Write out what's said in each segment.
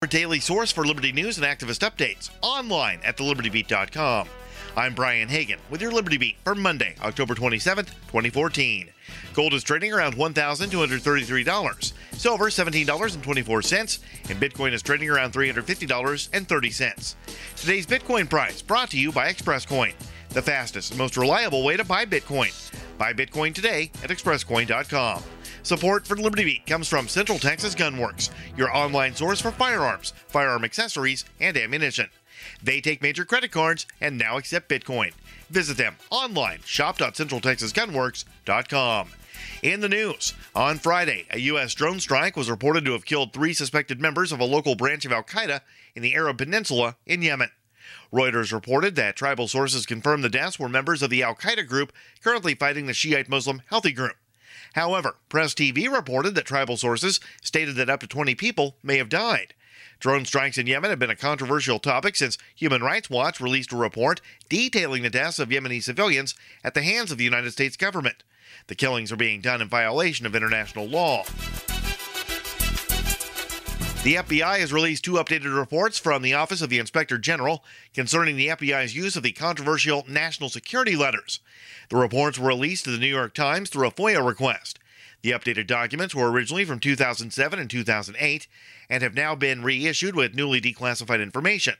Your daily source for Liberty news and activist updates online at thelibertybeat.com. I'm Brian Hagan with your Liberty Beat for Monday, October 27th, 2014. Gold is trading around $1,233, silver $17.24, and Bitcoin is trading around $350.30. Today's Bitcoin price brought to you by ExpressCoin, the fastest and most reliable way to buy Bitcoin. Buy Bitcoin today at expresscoin.com. Support for Liberty Beat comes from Central Texas Gunworks, your online source for firearms, firearm accessories, and ammunition. They take major credit cards and now accept Bitcoin. Visit them online, shop.centraltexasgunworks.com. In the news, on Friday, a U.S. drone strike was reported to have killed three suspected members of a local branch of Al Qaeda in the Arab Peninsula in Yemen. Reuters reported that tribal sources confirmed the deaths were members of the Al Qaeda group currently fighting the Shiite Muslim Houthi group. However, Press TV reported that tribal sources stated that up to 20 people may have died. Drone strikes in Yemen have been a controversial topic since Human Rights Watch released a report detailing the deaths of Yemeni civilians at the hands of the United States government. The killings are being done in violation of international law. The FBI has released two updated reports from the Office of the Inspector General concerning the FBI's use of the controversial national security letters. The reports were released to the New York Times through a FOIA request. The updated documents were originally from 2007 and 2008 and have now been reissued with newly declassified information.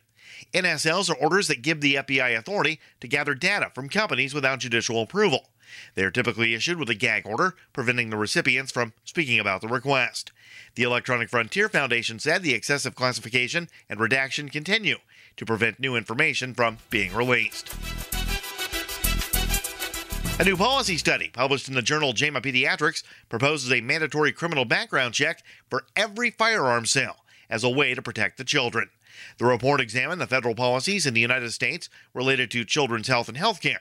NSLs are orders that give the FBI authority to gather data from companies without judicial approval. They are typically issued with a gag order, preventing the recipients from speaking about the request. The Electronic Frontier Foundation said the excessive classification and redaction continue to prevent new information from being released. A new policy study published in the journal JAMA Pediatrics proposes a mandatory criminal background check for every firearm sale as a way to protect the children. The report examined the federal policies in the United States related to children's health and health care.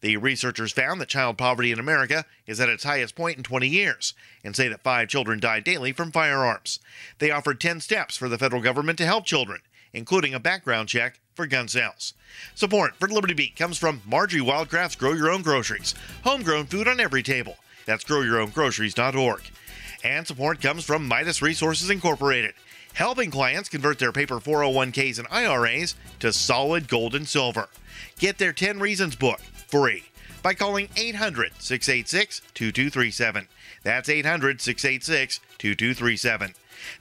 The researchers found that child poverty in America is at its highest point in 20 years and say that five children die daily from firearms. They offered 10 steps for the federal government to help children, including a background check for gun sales. Support for Liberty Beat comes from Marjorie Wildcraft's Grow Your Own Groceries, homegrown food on every table. That's growyourowngroceries.org. And support comes from Midas Resources Incorporated, helping clients convert their paper 401ks and IRAs to solid gold and silver. Get their 10 Reasons book free by calling 800 686 2237. That's 800 686 2237.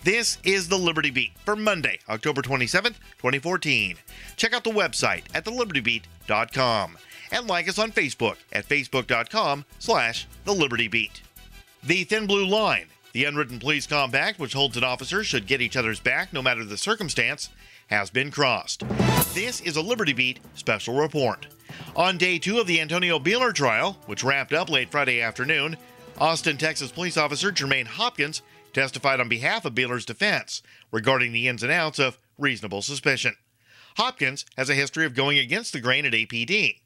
This is the Liberty Beat for Monday, October 27th, 2014. Check out the website at thelibertybeat.com and like us on Facebook at facebook.com slash the Liberty Beat. The Thin Blue Line, the unwritten police compact which holds that officers should get each other's back no matter the circumstance, has been crossed. This is a Liberty Beat special report. On day two of the Antonio Buehler trial, which wrapped up late Friday afternoon, Austin, Texas police officer Jermaine Hopkins testified on behalf of Buehler's defense regarding the ins and outs of reasonable suspicion. Hopkins has a history of going against the grain at APD.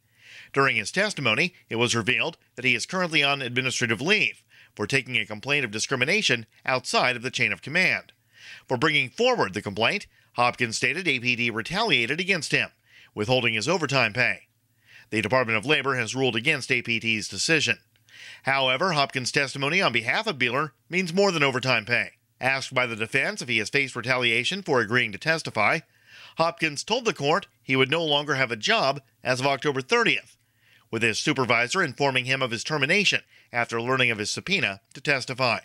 During his testimony, it was revealed that he is currently on administrative leave for taking a complaint of discrimination outside of the chain of command. For bringing forward the complaint, Hopkins stated APD retaliated against him, withholding his overtime pay. The Department of Labor has ruled against APD's decision. However, Hopkins' testimony on behalf of Buehler means more than overtime pay. Asked by the defense if he has faced retaliation for agreeing to testify, Hopkins told the court he would no longer have a job as of October 30th, with his supervisor informing him of his termination after learning of his subpoena to testify.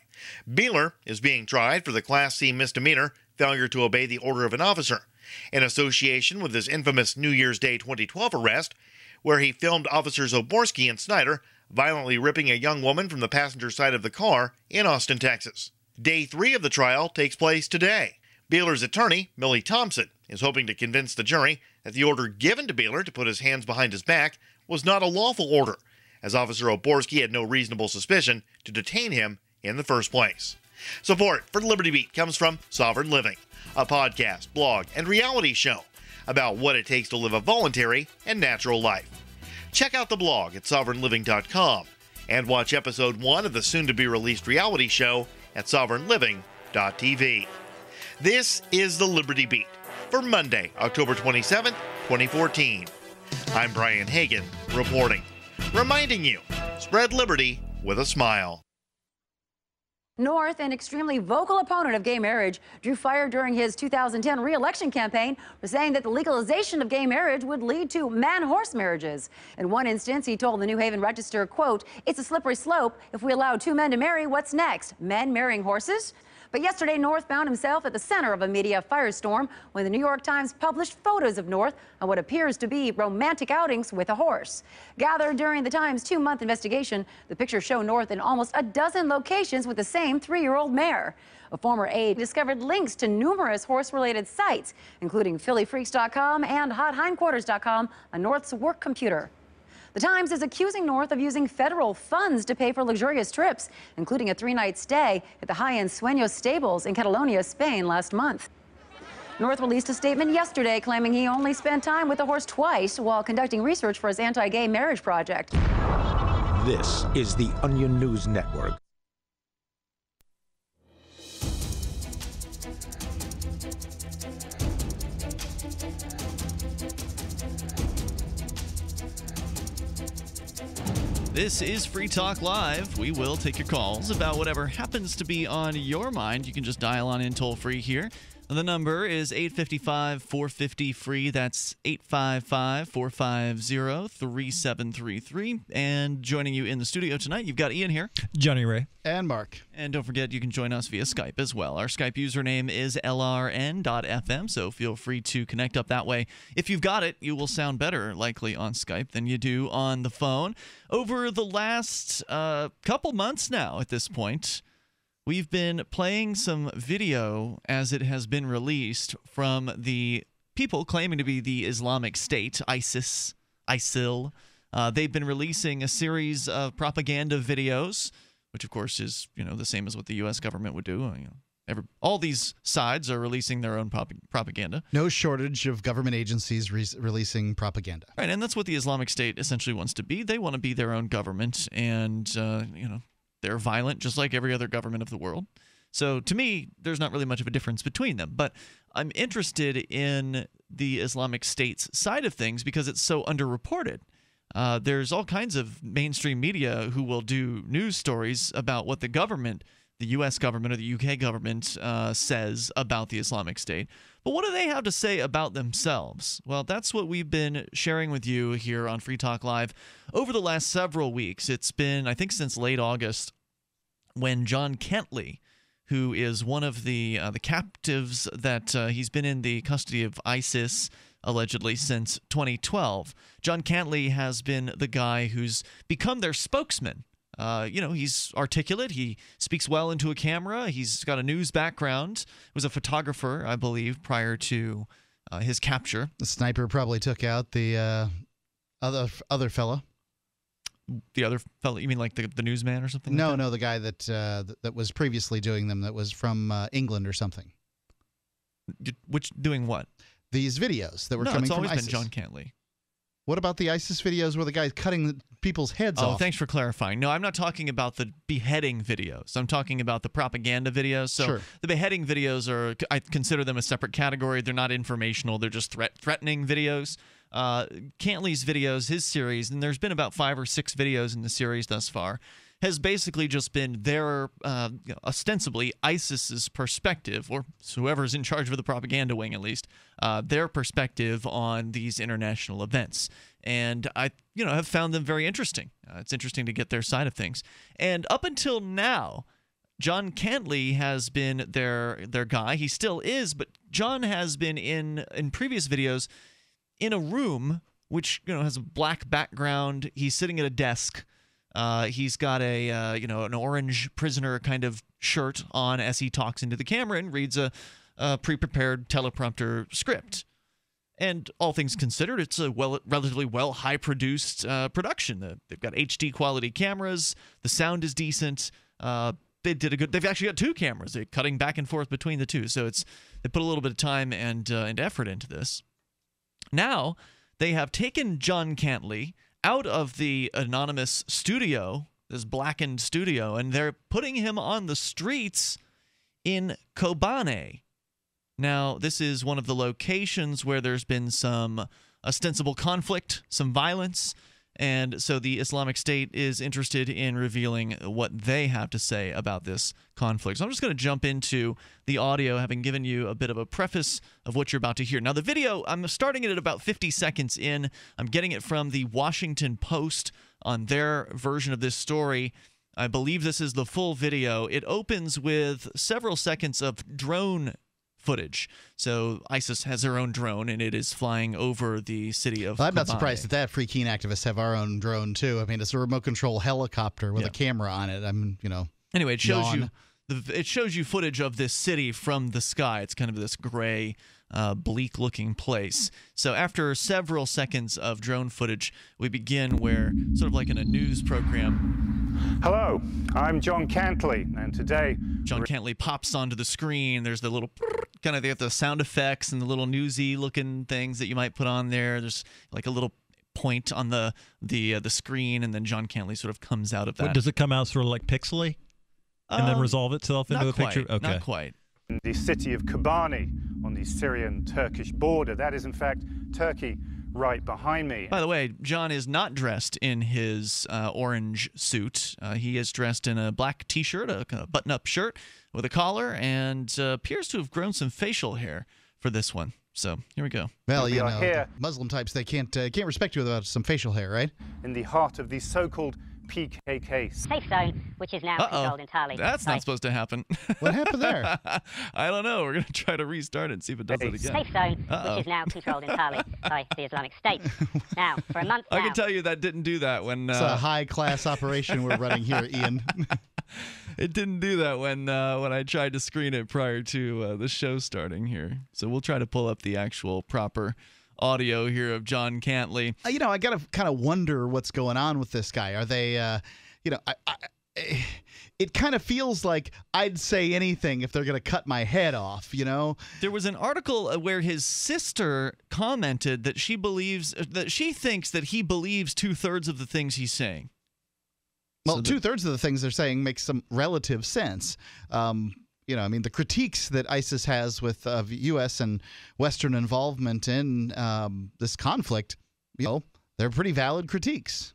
Buehler is being tried for the Class C misdemeanor failure to obey the order of an officer, in association with his infamous New Year's Day 2012 arrest, where he filmed officers Oborski and Snyder violently ripping a young woman from the passenger side of the car in Austin, Texas. Day three of the trial takes place today. Buehler's attorney, Millie Thompson, is hoping to convince the jury that the order given to Beeler to put his hands behind his back was not a lawful order, as Officer Oborski had no reasonable suspicion to detain him in the first place. Support for Liberty Beat comes from Sovereign Living, a podcast, blog, and reality show about what it takes to live a voluntary and natural life. Check out the blog at sovereignliving.com and watch episode one of the soon to be released reality show at sovereignliving.tv. This is the Liberty Beat for Monday, October 27th, 2014. I'm Brian Hagan reporting, reminding you spread liberty with a smile. North, an extremely vocal opponent of gay marriage, drew fire during his 2010 reelection campaign for saying that the legalization of gay marriage would lead to man-horse marriages. In one instance, he told the New Haven Register, quote, it's a slippery slope. If we allow two men to marry, what's next? Men marrying horses? But yesterday, North found himself at the center of a media firestorm when the New York Times published photos of North on what appears to be romantic outings with a horse. Gathered during the Times two month investigation, the pictures show North in almost a dozen locations with the same three year old mare. A former aide discovered links to numerous horse related sites, including phillyfreaks.com and hothindquarters.com on North's work computer. The Times is accusing North of using federal funds to pay for luxurious trips, including a three night stay at the high end Sueños stables in Catalonia, Spain last month. North released a statement yesterday claiming he only spent time with the horse twice while conducting research for his anti gay marriage project. This is the Onion News Network. This is Free Talk Live. We will take your calls about whatever happens to be on your mind. You can just dial on in toll free here. The number is 855 450 free. That's 855 450 3733. And joining you in the studio tonight, you've got Ian here. Johnny Ray. And Mark. And don't forget, you can join us via Skype as well. Our Skype username is lrn.fm, so feel free to connect up that way. If you've got it, you will sound better likely on Skype than you do on the phone. Over the last uh, couple months now at this point, we've been playing some video as it has been released from the people claiming to be the Islamic State, ISIS, ISIL. Uh, they've been releasing a series of propaganda videos, which of course is you know the same as what the U.S. government would do. You know, every, all these sides are releasing their own prop- propaganda. No shortage of government agencies re- releasing propaganda. Right, and that's what the Islamic State essentially wants to be. They want to be their own government, and uh, you know they're violent just like every other government of the world. So to me, there's not really much of a difference between them. But I'm interested in the Islamic State's side of things because it's so underreported. Uh, there's all kinds of mainstream media who will do news stories about what the government, the U.S. government or the U.K. government, uh, says about the Islamic State. But what do they have to say about themselves? Well, that's what we've been sharing with you here on Free Talk Live over the last several weeks. It's been, I think, since late August when John Cantlie, who is one of the uh, the captives that uh, he's been in the custody of ISIS allegedly since 2012. John Cantlie has been the guy who's become their spokesman. Uh, you know, he's articulate. He speaks well into a camera. He's got a news background. Was a photographer, I believe, prior to uh, his capture. The sniper probably took out the uh, other other fella. The other fellow, you mean like the, the newsman or something? No, like no, the guy that uh, th- that was previously doing them, that was from uh, England or something. D- Which doing what? These videos that were no, coming it's from always ISIS. been John Cantlie. What about the ISIS videos where the guy's cutting people's heads Oh, off? Oh, thanks for clarifying. No, I'm not talking about the beheading videos. I'm talking about the propaganda videos. So Sure. the beheading videos are, I consider them a separate category. They're not informational. They're just threat threatening videos. Uh, Cantlie's videos, his series, and there's been about five or six videos in the series thus far, has basically just been their uh, ostensibly ISIS's perspective, or whoever's in charge of the propaganda wing at least, uh, their perspective on these international events. And I, you know, have found them very interesting. Uh, it's interesting to get their side of things. And up until now, John Cantlie has been their their guy. He still is, but John has been in in previous videos in a room which you know has a black background. He's sitting at a desk. Uh, he's got a uh, you know an orange prisoner kind of shirt on as he talks into the camera and reads a, a pre-prepared teleprompter script. And all things considered, it's a well, relatively well, high-produced uh, production. The- They've got HD quality cameras. The sound is decent. Uh, they did a good. They've actually got two cameras. They're cutting back and forth between the two, so it's they put a little bit of time and uh, and effort into this. Now they have taken John Cantlie out of the anonymous studio, this blackened studio, and they're putting him on the streets in Kobane. Now, this is one of the locations where there's been some ostensible conflict, some violence. And so the Islamic State is interested in revealing what they have to say about this conflict. So I'm just going to jump into the audio, having given you a bit of a preface of what you're about to hear. Now, the video, I'm starting it at about 50 seconds in. I'm getting it from the Washington Post on their version of this story. I believe this is the full video. It opens with several seconds of drone footage. So ISIS has their own drone, and it is flying over the city of. Well, I'm not Kobane. surprised at that. Free Keene activists have our own drone too. I mean, it's a remote control helicopter with Yeah. a camera on it. I'm, you know, Anyway, it shows you the it shows you footage of this city from the sky. It's kind of this gray, uh, bleak-looking place. So after several seconds of drone footage, we begin where sort of like in a news program, Hello, I'm John Cantlie, and today John Cantlie pops onto the screen. There's the little kind of they have the sound effects and the little newsy looking things that you might put on there. There's like a little point on the the uh, the screen, and then John Cantlie sort of comes out of that. What, does it come out sort of like pixely and then Um, resolve itself into a picture? quite, Okay. Not quite. in the city of Kobani on the Syrian-Turkish border. That is, in fact, Turkey right behind me. By the way, John is not dressed in his uh, orange suit. Uh, he is dressed in a black T-shirt, a kind of button-up shirt with a collar, and uh, appears to have grown some facial hair for this one. So here we go. well, you know. Muslim types they can't uh, can't respect you without some facial hair, right? in the heart of the so-called PKK safe zone, which is now Uh controlled entirely. that's by not supposed to happen. What happened there? I don't know. We're gonna try to restart it and see if it does it again. safe zone, Uh-oh. which is now controlled entirely by the Islamic State. Now, for a month Now, I can tell you that didn't do that when It's a uh, high class operation we're running here, Ian. it didn't do that when uh, when I tried to screen it prior to uh, the show starting here. So we'll try to pull up the actual proper audio here of John Cantlie. Uh, you know, I gotta kind of wonder what's going on with this guy. Are they, uh, you know, I, I, it kind of feels like I'd say anything if they're gonna cut my head off. You know, There was an article uh, where his sister commented that she believes uh, that she thinks that he believes two thirds of the things he's saying. well, So two thirds of the things they're saying make some relative sense. Um, you know, I mean, the critiques that ISIS has with uh, U.S. and Western involvement in um, this conflict, you know, they're pretty valid critiques.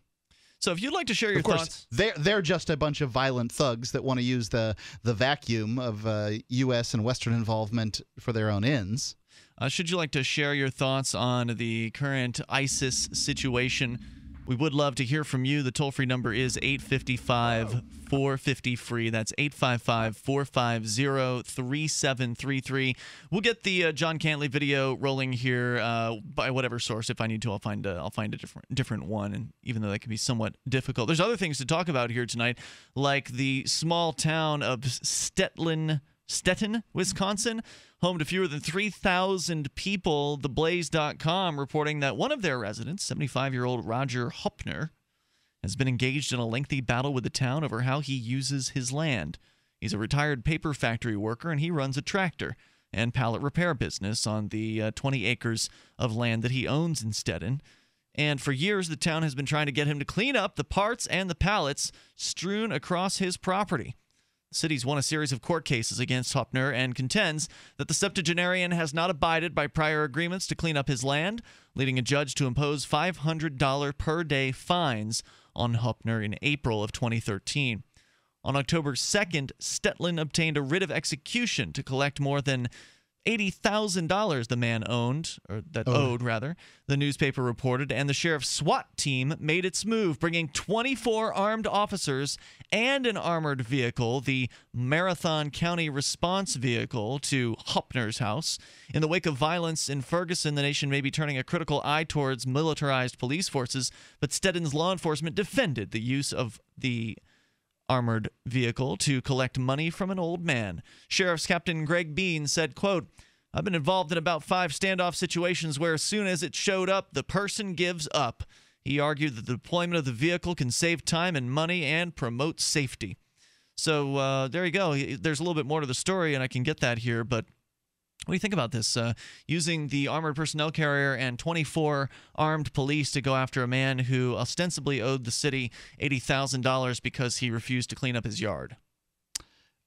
So if you'd like to share your of course, thoughts, they're they're just a bunch of violent thugs that want to use the the vacuum of uh, U.S. and Western involvement for their own ends. uh, should you like to share your thoughts on the current ISIS situation? We would love to hear from you. The toll free number is 855 450 free. That's 855 450 3733. We'll get the uh, John Cantlie video rolling here uh, by whatever source. If I need to, I'll find a, I'll find a different different one. And even though that can be somewhat difficult, there's other things to talk about here tonight, like the small town of Stetlin. Stettin, Wisconsin, home to fewer than 3,000 people. TheBlaze.com reporting that one of their residents, 75 year old Roger Hopner, has been engaged in a lengthy battle with the town over how he uses his land. He's a retired paper factory worker and he runs a tractor and pallet repair business on the uh, 20 acres of land that he owns in Stettin. And for years, the town has been trying to get him to clean up the parts and the pallets strewn across his property. City's won a series of court cases against Hopner and contends that the septuagenarian has not abided by prior agreements to clean up his land, leading a judge to impose $500 per day fines on Hopner in April of 2013. On October 2nd, Stettin obtained a writ of execution to collect more than $80,000 the man owned, or that oh. owed rather, the newspaper reported, and the sheriff's SWAT team made its move, bringing 24 armed officers and an armored vehicle, the Marathon County Response Vehicle, to Hopner's house. In the wake of violence in Ferguson, the nation may be turning a critical eye towards militarized police forces, but Stettin's law enforcement defended the use of the armored vehicle to collect money from an old man. Sheriff's Captain Greg Bean said, quote, I've been involved in about five standoff situations where as soon as it showed up, the person gives up. He argued that the deployment of the vehicle can save time and money and promote safety. So uh, there you go. There's a little bit more to the story, and I can get that here, but what do you think about this? Uh, using the armored personnel carrier and 24 armed police to go after a man who ostensibly owed the city $80,000 because he refused to clean up his yard.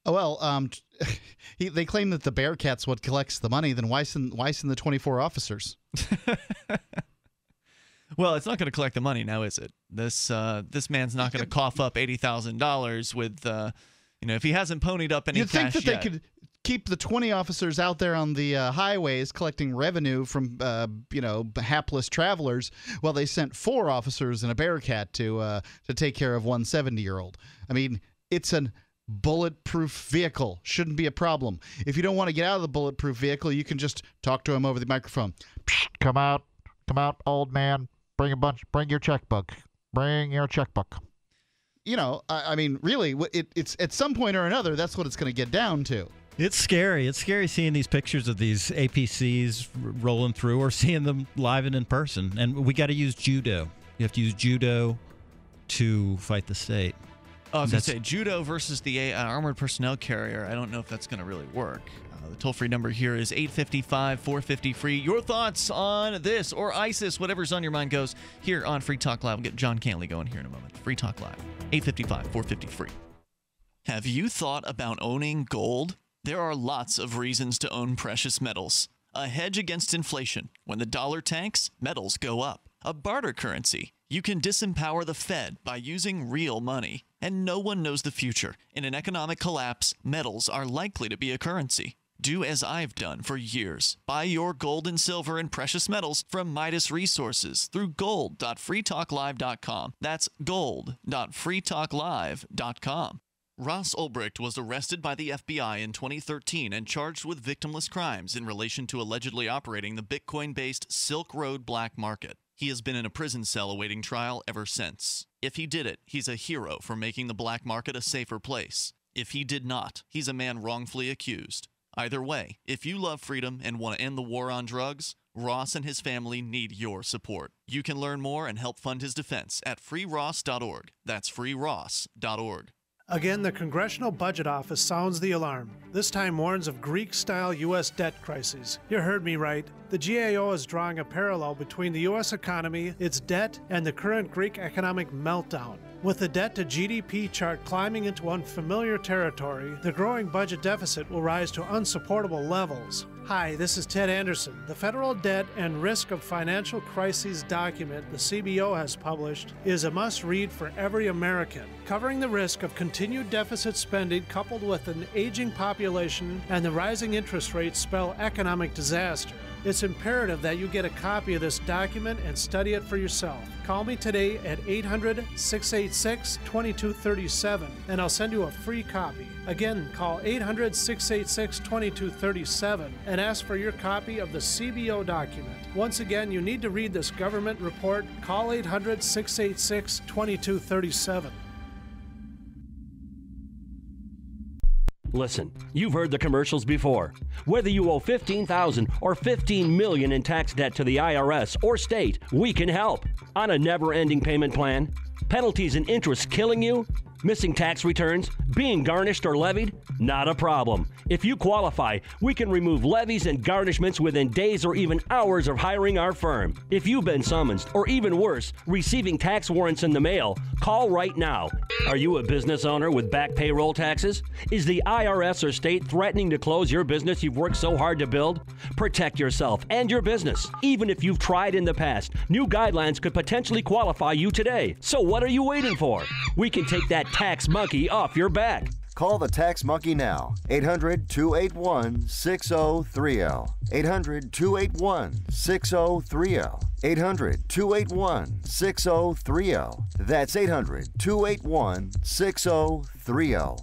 Oh, well, um, he, they claim that the Bearcats what collects the money. Then why send why send the twenty four officers? Well, it's not going to collect the money now, is it? This uh, this man's not going to cough up eighty thousand dollars with, uh, you know, if he hasn't ponied up any You'd think that yet. they could keep the 20 officers out there on the uh, highways collecting revenue from, uh, you know, hapless travelers while they sent four officers and a Bearcat to uh, to take care of one 70 year old. I mean, it's an bulletproof vehicle. Shouldn't be a problem. If you don't want to get out of the bulletproof vehicle, you can just talk to him over the microphone. Come out, come out, old man. Bring a bunch. Bring your checkbook. Bring your checkbook. You know, I, I mean, really, it, it's at some point or another, that's what it's going to get down to. It's scary. It's scary seeing these pictures of these APCs rolling through or seeing them live and in person. And we got to use judo. You have to use judo to fight the state. Oh, I was going to say judo versus the uh, armored personnel carrier. I don't know if that's going to really work. Uh, the toll free number here is 855 450 free. Your thoughts on this or ISIS, whatever's on your mind goes here on Free Talk Live. We'll get John Cantlie going here in a moment. Free Talk Live, 855 450 free. Have you thought about owning gold? There are lots of reasons to own precious metals. A hedge against inflation. When the dollar tanks, metals go up. A barter currency. You can disempower the Fed by using real money. And no one knows the future. In an economic collapse, metals are likely to be a currency. Do as I've done for years. Buy your gold and silver and precious metals from Midas Resources through gold.freetalklive.com. That's gold.freetalklive.com. Ross Ulbricht was arrested by the FBI in 2013 and charged with victimless crimes in relation to allegedly operating the Bitcoin based Silk Road black market. He has been in a prison cell awaiting trial ever since. If he did it, he's a hero for making the black market a safer place. If he did not, he's a man wrongfully accused. Either way, if you love freedom and want to end the war on drugs, Ross and his family need your support. You can learn more and help fund his defense at freeross.org. That's freeross.org. Again, the Congressional Budget Office sounds the alarm. This time warns of Greek style U.S. debt crises. You heard me right. The GAO is drawing a parallel between the U.S. economy, its debt, and the current Greek economic meltdown. With the debt to GDP chart climbing into unfamiliar territory, the growing budget deficit will rise to unsupportable levels. Hi, this is Ted Anderson. The Federal Debt and Risk of Financial Crises document the CBO has published is a must read for every American, covering the risk of continued deficit spending coupled with an aging population and the rising interest rates spell economic disaster. It's imperative that you get a copy of this document and study it for yourself. Call me today at 800 686 2237 and I'll send you a free copy. Again, call 800 686 2237 and ask for your copy of the CBO document. Once again, you need to read this government report. Call 800 686 2237. Listen, you've heard the commercials before. Whether you owe 15,000 or 15 million in tax debt to the IRS or state, we can help. On a never-ending payment plan, penalties and interest killing you? Missing tax returns? Being garnished or levied? Not a problem. If you qualify, we can remove levies and garnishments within days or even hours of hiring our firm. If you've been summoned, or even worse, receiving tax warrants in the mail, call right now. Are you a business owner with back payroll taxes? Is the IRS or state threatening to close your business you've worked so hard to build? Protect yourself and your business. Even if you've tried in the past, new guidelines could potentially qualify you today. So what are you waiting for? We can take that tax monkey off your back. Call the Tax Monkey now. 800 281 6030. 800 281 6030. 800 281 6030. That's 800 281 6030.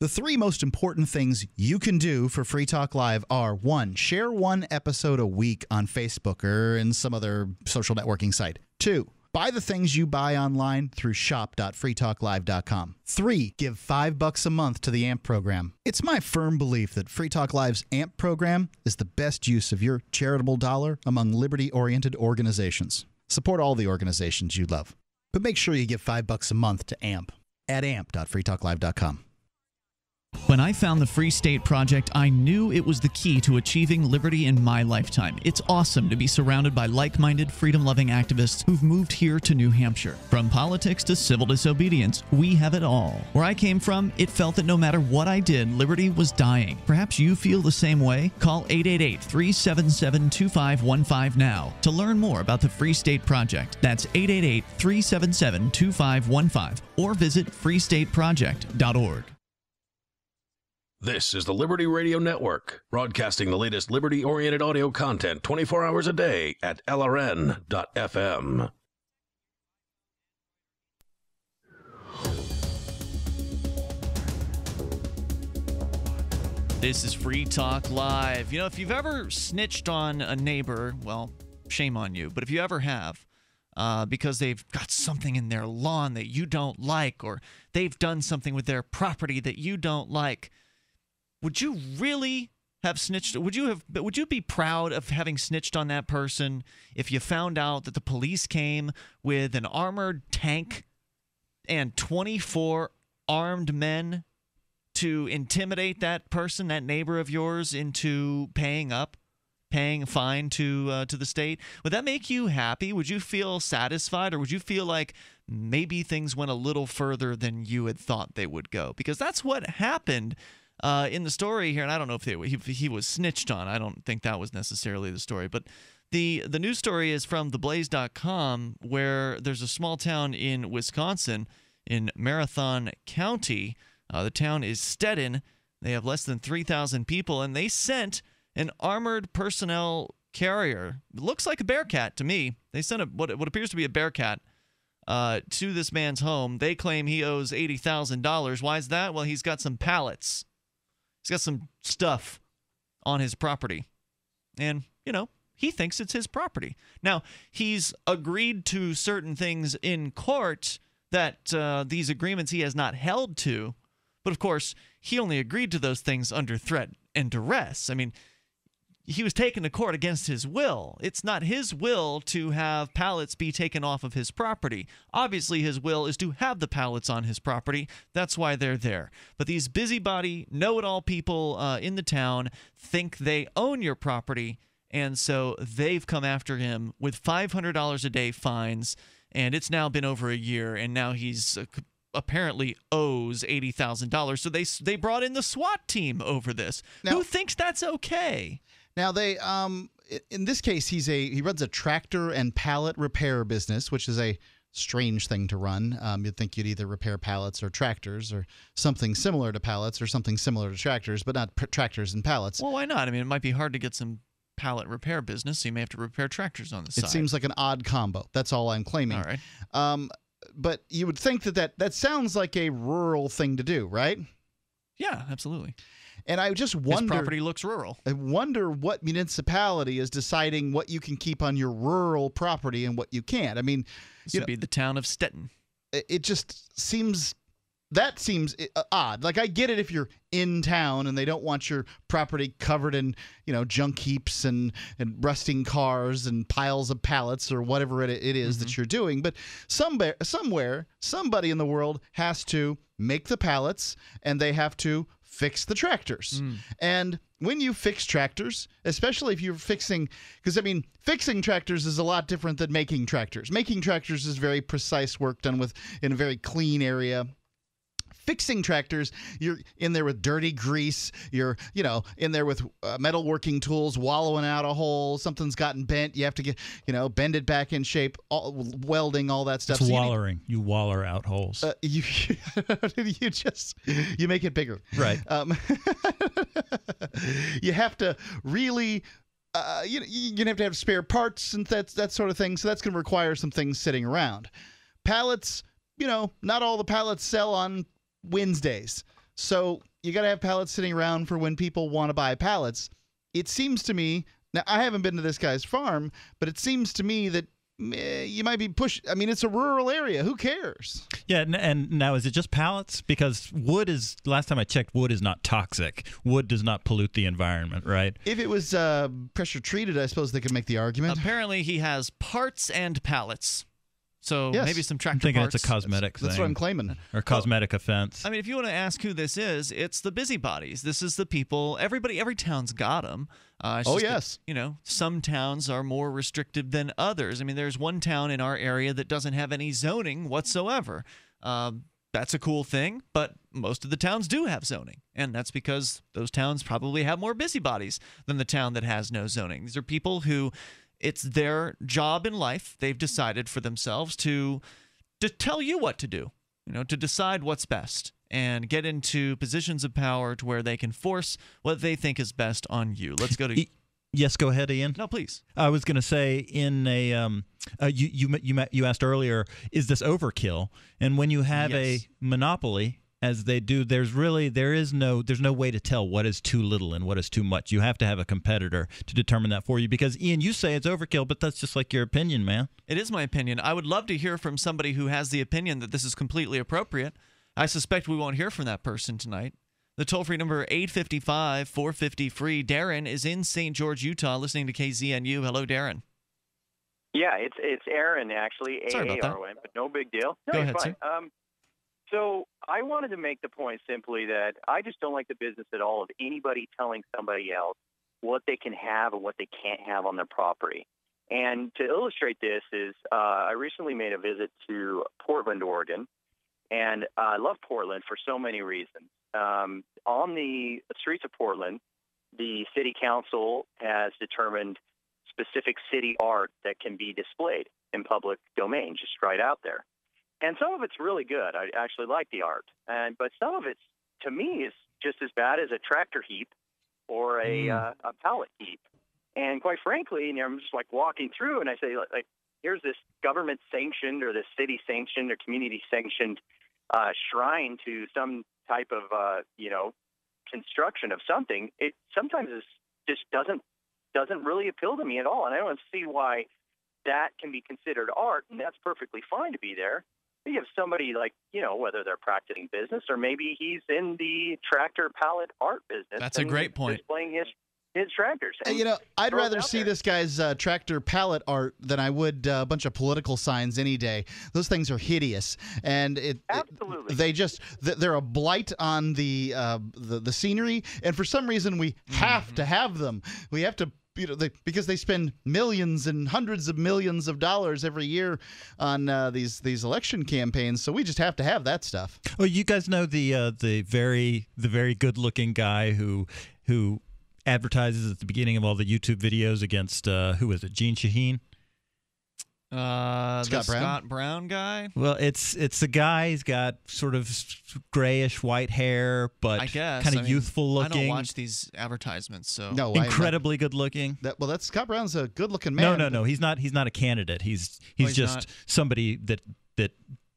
The three most important things you can do for Free Talk Live are one, share one episode a week on Facebook or in some other social networking site. Two, buy the things you buy online through shop.freetalklive.com. Three, give five bucks a month to the AMP program. It's my firm belief that Free Talk Live's AMP program is the best use of your charitable dollar among liberty oriented organizations. Support all the organizations you love, but make sure you give five bucks a month to AMP at amp.freetalklive.com. When I found the Free State Project, I knew it was the key to achieving liberty in my lifetime. It's awesome to be surrounded by like minded, freedom loving activists who've moved here to New Hampshire. From politics to civil disobedience, we have it all. Where I came from, it felt that no matter what I did, liberty was dying. Perhaps you feel the same way? Call 888 377 2515 now to learn more about the Free State Project. That's 888 377 2515 or visit freestateproject.org. This is the Liberty Radio Network, broadcasting the latest liberty oriented audio content 24 hours a day at LRN.FM. This is Free Talk Live. You know, if you've ever snitched on a neighbor, well, shame on you. But if you ever have, uh, because they've got something in their lawn that you don't like, or they've done something with their property that you don't like, would you really have snitched? Would you have? Would you be proud of having snitched on that person if you found out that the police came with an armored tank and 24 armed men to intimidate that person, that neighbor of yours, into paying up, paying a fine to uh, to the state? Would that make you happy? Would you feel satisfied, or would you feel like maybe things went a little further than you had thought they would go? Because that's what happened. Uh, in the story here, and I don't know if they, he, he was snitched on. I don't think that was necessarily the story, but the the news story is from theblaze.com where there's a small town in Wisconsin in Marathon County. Uh, the town is Stettin. They have less than 3,000 people, and they sent an armored personnel carrier. It looks like a Bearcat to me. They sent a, what, what appears to be a Bearcat uh, to this man's home. They claim he owes $80,000. Why is that? Well, he's got some pallets. He's got some stuff on his property. And, you know, he thinks it's his property. Now, he's agreed to certain things in court that uh, these agreements he has not held to. But of course, he only agreed to those things under threat and duress. I mean, he was taken to court against his will. It's not his will to have pallets be taken off of his property. Obviously, his will is to have the pallets on his property. That's why they're there. But these busybody, know it all people uh, in the town think they own your property. And so they've come after him with $500 a day fines. And it's now been over a year. And now he's. Uh, apparently owes eighty thousand dollars. So they they brought in the SWAT team over this. Now- Who thinks that's okay? Now they um in this case he's a he runs a tractor and pallet repair business, which is a strange thing to run. Um, you'd think you'd either repair pallets or tractors or something similar to pallets or something similar to tractors, but not p- tractors and pallets. Well, why not? I mean, it might be hard to get some pallet repair business, so you may have to repair tractors on the It side. It seems like an odd combo. That's all I'm claiming. All right. Um, but you would think that, that that sounds like a rural thing to do, right? Yeah, absolutely. And I just wonder. His property looks rural. I wonder what municipality is deciding what you can keep on your rural property and what you can't. I mean, This would know, be the town of Stettin. it just seems that seems uh, odd. Like I get it if you're in town and they don't want your property covered in you know junk heaps and and rusting cars and piles of pallets or whatever it, it is that you're doing. But somewhere somewhere somebody in the world has to make the pallets and they have to fix the tractors. Mm. And when you fix tractors, especially if you're fixing, because I mean, fixing tractors is a lot different than making tractors. Making tractors is very precise work done with in a very clean area. Fixing tractors, you're in there with dirty grease. You're, you know, in there with uh, metalworking tools, wallowing out a hole. Something's gotten bent. You have to get, you know, bend it back in shape. All, welding, all that stuff. It's So you need- wallering. You waller out holes. uh, you you just you make it bigger, Right. Um, you have to really. Uh, you, you're gonna have to have spare parts and that that sort of thing. So that's gonna require some things sitting around. Pallets, you know, not all the pallets sell on Wednesdays, so you gotta have pallets sitting around for when people want to buy pallets. It seems to me now I haven't been to this guy's farm, but it seems to me that eh, you might be pushed. I mean, it's a rural area. Who cares? Yeah, and, and now is it just pallets? Because wood is last time I checked, wood is not toxic. Wood does not pollute the environment, right? If it was uh, pressure treated, I suppose they could make the argument. Apparently, he has parts and pallets. So Yes. maybe some I'm thinking parts. it's a cosmetic That's thing. what I'm claiming. Or cosmetic offense. I mean, if you want to ask who this is, it's the busybodies. This is the people. Everybody, every town's got them. Uh, Oh, just that, yes. you know, some towns are more restrictive than others. I mean, there's one town in our area that doesn't have any zoning whatsoever. Um, that's a cool thing, but most of the towns do have zoning, and that's because those towns probably have more busybodies than the town that has no zoning. These are people who it's their job in life. They've decided for themselves to to tell you what to do, you know, to decide what's best and get into positions of power to where they can force what they think is best on you. Let's go to E- Yes, go ahead, Ian. No, please. I was going to say in a um, uh, you you you asked earlier, is this overkill? And when you have Yes. a monopoly, as they do, there's really there is no there's no way to tell what is too little and what is too much. You have to have a competitor to determine that for you. Because Ian, you say it's overkill, but that's just like your opinion, man. It is my opinion. I would love to hear from somebody who has the opinion that this is completely appropriate. I suspect we won't hear from that person tonight. The toll free number 855 450 free. Darren is in St. George, Utah, listening to KZNU. Hello, Darren. Yeah, it's it's Aaron actually, A Sorry A about that. R O N, but no big deal. No, Go ahead, fine. Um, so I wanted to make the point simply that I just don't like the business at all of anybody telling somebody else what they can have and what they can't have on their property. And to illustrate this is uh, I recently made a visit to Portland, Oregon, and I love Portland for so many reasons. Um, on the streets of Portland, the city council has determined specific city art that can be displayed in public domain, just right out there. And some of it's really good. I actually like the art, and but some of it's to me is just as bad as a tractor heap or a uh, a pallet heap. And quite frankly, you know, I'm just like walking through, and I say like, like here's this government sanctioned or this city sanctioned or community sanctioned uh, shrine to some type of uh, you know construction of something. It sometimes is, just doesn't doesn't really appeal to me at all, and I don't see why that can be considered art, and that's perfectly fine to be there. But you have somebody like you know whether they're practicing business or maybe he's in the tractor pallet art business. That's a great point. Displaying his his tractors. And You know, I'd rather see there. this guy's uh, tractor pallet art than I would uh, a bunch of political signs any day. Those things are hideous, and it, Absolutely. they just they're a blight on the, uh, the the scenery. And for some reason, we have Mm-hmm. to have them. We have to. You know, they, because they spend millions and hundreds of millions of dollars every year on uh, these these election campaigns, so we just have to have that stuff. Oh, you guys know the uh, the very the very good looking guy who who advertises at the beginning of all the YouTube videos against uh, who is it, Jeanne Shaheen? Uh, Scott the Brown? Scott Brown guy. Well, it's it's a guy. He's got sort of grayish white hair, but I guess kind I of mean, youthful I don't watch these advertisements, so No, incredibly good looking. That well, that's Scott Brown's a good looking man. No, no, no. He's not. He's not a candidate. He's he's, Oh, he's just not? somebody that that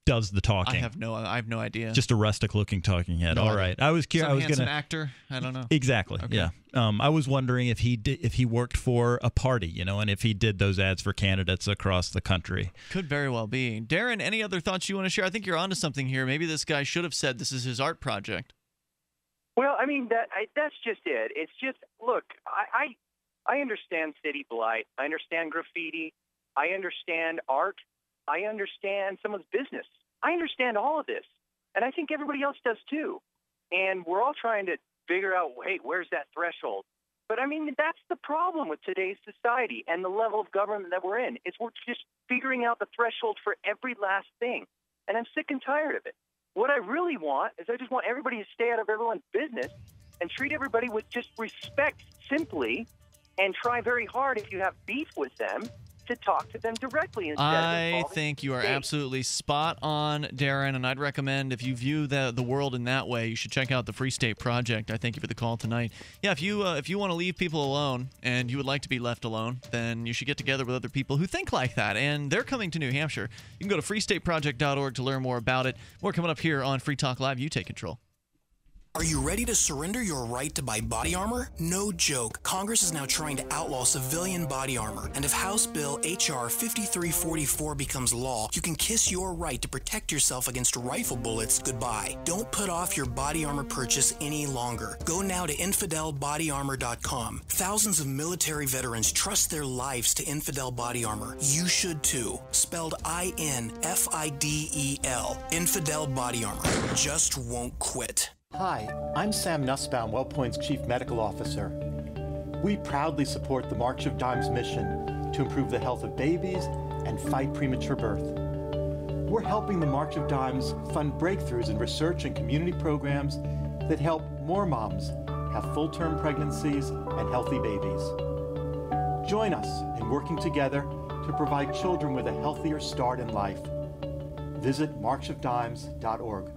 does the talking. I have no, I have no idea. just a rustic looking talking head. No All idea. right. I was curious. I was handsome gonna actor. I don't know. Exactly. Okay. Yeah. Um, I was wondering if he did, if he worked for a party, you know, and if he did those ads for candidates across the country. Could very well be. Darren, any other thoughts you want to share? I think you're onto something here. Maybe this guy should have said this is his art project. Well, I mean that I, that's just it. It's just look, I, I I understand city blight. I understand graffiti. I understand art. I understand someone's business. I understand all of this, and I think everybody else does too. And we're all trying to figure out, hey, where's that threshold? But I mean, that's the problem with today's society and the level of government that we're in. Is we're just figuring out the threshold for every last thing, and I'm sick and tired of it. What I really want is I just want everybody to stay out of everyone's business and treat everybody with just respect simply and try very hard if you have beef with them to talk to them directly instead I think you are states. absolutely spot on, Darren, and I'd recommend if you view the the world in that way, you should check out the Free State Project. I thank you for the call tonight. Yeah, if you uh, if you want to leave people alone and you would like to be left alone, then you should get together with other people who think like that, and they're coming to New Hampshire. You can go to freestateproject.org to learn more about it. More coming up here on Free Talk Live. You take control. Are you ready to surrender your right to buy body armor? No joke. Congress is now trying to outlaw civilian body armor. And if House Bill H.R. 5344 becomes law, you can kiss your right to protect yourself against rifle bullets goodbye. Don't put off your body armor purchase any longer. Go now to infidelbodyarmor.com. Thousands of military veterans trust their lives to Infidel Body Armor. You should too. Spelled I N F I D E L. Infidel Body Armor. Just won't quit. Hi, I'm Sam Nussbaum, WellPoint's Chief Medical Officer. We proudly support the March of Dimes mission to improve the health of babies and fight premature birth. We're helping the March of Dimes fund breakthroughs in research and community programs that help more moms have full term pregnancies and healthy babies. Join us in working together to provide children with a healthier start in life. Visit marchofdimes.org.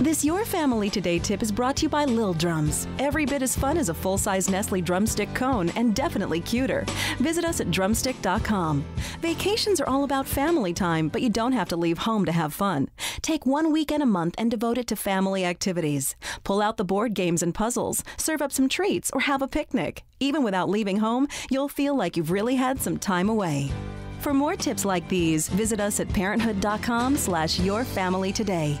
This Your Family Today tip is brought to you by Lil Drums. Every bit as fun as a full size Nestle drumstick cone and definitely cuter. Visit us at drumstick.com. Vacations are all about family time, but you don't have to leave home to have fun. Take one weekend a month and devote it to family activities. Pull out the board games and puzzles, serve up some treats, or have a picnic. Even without leaving home, you'll feel like you've really had some time away. For more tips like these, visit us at parenthood.com slash your family today.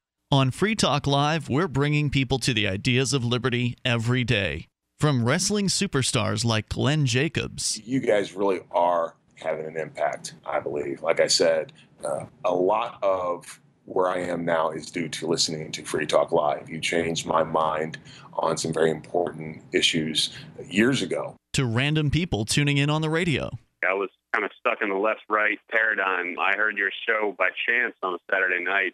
On Free Talk Live, we're bringing people to the ideas of liberty every day. From wrestling superstars like Glenn Jacobs, you guys really are having an impact, I believe. Like I said, uh, a lot of where I am now is due to listening to Free Talk Live. You changed my mind on some very important issues years ago. to random people tuning in on the radio. I was kind of stuck in the left right paradigm. I heard your show by chance on a Saturday night.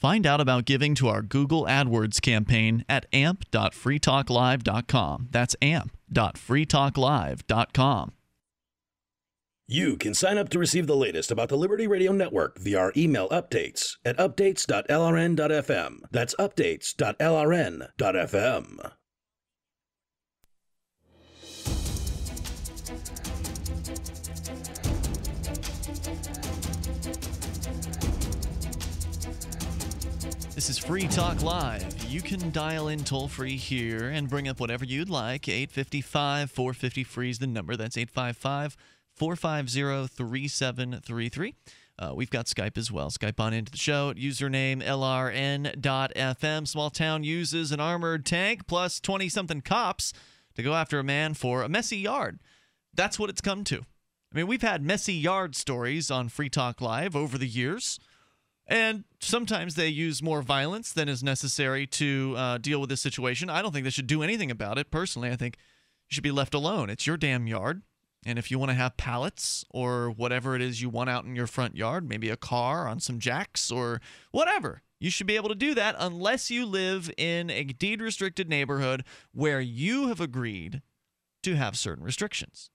Find out about giving to our Google AdWords campaign at amp.freetalklive.com. That's amp.freetalklive.com. You can sign up to receive the latest about the Liberty Radio Network via our email updates at updates.lrn.fm. That's updates.lrn.fm. This is Free Talk Live. You can dial in toll free here and bring up whatever you'd like. 855 450 free is the number. That's 855 450 3733. Uh, we've got Skype as well. Skype on into the show. Username LRN.FM. Small town uses an armored tank plus 20 something cops to go after a man for a messy yard. That's what it's come to. I mean, we've had messy yard stories on Free Talk Live over the years. And sometimes they use more violence than is necessary to uh, deal with this situation. I don't think they should do anything about it. Personally, I think you should be left alone. It's your damn yard. And if you want to have pallets or whatever it is you want out in your front yard, maybe a car on some jacks or whatever, you should be able to do that unless you live in a deed restricted neighborhood where you have agreed to have certain restrictions.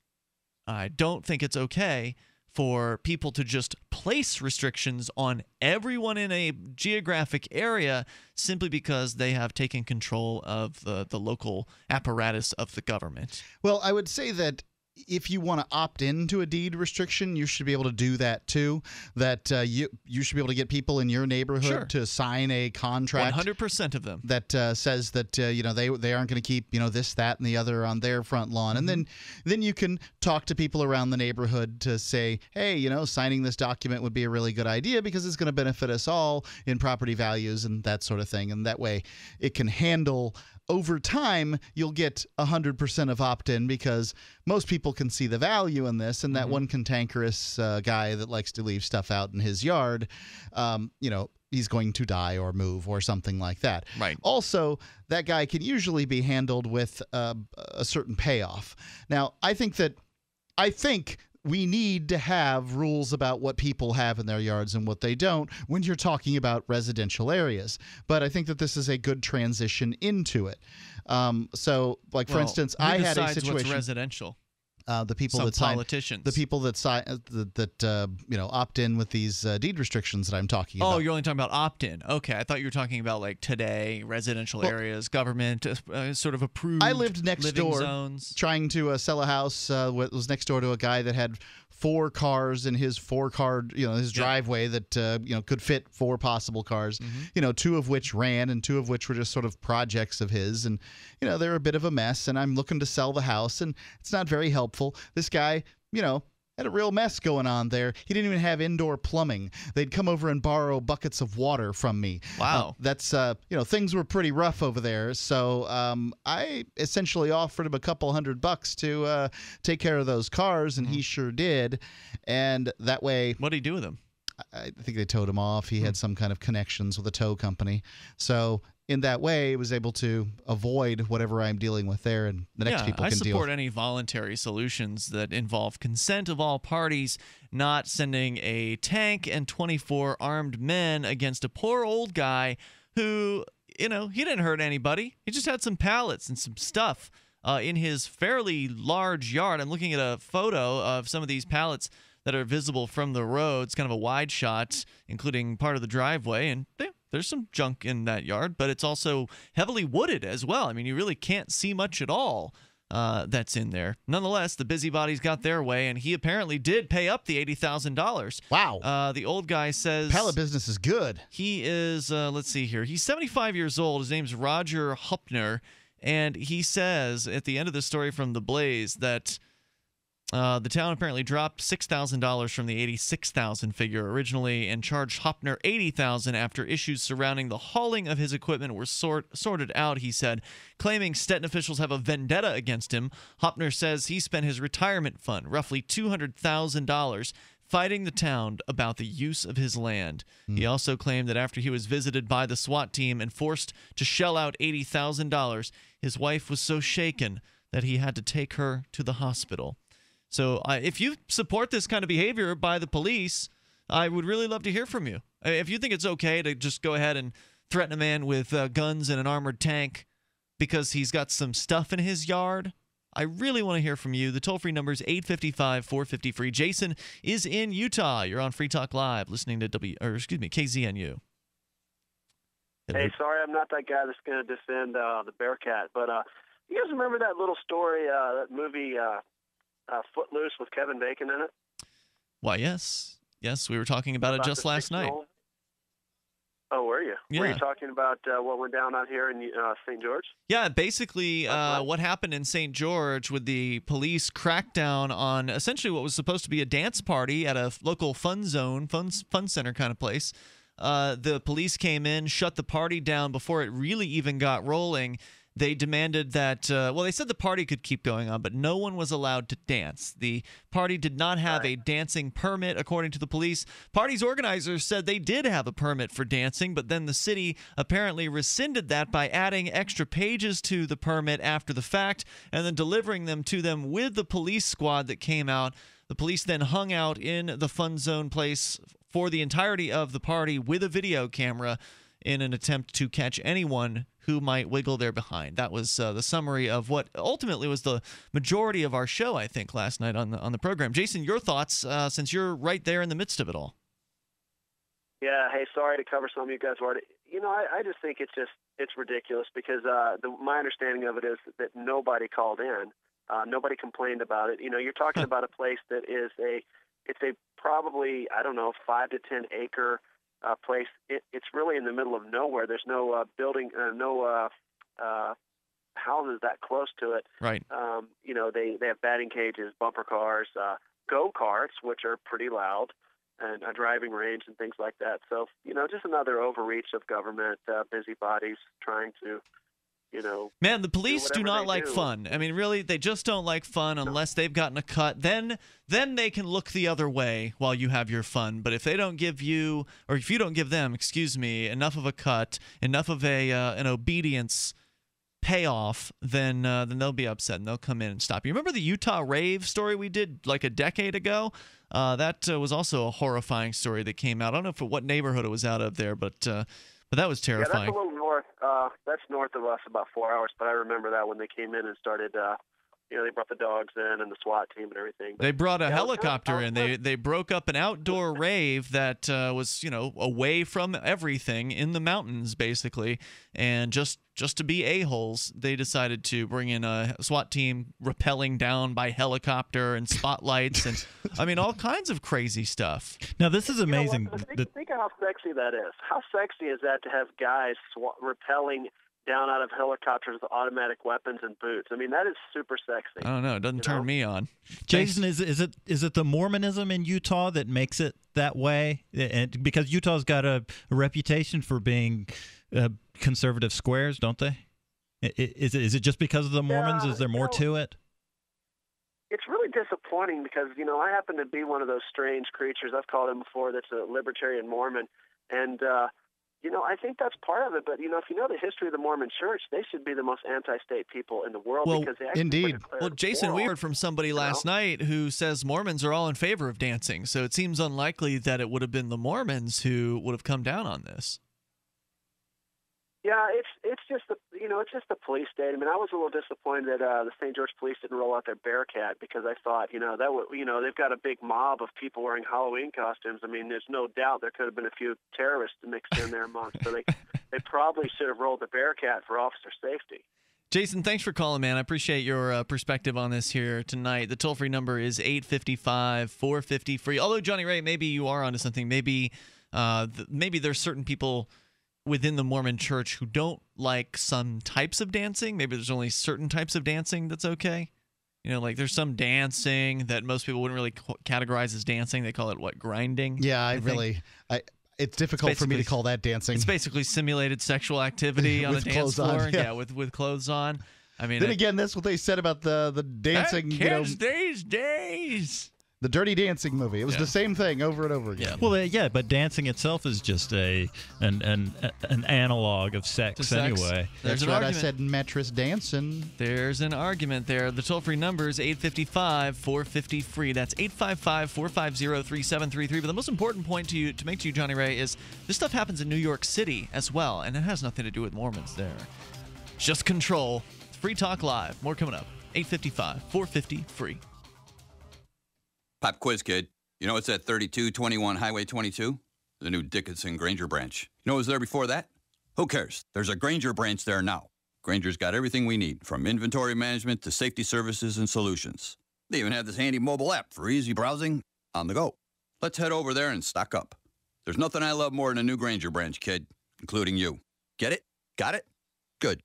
I don't think it's okay for people to just place restrictions on everyone in a geographic area simply because they have taken control of the, the local apparatus of the government. Well, I would say that if you want to opt into a deed restriction, you should be able to do that too. That uh, you you should be able to get people in your neighborhood Sure. to sign a contract. 100% of them. that uh, says that uh, you know they they aren't going to keep you know this that and the other on their front lawn and then then you can talk to people around the neighborhood to say hey you know signing this document would be a really good idea because it's going to benefit us all in property values and that sort of thing and that way it can handle over time you'll get 100% of opt-in because most people can see the value in this. And that one cantankerous uh, guy that likes to leave stuff out in his yard um, you know he's going to die or move or something like that. Right. also that guy can usually be handled with uh, a certain payoff. Now i think that i think we need to have rules about what people have in their yards and what they don't when you're talking about residential areas. But I think that this is a good transition into it. Um, so, like for Well, instance, I had a situation. What's residential? Uh, the people Some that sign, politicians. the people that sign uh, that, that uh, you know opt in with these uh, deed restrictions that I'm talking Oh, about. Oh, you're only talking about opt-in. Okay, I thought you were talking about like today, residential Well- areas, government, uh, uh, sort of approved. I lived next door, zones. trying to uh, sell a house. Uh, was next door to a guy that had four cars in his four car, you know, his driveway that uh, you know could fit four possible cars. Mm-hmm. You know, two of which ran, and two of which were just sort of projects of his, and you know they're a bit of a mess. And I'm looking to sell the house, and it's not very helpful. This guy, you know. Had a real mess going on there. He didn't even have indoor plumbing. They'd come over and borrow buckets of water from me. Wow. Uh, that's uh, you know things were pretty rough over there. So um, I essentially offered him a couple hundred bucks to uh, take care of those cars, and he sure did. And that way, what did he do with them? I I think they towed him off. He had some kind of connections with a tow company. So in that way, he was able to avoid whatever I'm dealing with there, and the next yeah, people can deal. I support with any voluntary solutions that involve consent of all parties, not sending a tank and 24 armed men against a poor old guy who, you know, he didn't hurt anybody. He just had some pallets and some stuff uh, in his fairly large yard. I'm looking at a photo of some of these pallets that are visible from the road. It's kind of a wide shot, including part of the driveway, and yeah, there's some junk in that yard, but it's also heavily wooded as well. I mean, you really can't see much at all uh, that's in there. Nonetheless, the busybodies got their way, and he apparently did pay up the eighty thousand dollars. Wow! Uh, the old guy says Pallet business is good. He is. Uh, let's see here. He's seventy-five years old. His name's Roger Hoppner, and he says at the end of the story from the Blaze that. Uh, the town apparently dropped six thousand dollars from the eighty-six thousand figure originally, and charged Hoppner eighty thousand after issues surrounding the hauling of his equipment were sort, sorted out. He said, claiming Stettin officials have a vendetta against him. Hoppner says he spent his retirement fund, roughly two hundred thousand dollars, fighting the town about the use of his land. He also claimed that after he was visited by the SWAT team and forced to shell out eighty thousand dollars, his wife was so shaken that he had to take her to the hospital. So, uh, if you support this kind of behavior by the police, I would really love to hear from you. If you think it's okay to just go ahead and threaten a man with uh, guns and an armored tank because he's got some stuff in his yard, I really want to hear from you. The toll free number is 855 450 free. Jason is in Utah. You're on Free Talk Live listening to W, or excuse me, KZNU. Hey, sorry, I'm not that guy that's going to defend uh, the Bearcat, but uh, you guys remember that little story, uh, that movie uh, uh, Footloose with Kevin Bacon in it? Why, yes. Yes, we were talking about it just last night. Oh, were you? Were you talking about uh, what went down out here in uh, St. George? Yeah, basically, uh, what happened in St. George with the police crackdown on essentially what was supposed to be a dance party at a local fun zone, fun, fun center kind of place. Uh, the police came in, shut the party down before it really even got rolling. They demanded that, uh, well, they said the party could keep going on, but no one was allowed to dance. The party did not have a dancing permit, according to the police. Party's organizers said they did have a permit for dancing, but then the city apparently rescinded that by adding extra pages to the permit after the fact and then delivering them to them with the police squad that came out. The police then hung out in the fun zone place for the entirety of the party with a video camera in an attempt to catch anyone who might wiggle their behind. That was uh, the summary of what ultimately was the majority of our show, I think, last night on the on the program. Jason, your thoughts uh, since you're right there in the midst of it all. Yeah. Hey, sorry to cover some of you guys already. You know, I, I just think it's just it's ridiculous because uh, the, my understanding of it is that nobody called in, uh, nobody complained about it. You know, you're talking about a place that is a it's a probably I don't know five to ten acre uh, place. It, it's really in the middle of nowhere. There's no uh, building, uh, no uh, uh, houses that close to it. Right. Um, you know, they they have batting cages, bumper cars, uh, go karts, which are pretty loud, and a driving range and things like that. So you know, just another overreach of government uh, busybodies trying to. You know, Man, the police do whatever not like do. fun. I mean, really, they just don't like fun unless they've gotten a cut. Then, then they can look the other way while you have your fun. But if they don't give you, or if you don't give them, excuse me, enough of a cut, enough of a uh, an obedience payoff, then uh, then they'll be upset and they'll come in and stop you. Remember the Utah rave story we did like a decade ago? Uh, that uh, was also a horrifying story that came out. I don't know for what neighborhood it was out of there, but uh, but that was terrifying. Yeah, that's a little north. Uh, that's north of us about four hours. But I remember that when they came in and started. Uh, you know, they brought the dogs in and the SWAT team and everything. They brought a Yeah, helicopter in. They they broke up an outdoor rave that uh, was you know away from everything in the mountains basically, and just just to be a holes, they decided to bring in a SWAT team rappelling down by helicopter and spotlights and I mean all kinds of crazy stuff. Now this is You know amazing. Think, that- think of how sexy that is. How sexy is that to have guys sw- rappelling down out of helicopters with automatic weapons and boots? I mean, that is super sexy. I don't know. It doesn't turn me on. Jason, is is it is it the Mormonism in Utah that makes it that way? And because Utah's got a, a reputation for being uh, conservative squares, don't they? I- i- Is it is it just because of the Mormons? Yeah, is there more you know- to it? It's really disappointing because you know I happen to be one of those strange creatures I've called him before. That's a libertarian Mormon, and uh, you know I think that's part of it. But you know if you know the history of the Mormon Church, they should be the most anti-state people in the world Well, because they declared Well, Jason, we heard from somebody last night who says Mormons are all in favor of dancing. So it seems unlikely that it would have been the Mormons who would have come down on this. Yeah, it's it's just the you know it's just the police state. I mean, I was a little disappointed that uh, the St. George Police didn't roll out their Bearcat because I thought you know that would you know they've got a big mob of people wearing Halloween costumes. I mean, there's no doubt there could have been a few terrorists mixed in there amongst. So they they probably should have rolled the Bearcat for officer safety. Jason, thanks for calling, man. I appreciate your uh, perspective on this here tonight. The toll free number is 855 450 free. Although, Johnny Ray, maybe you are onto something. Maybe, uh, th- maybe there's certain people within the Mormon church who don't like some types of dancing. Maybe there's only certain types of dancing that's okay. You know, like there's some dancing that most people wouldn't really categorize as dancing. They call it what grinding. Yeah, I, think. really, I. It's difficult for me to call that dancing. It's basically simulated sexual activity on the dance floor. on, yeah. with with clothes on. I mean, then it- again, that's what they said about the the dancing. You know, kids these days. The Dirty Dancing movie. It was the same thing over and over again. Well, uh, yeah, but dancing itself is just a an an, an analog of sex, sex. anyway. There's That's an right. I argument. said mattress dancing. There's an argument there. The toll free number is 855 450 free. That's 855 450 3733. But the most important point to you to make to you, Johnny Ray, is this stuff happens in New York City as well, and it has nothing to do with Mormons there. Just control. Free Talk Live. More coming up. 855 450 free. Pop quiz, kid. You know it's at 3221 Highway 22? The new Dickinson Grainger branch. You know what was there before that? Who cares? There's a Grainger branch there now. Grainger's got everything we need, from inventory management to safety services and solutions. They even have this handy mobile app for easy browsing on the go. Let's head over there and stock up. There's nothing I love more than a new Grainger branch, kid, including you. Get it? Got it? Good.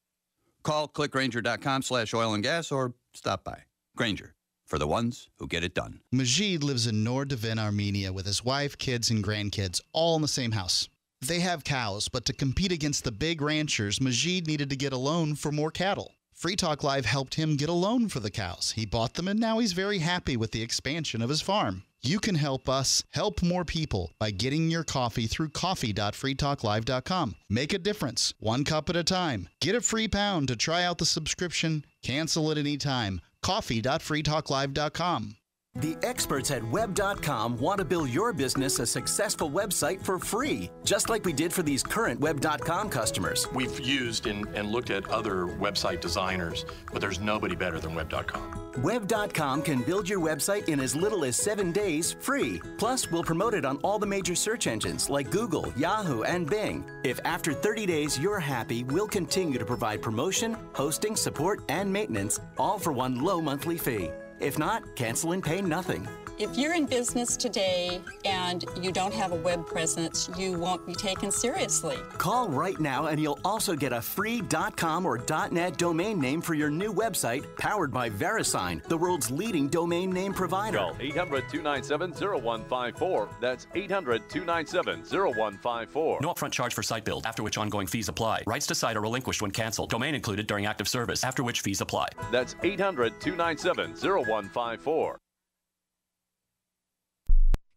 Call clickgrainger.com slash oil and gas or stop by. Grainger, for the ones who get it done. Majid lives in Nord Devin, Armenia, with his wife, kids, and grandkids, all in the same house. They have cows, but to compete against the big ranchers, Majid needed to get a loan for more cattle. Free Talk Live helped him get a loan for the cows. He bought them, and now he's very happy with the expansion of his farm. You can help us help more people by getting your coffee through coffee.freetalklive.com. Make a difference, one cup at a time. Get a free pound to try out the subscription. Cancel at any time. Coffee.freetalklive.com. The experts at web.com want to build your business a successful website for free, just like we did for these current web.com customers. We've used and, and looked at other website designers, but there's nobody better than web.com. Web.com can build your website in as little as seven days free. Plus, we'll promote it on all the major search engines like Google, Yahoo, and Bing. If after 30 days you're happy, we'll continue to provide promotion, hosting, support, and maintenance, all for one low monthly fee. If not, cancel and pay nothing. If you're in business today and you don't have a web presence, you won't be taken seriously. Call right now and you'll also get a free .com or .net domain name for your new website powered by VeriSign, the world's leading domain name provider. Call 800-297-0154. That's 800-297-0154. No upfront charge for site build, after which ongoing fees apply. Rights to site are relinquished when canceled. Domain included during active service, after which fees apply. That's 800-297-0154.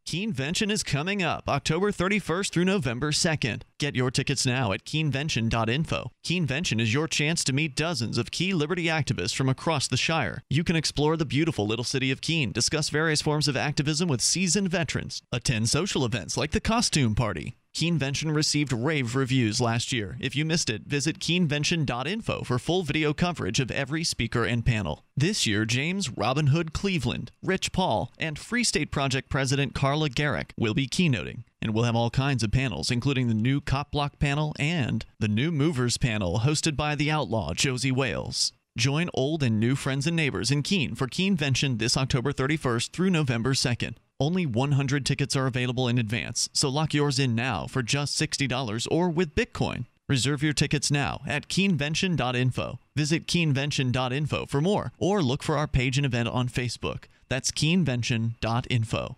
Keenvention is coming up October 31st through November 2nd. Get your tickets now at keenvention.info. Keenvention is your chance to meet dozens of key liberty activists from across the Shire. You can explore the beautiful little city of Keene, discuss various forms of activism with seasoned veterans, attend social events like the Costume Party. Keenvention received rave reviews last year. If you missed it, visit keenvention.info for full video coverage of every speaker and panel. This year, James Robin Hood Cleveland, Rich Paul, and Free State Project President Carla Gericke will be keynoting. And we'll have all kinds of panels, including the new Cop Block panel and the new Movers panel hosted by the outlaw Josie Wales. Join old and new friends and neighbors in Keene for Keenvention this October 31st through November 2nd. Only 100 tickets are available in advance, so lock yours in now for just $60 or with Bitcoin. Reserve your tickets now at keenvention.info. Visit keenvention.info for more or look for our page and event on Facebook. That's keenvention.info.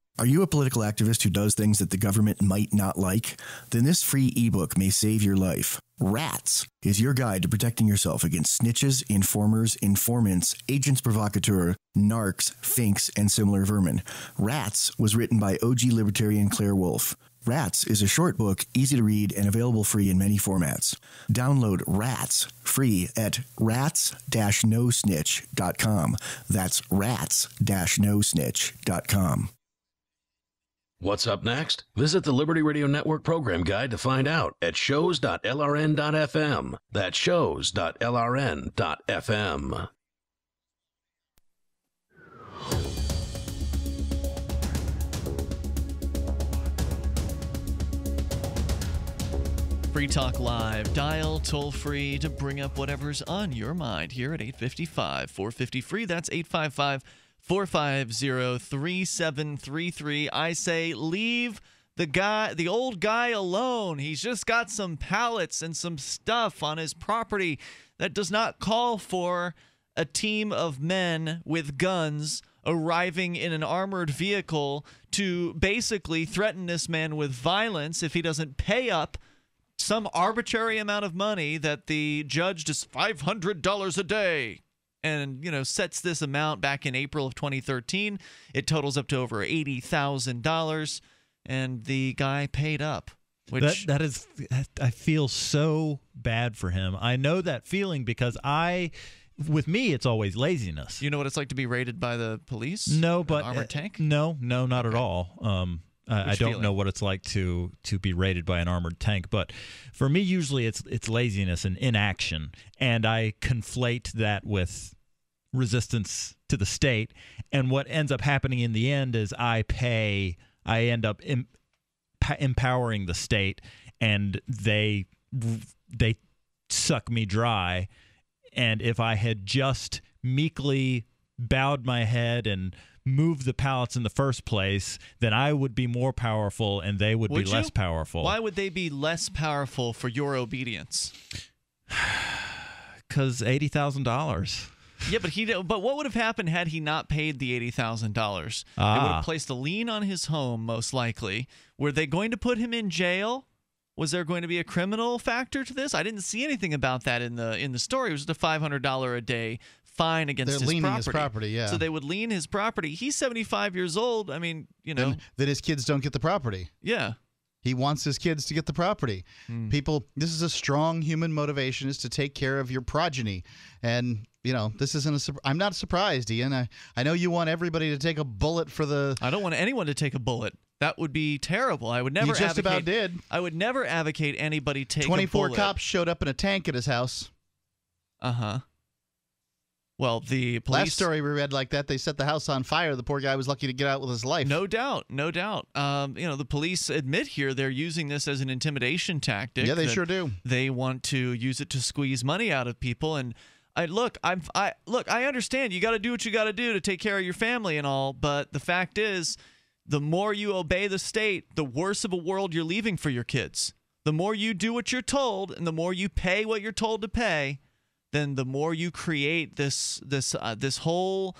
Are you a political activist who does things that the government might not like? Then this free ebook may save your life. Rats is your guide to protecting yourself against snitches, informers, informants, agents provocateur, narcs, finks, and similar vermin. Rats was written by OG libertarian Claire Wolfe. Rats is a short book, easy to read, and available free in many formats. Download Rats free at rats-nosnitch.com. That's rats-nosnitch.com. What's up next? Visit the Liberty Radio Network program guide to find out at shows.lrn.fm. That's shows.lrn.fm. Free Talk Live. Dial toll free to bring up whatever's on your mind here at 855 450 free. That's 855 450 3733. I say leave the guy, the old guy alone. He's just got some pallets and some stuff on his property that does not call for a team of men with guns arriving in an armored vehicle to basically threaten this man with violence if he doesn't pay up some arbitrary amount of money that the judge just $500 a day and you know sets this amount back in April of 2013 it totals up to over $80,000 and the guy paid up which that, that is I feel so bad for him. I know that feeling because I with me it's always laziness. you know what it's like to be raided by the police No, but armored uh, tank No, no, not at all. Um, I, I don't feeling? know what it's like to to be raided by an armored tank, but for me, usually it's it's laziness and inaction, and I conflate that with resistance to the state. And what ends up happening in the end is I pay. I end up em- empowering the state, and they they suck me dry. And if I had just meekly bowed my head and moved the pallets in the first place, then I would be more powerful and they would, Would be you? less powerful. Why would they be less powerful for your obedience? Because eighty thousand dollars. Yeah, but he. But what would have happened had he not paid the eighty thousand dollars? They would Ah. have placed a lien on his home, most likely. Were they going to put him in jail? Was there going to be a criminal factor to this? I didn't see anything about that in the in the story. It was just a five hundred dollar a day fine against They're his liening property. his property, yeah. So they would lien his property. He's seventy five years old. I mean, you know, that his kids don't get the property. yeah. He wants his kids to get the property. Hmm. People, this is a strong human motivation is to take care of your progeny. And, you know, this isn't a I'm not surprised, Ian. I, I know you want everybody to take a bullet for the I don't want anyone to take a bullet. That would be terrible. I would never. You just about advocate- did. I would never advocate anybody take 24 a bullet. cops showed up in a tank at his house. Uh huh. Well, the police. Last story we read like that, they set the house on fire. The poor guy was lucky to get out with his life. No doubt, no doubt. Um, you know, the police admit here they're using this as an intimidation tactic. Yeah, they sure do. They want to use it to squeeze money out of people. And I look, I'm, I look, I understand. You got to do what you got to do to take care of your family and all. But the fact is, the more you obey the state, the worse of a world you're leaving for your kids. The more you do what you're told, and the more you pay what you're told to pay, then the more you create this this uh, this whole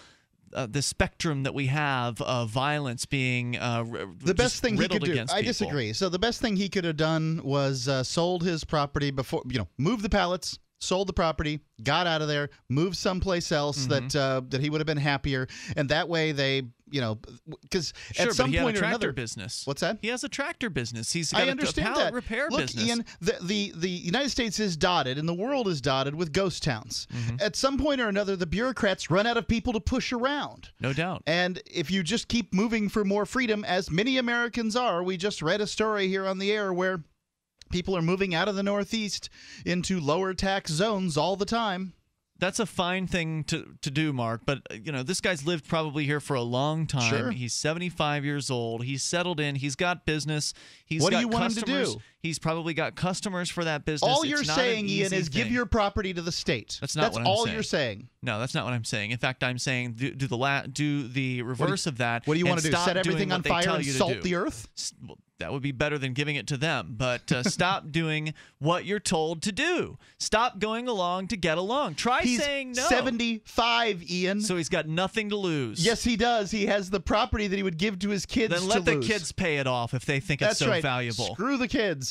uh, the spectrum that we have of violence being uh, the best thing he could do. I people. disagree. So the best thing he could have done was uh, sold his property before, you know, moved the pallets, sold the property, got out of there, moved someplace else Mm-hmm. that uh, that he would have been happier, and that way they, you know, because Sure, at some point or another, business. What's that? He has a tractor business. He's got I a- a understand pallet that. repair Look, business. Ian, the, the the United States is dotted, and the world is dotted with ghost towns. Mm-hmm. At some point or another, the bureaucrats run out of people to push around. No doubt. And if you just keep moving for more freedom, as many Americans are, we just read a story here on the air where people are moving out of the Northeast into lower tax zones all the time. That's a fine thing to, to do, Mark. But uh, you know, this guy's lived probably here for a long time. Sure. He's 75 years old. He's settled in. He's got business. He's What do you want him to do? He's probably got customers for that business. all you're saying, Ian, is give your property to the state. That's not That's what I'm all saying. you're saying. No, that's not what I'm saying. In fact, I'm saying do, do the la- do the reverse of that. what do you wanna do, stop set everything on fire and salt do. the earth? Well, that would be better than giving it to them. But uh, stop doing what you're told to do. Stop going along to get along. Try He's saying no. 75, Ian. So he's got nothing to lose. Yes, he does. He has the property that he would give to his kids. Then let to the lose. kids pay it off if they think That's it's so right. valuable. Screw the kids.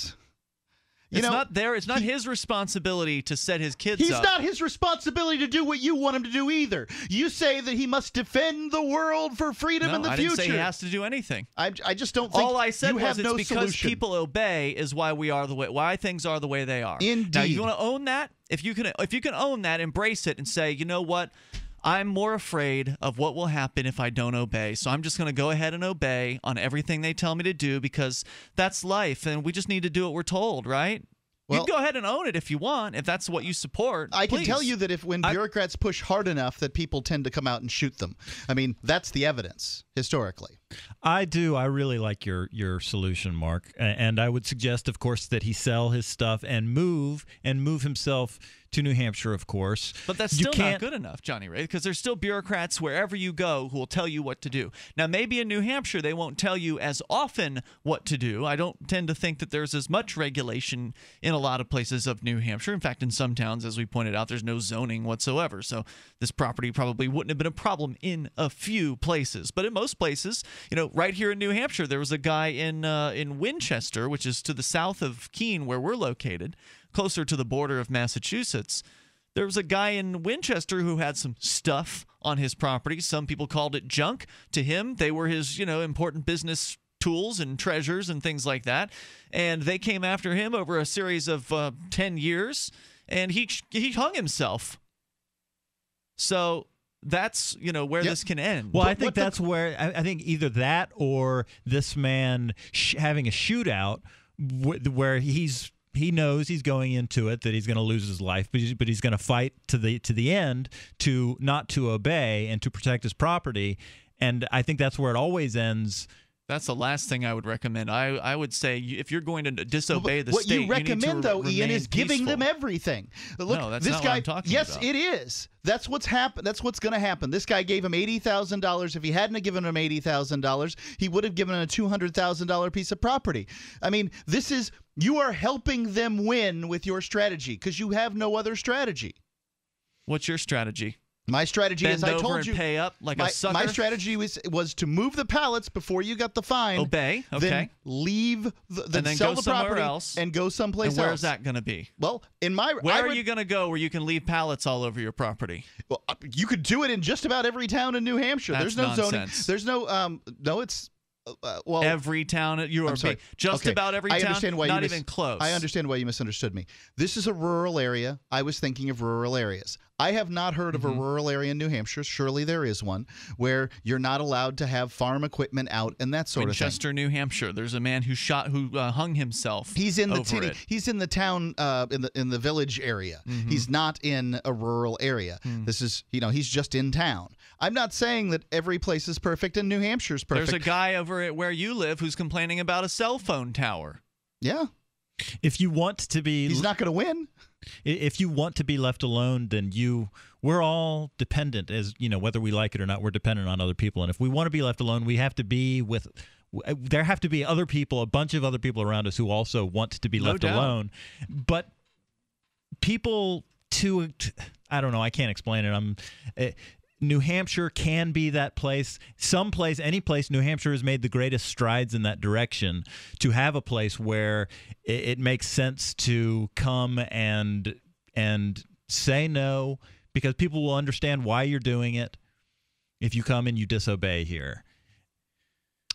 You it's know, not there. It's not his responsibility to set his kids He's up. not his responsibility to do what you want him to do either. You say that he must defend the world for freedom no, in the I future. didn't say he has to do anything. I, I just don't think All I said you was have it's no because solution. people obey is why we are the way why things are the way they are. Indeed. Now you want to own that? If you can if you can own that, embrace it and say, "You know what? I'm more afraid of what will happen if I don't obey. So I'm just going to go ahead and obey on everything they tell me to do because that's life and we just need to do what we're told, right?" Well- you can go ahead and own it if you want, if that's what you support. I can tell you that if when bureaucrats push hard enough that people tend to come out and shoot them. I mean, that's the evidence historically. I do. I really like your your solution, Mark. And I would suggest, of course, that he sell his stuff and move and move himself to New Hampshire, of course. But that's still can't- good enough, Johnny Ray, because there's still bureaucrats wherever you go who will tell you what to do. Now, maybe in New Hampshire, they won't tell you as often what to do. I don't tend to think that there's as much regulation in a lot of places of New Hampshire. In fact, in some towns, as we pointed out, there's no zoning whatsoever. So this property probably wouldn't have been a problem in a few places. But in most places, you know, right here in New Hampshire, there was a guy in uh, in Winchester, which is to the south of Keene, where we're located, closer to the border of Massachusetts. There was a guy in Winchester who had some stuff on his property. Some people called it junk. To him, they were his, you know, important business tools and treasures and things like that. And they came after him over a series of uh, 10 years and he he hung himself. So that's, you know, where this can end. Well, I think that's where I, I think either that or this man sh- having a shootout wh- where he's he knows he's going into it that he's going to lose his life, but he's, but he's going to fight to the to the end to not to obey and to protect his property. And I think that's where it always ends. That's the last thing I would recommend. I, I would say if you're going to disobey the what state, you need to recommend though, Ian, is giving them everything. Look, No, that's this not guy. what I'm talking yes, about. it is. That's what's happen. That's what's going to happen. This guy gave him eighty thousand dollars. If he hadn't given him eighty thousand dollars, he would have given him a two hundred thousand dollar piece of property. I mean, this is you are helping them win with your strategy because you have no other strategy. What's your strategy? My strategy, as I told you, pay up like a my, sucker? My strategy was was to move the pallets before you got the fine. Obey, Then okay. leave, the, then, then sell go the property else and go someplace and where's else. that going to be? Well, in my Where I are would- you going to go where you can leave pallets all over your property? Well, uh, you could do it in just about every town in New Hampshire. That's There's no zoning. nonsense. There's no um. No, it's. Uh, uh, well, every town you are sorry. just Okay. about every town. I understand why you not mis- even close. I understand why you misunderstood me. This is a rural area. I was thinking of rural areas. I have not heard of Mm-hmm. a rural area in New Hampshire. Surely there is one where you're not allowed to have farm equipment out and that sort of thing. Winchester, New Hampshire. There's a man who shot, who uh, hung himself. He's in the it. He's in the town, uh, in the in the village area. Mm-hmm. He's not in a rural area. Hmm. This is, you know, he's just in town. I'm not saying that every place is perfect and New Hampshire's perfect. There's a guy over at where you live who's complaining about a cell phone tower. Yeah. If you want to be, he's not going to win. If you want to be left alone, then you we're all dependent, as you know, whether we like it or not. We're dependent on other people, and if we want to be left alone, we have to be with. There have to be other people, a bunch of other people around us who also want to be No left doubt. alone. But people to I don't know, I can't explain it. I'm eh, New Hampshire can be that place. Some place, any place, New Hampshire has made the greatest strides in that direction to have a place where it, it makes sense to come and and say no because people will understand why you're doing it if you come and you disobey here.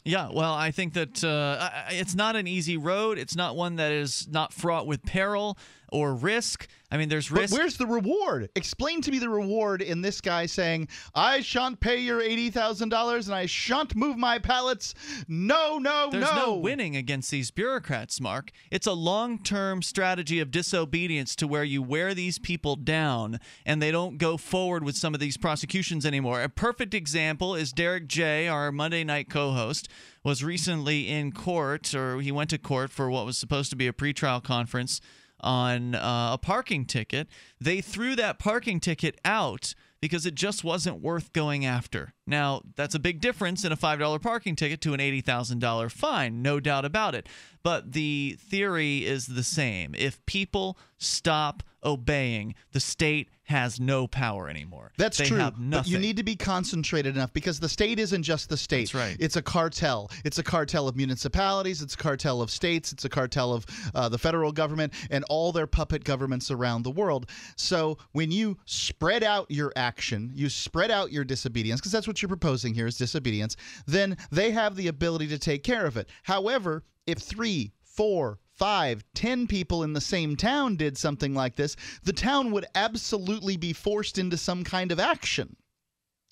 Yeah, well, I think that uh, it's not an easy road. It's not one that is not fraught with peril or risk. I mean, there's risk. But where's the reward? Explain to me the reward in this guy saying, "I shan't pay your eighty thousand dollars, and I shan't move my pallets." No, no, There's no. no. winning against these bureaucrats, Mark. It's a long term strategy of disobedience to where you wear these people down and they don't go forward with some of these prosecutions anymore. A perfect example is Derrick J., our Monday night co host, was recently in court, or he went to court for what was supposed to be a pretrial conference on uh, a parking ticket. They threw that parking ticket out because it just wasn't worth going after. Now, that's a big difference in a $5 parking ticket to an $80,000 fine, no doubt about it. But the theory is the same. If people stop obeying, the state has no power anymore. That's they true. But you need to be concentrated enough because the state isn't just the state. That's right. It's a cartel. It's a cartel of municipalities. It's a cartel of states. It's a cartel of uh, the federal government and all their puppet governments around the world. So when you spread out your action, you spread out your disobedience, because that's what you're proposing here is disobedience, then they have the ability to take care of it. However, if three, four, five, ten people in the same town did something like this, the town would absolutely be forced into some kind of action.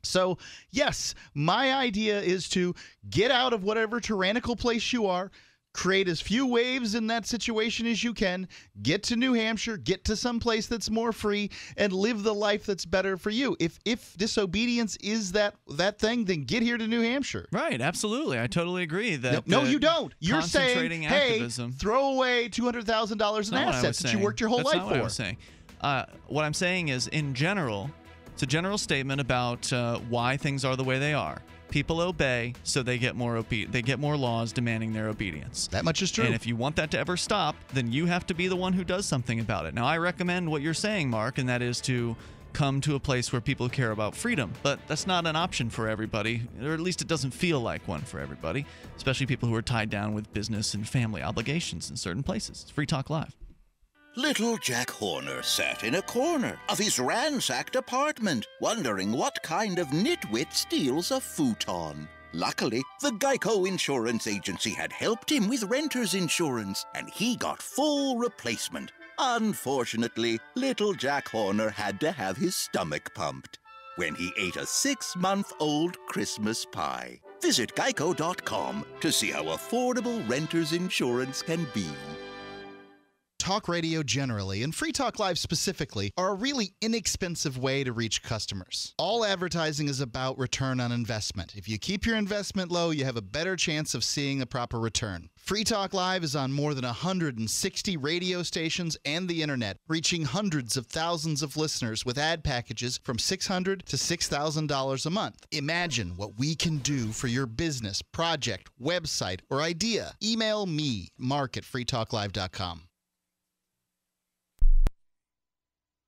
So, yes, my idea is to get out of whatever tyrannical place you are, create as few waves in that situation as you can, get to New Hampshire, get to some place that's more free and live the life that's better for you. If if disobedience is that that thing, then get here to New Hampshire. Right, absolutely. I totally agree that. No, uh, you don't. You're saying, concentrating hey, activism. throw away two hundred thousand dollars in That's not what I was assets that you worked your whole That's life what for. I was saying. Uh, what I'm saying is, in general, it's a general statement about uh, why things are the way they are. People obey, so they get more obe- they get more laws demanding their obedience. That much is true. And if you want that to ever stop, then you have to be the one who does something about it. Now, I recommend what you're saying, Mark, and that is to come to a place where people care about freedom. But that's not an option for everybody, or at least it doesn't feel like one for everybody, especially people who are tied down with business and family obligations in certain places. It's Free Talk Live. Little Jack Horner sat in a corner of his ransacked apartment, wondering what kind of nitwit steals a futon. Luckily, the Geico Insurance Agency had helped him with renter's insurance, and he got full replacement. Unfortunately, little Jack Horner had to have his stomach pumped when he ate a six month old Christmas pie. Visit geico.com to see how affordable renter's insurance can be. Talk radio generally, and Free Talk Live specifically, are a really inexpensive way to reach customers. All advertising is about return on investment. If you keep your investment low, you have a better chance of seeing a proper return. Free Talk Live is on more than 160 radio stations and the internet, reaching hundreds of thousands of listeners with ad packages from 600 to $6,000 a month. Imagine what we can do for your business, project, website, or idea. Email me, mark at freetalklive.com.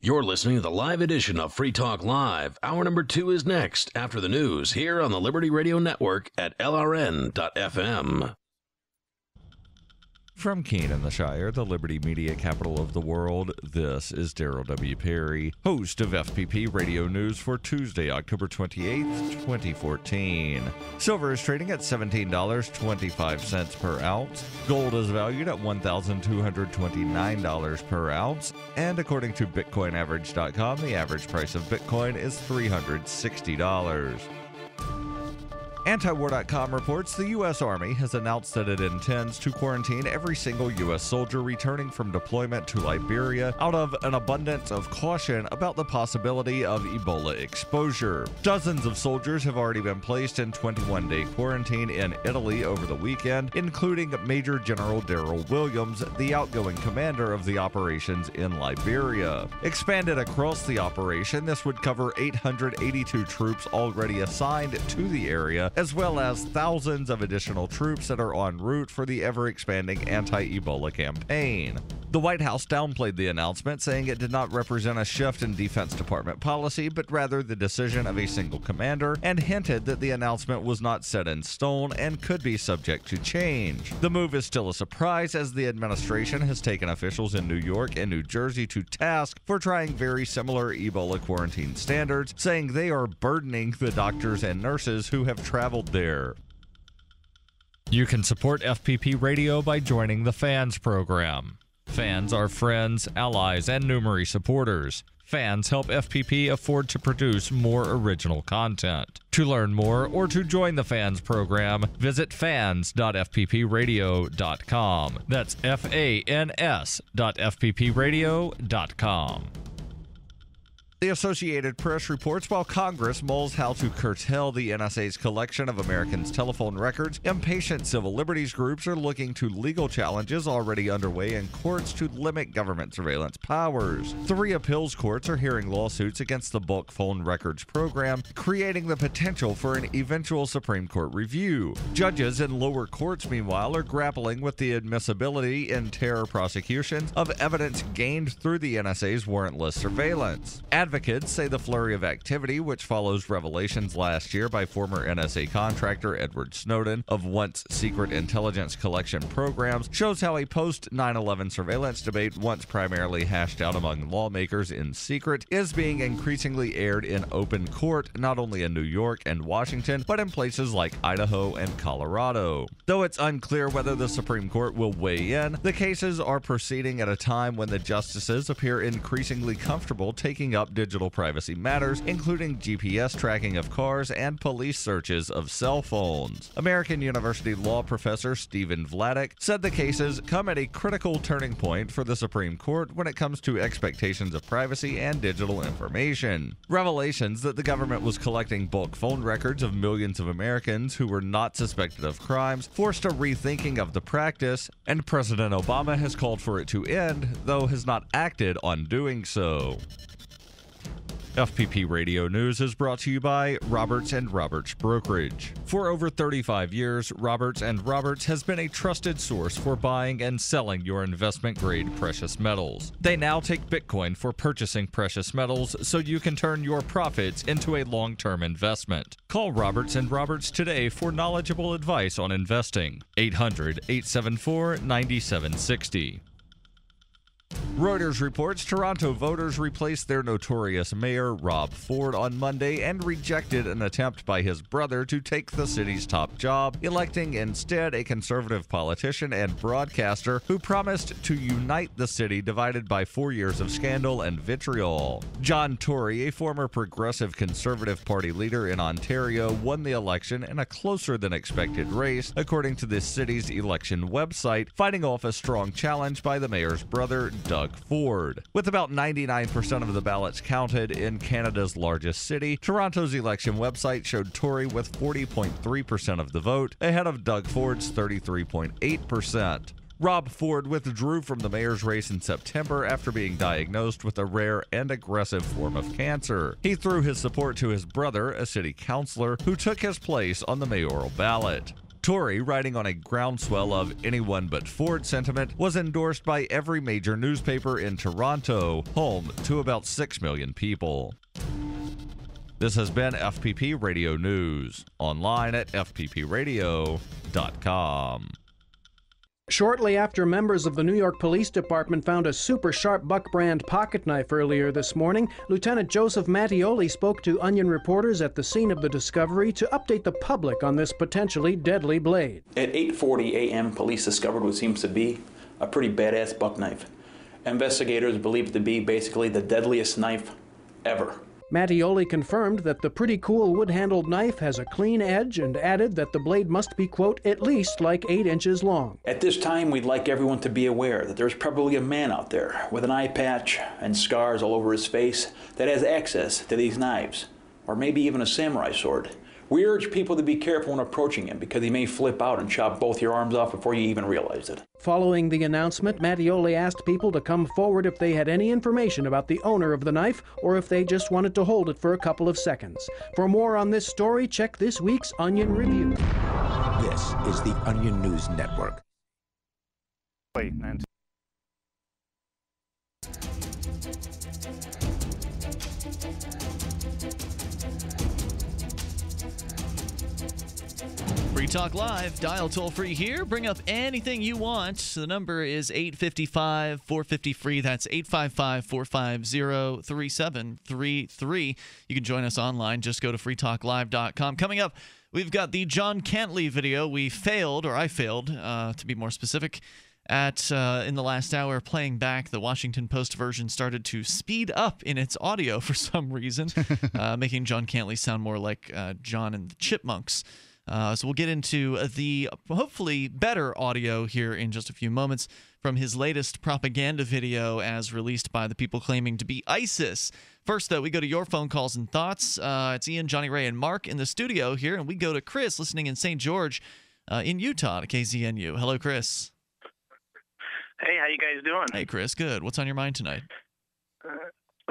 You're listening to the live edition of Free Talk Live. Hour number two is next after the news here on the Liberty Radio Network at LRN.FM. From Keene in the Shire, the Liberty Media capital of the world, this is Daryl W. Perry, host of FPP Radio News for Tuesday, October 28th, 2014. Silver is trading at $17.25 per ounce. Gold is valued at $1,229 per ounce. And according to BitcoinAverage.com, the average price of Bitcoin is $360. Antiwar.com reports the U.S. Army has announced that it intends to quarantine every single U.S. soldier returning from deployment to Liberia out of an abundance of caution about the possibility of Ebola exposure. Dozens of soldiers have already been placed in 21 day quarantine in Italy over the weekend, including Major General Darryl Williams, the outgoing commander of the operations in Liberia. Expanded across the operation, this would cover 882 troops already assigned to the area as well as thousands of additional troops that are en route for the ever expanding anti Ebola campaign. The White House downplayed the announcement, saying it did not represent a shift in Defense Department policy, but rather the decision of a single commander, and hinted that the announcement was not set in stone and could be subject to change. The move is still a surprise, as the administration has taken officials in New York and New Jersey to task for trying very similar Ebola quarantine standards, saying they are burdening the doctors and nurses who have traveled there. You can support FPP Radio by joining the Fans program. Fans are friends, allies, and Numery supporters. Fans help FPP afford to produce more original content. To learn more or to join the Fans program, visit fans.fppradio.com. That's F A N S dot FPPradio.com. The Associated Press reports while Congress mulls how to curtail the NSA's collection of Americans' telephone records, impatient civil liberties groups are looking to legal challenges already underway in courts to limit government surveillance powers. Three appeals courts are hearing lawsuits against the bulk phone records program, creating the potential for an eventual Supreme Court review. Judges in lower courts, meanwhile, are grappling with the admissibility in terror prosecutions of evidence gained through the NSA's warrantless surveillance. Advocates say the flurry of activity, which follows revelations last year by former NSA contractor Edward Snowden of once secret intelligence collection programs, shows how a post 9 11 surveillance debate, once primarily hashed out among lawmakers in secret, is being increasingly aired in open court, not only in New York and Washington, but in places like Idaho and Colorado. Though it's unclear whether the Supreme Court will weigh in, the cases are proceeding at a time when the justices appear increasingly comfortable taking up digital privacy matters, including GPS tracking of cars and police searches of cell phones. American University law professor Stephen Vladeck said the cases come at a critical turning point for the Supreme Court when it comes to expectations of privacy and digital information. Revelations that the government was collecting bulk phone records of millions of Americans who were not suspected of crimes forced a rethinking of the practice, and President Obama has called for it to end, though has not acted on doing so. FPP Radio News is brought to you by Roberts and Roberts Brokerage. For over 35 years, Roberts and Roberts has been a trusted source for buying and selling your investment-grade precious metals. They now take Bitcoin for purchasing precious metals so you can turn your profits into a long-term investment. Call Roberts and Roberts today for knowledgeable advice on investing. 800-874-9760. Reuters reports Toronto voters replaced their notorious mayor, Rob Ford, on Monday and rejected an attempt by his brother to take the city's top job, electing instead a conservative politician and broadcaster who promised to unite the city divided by four years of scandal and vitriol. John Tory, a former progressive Conservative Party leader in Ontario, won the election in a closer than expected race, according to the city's election website, fighting off a strong challenge by the mayor's brother, Doug Ford. With about 99% of the ballots counted in Canada's largest city, Toronto's election website showed Tory with 40.3% of the vote, ahead of Doug Ford's 33.8%. Rob Ford withdrew from the mayor's race in September after being diagnosed with a rare and aggressive form of cancer. He threw his support to his brother, a city councilor, who took his place on the mayoral ballot. Tory, riding on a groundswell of anyone but Ford sentiment, was endorsed by every major newspaper in Toronto, home to about 6 million people. This has been FPP Radio News, online at fppradio.com. Shortly after members of the New York Police Department found a super sharp Buck brand pocket knife earlier this morning, Lieutenant Joseph Mattioli spoke to Onion reporters at the scene of the discovery to update the public on this potentially deadly blade. At 8:40 a.m., police discovered what seems to be a pretty badass buck knife. Investigators believe it to be basically the deadliest knife ever. Mattioli confirmed that the pretty cool wood-handled knife has a clean edge and added that the blade must be, quote, at least like 8 inches long. At this time, we'd like everyone to be aware that there's probably a man out there with an eye patch and scars all over his face that has access to these knives, or maybe even a samurai sword. We urge people to be careful when approaching him because he may flip out and chop both your arms off before you even realize it. Following the announcement, Mattioli asked people to come forward if they had any information about the owner of the knife or if they just wanted to hold it for a couple of seconds. For more on this story, check this week's Onion Review. This is the Onion News Network. Wait, Free Talk Live, dial toll free here. Bring up anything you want. The number is 855 450 free. That's 855 450 3733. You can join us online. Just go to freetalklive.com. Coming up, we've got the John Cantlie video. We failed, or I failed, uh, to be more specific. At uh, in the last hour, playing back, the Washington Post version started to speed up in its audio for some reason, uh, making John Cantlie sound more like uh, John and the Chipmunks. Uh, so we'll get into the hopefully better audio here in just a few moments from his latest propaganda video as released by the people claiming to be ISIS. First, though, we go to your phone calls and thoughts. Uh, it's Ian, Johnny Ray, and Mark in the studio here, and we go to Chris listening in St. George uh, in Utah to KZNU. Hello, Chris. Hey, how you guys doing? Hey, Chris. Good. What's on your mind tonight? Uh,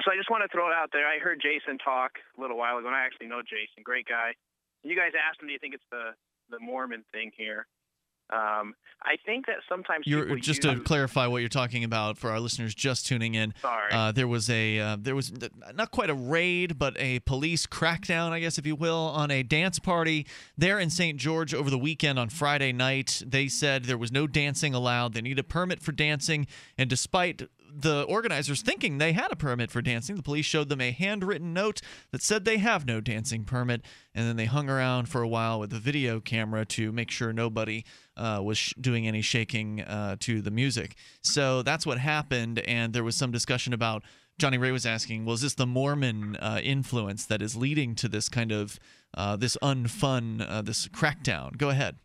so I just want to throw it out there. I heard Jason talk a little while ago, and I actually know Jason, great guy. You guys asked him, do you think it's the the Mormon thing here? Um, I think that sometimes You're, just use, to clarify what you're talking about for our listeners just tuning in. Sorry. Uh, there was a uh, there was not quite a raid, but a police crackdown, I guess if you will, on a dance party there in St. George over the weekend on Friday night. They said there was no dancing allowed. They need a permit for dancing, and despite the organizers thinking they had a permit for dancing. The police showed them a handwritten note that said they have no dancing permit, and then they hung around for a while with a video camera to make sure nobody uh, was sh- doing any shaking uh, to the music. So that's what happened, and there was some discussion about Johnny Ray was asking, well, is this the Mormon uh, influence that is leading to this kind of uh, this unfun, uh, this crackdown? Go ahead.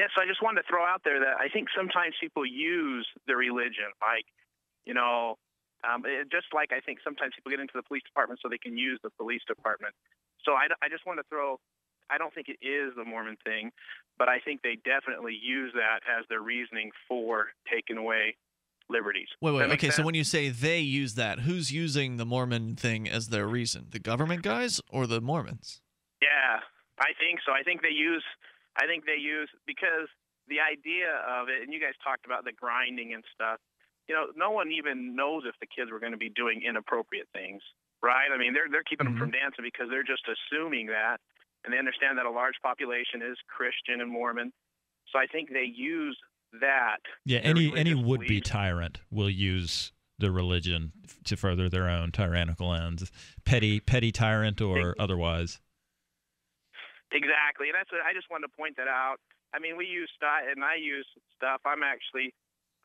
Yeah, so I just wanted to throw out there that I think sometimes people use the religion, like, you know, um, it, just like I think sometimes people get into the police department so they can use the police department. So I, I just want to throw, I don't think it is the Mormon thing, but I think they definitely use that as their reasoning for taking away liberties. Wait, wait. Okay, so when you say they use that, who's using the Mormon thing as their reason? The government guys or the Mormons? Yeah, I think so. I think they use, I think they use because the idea of it, and you guys talked about the grinding and stuff. You know, no one even knows if the kids were going to be doing inappropriate things, right? I mean, they're they're keeping them from mm-hmm. dancing because they're just assuming that, and they understand that a large population is Christian and Mormon. So I think they use that. Yeah, any any would be tyrant will use the religion to further their own tyrannical ends, petty petty tyrant or otherwise. Exactly, and that's what, I just wanted to point that out. I mean, we use stuff, and I use stuff. I'm actually,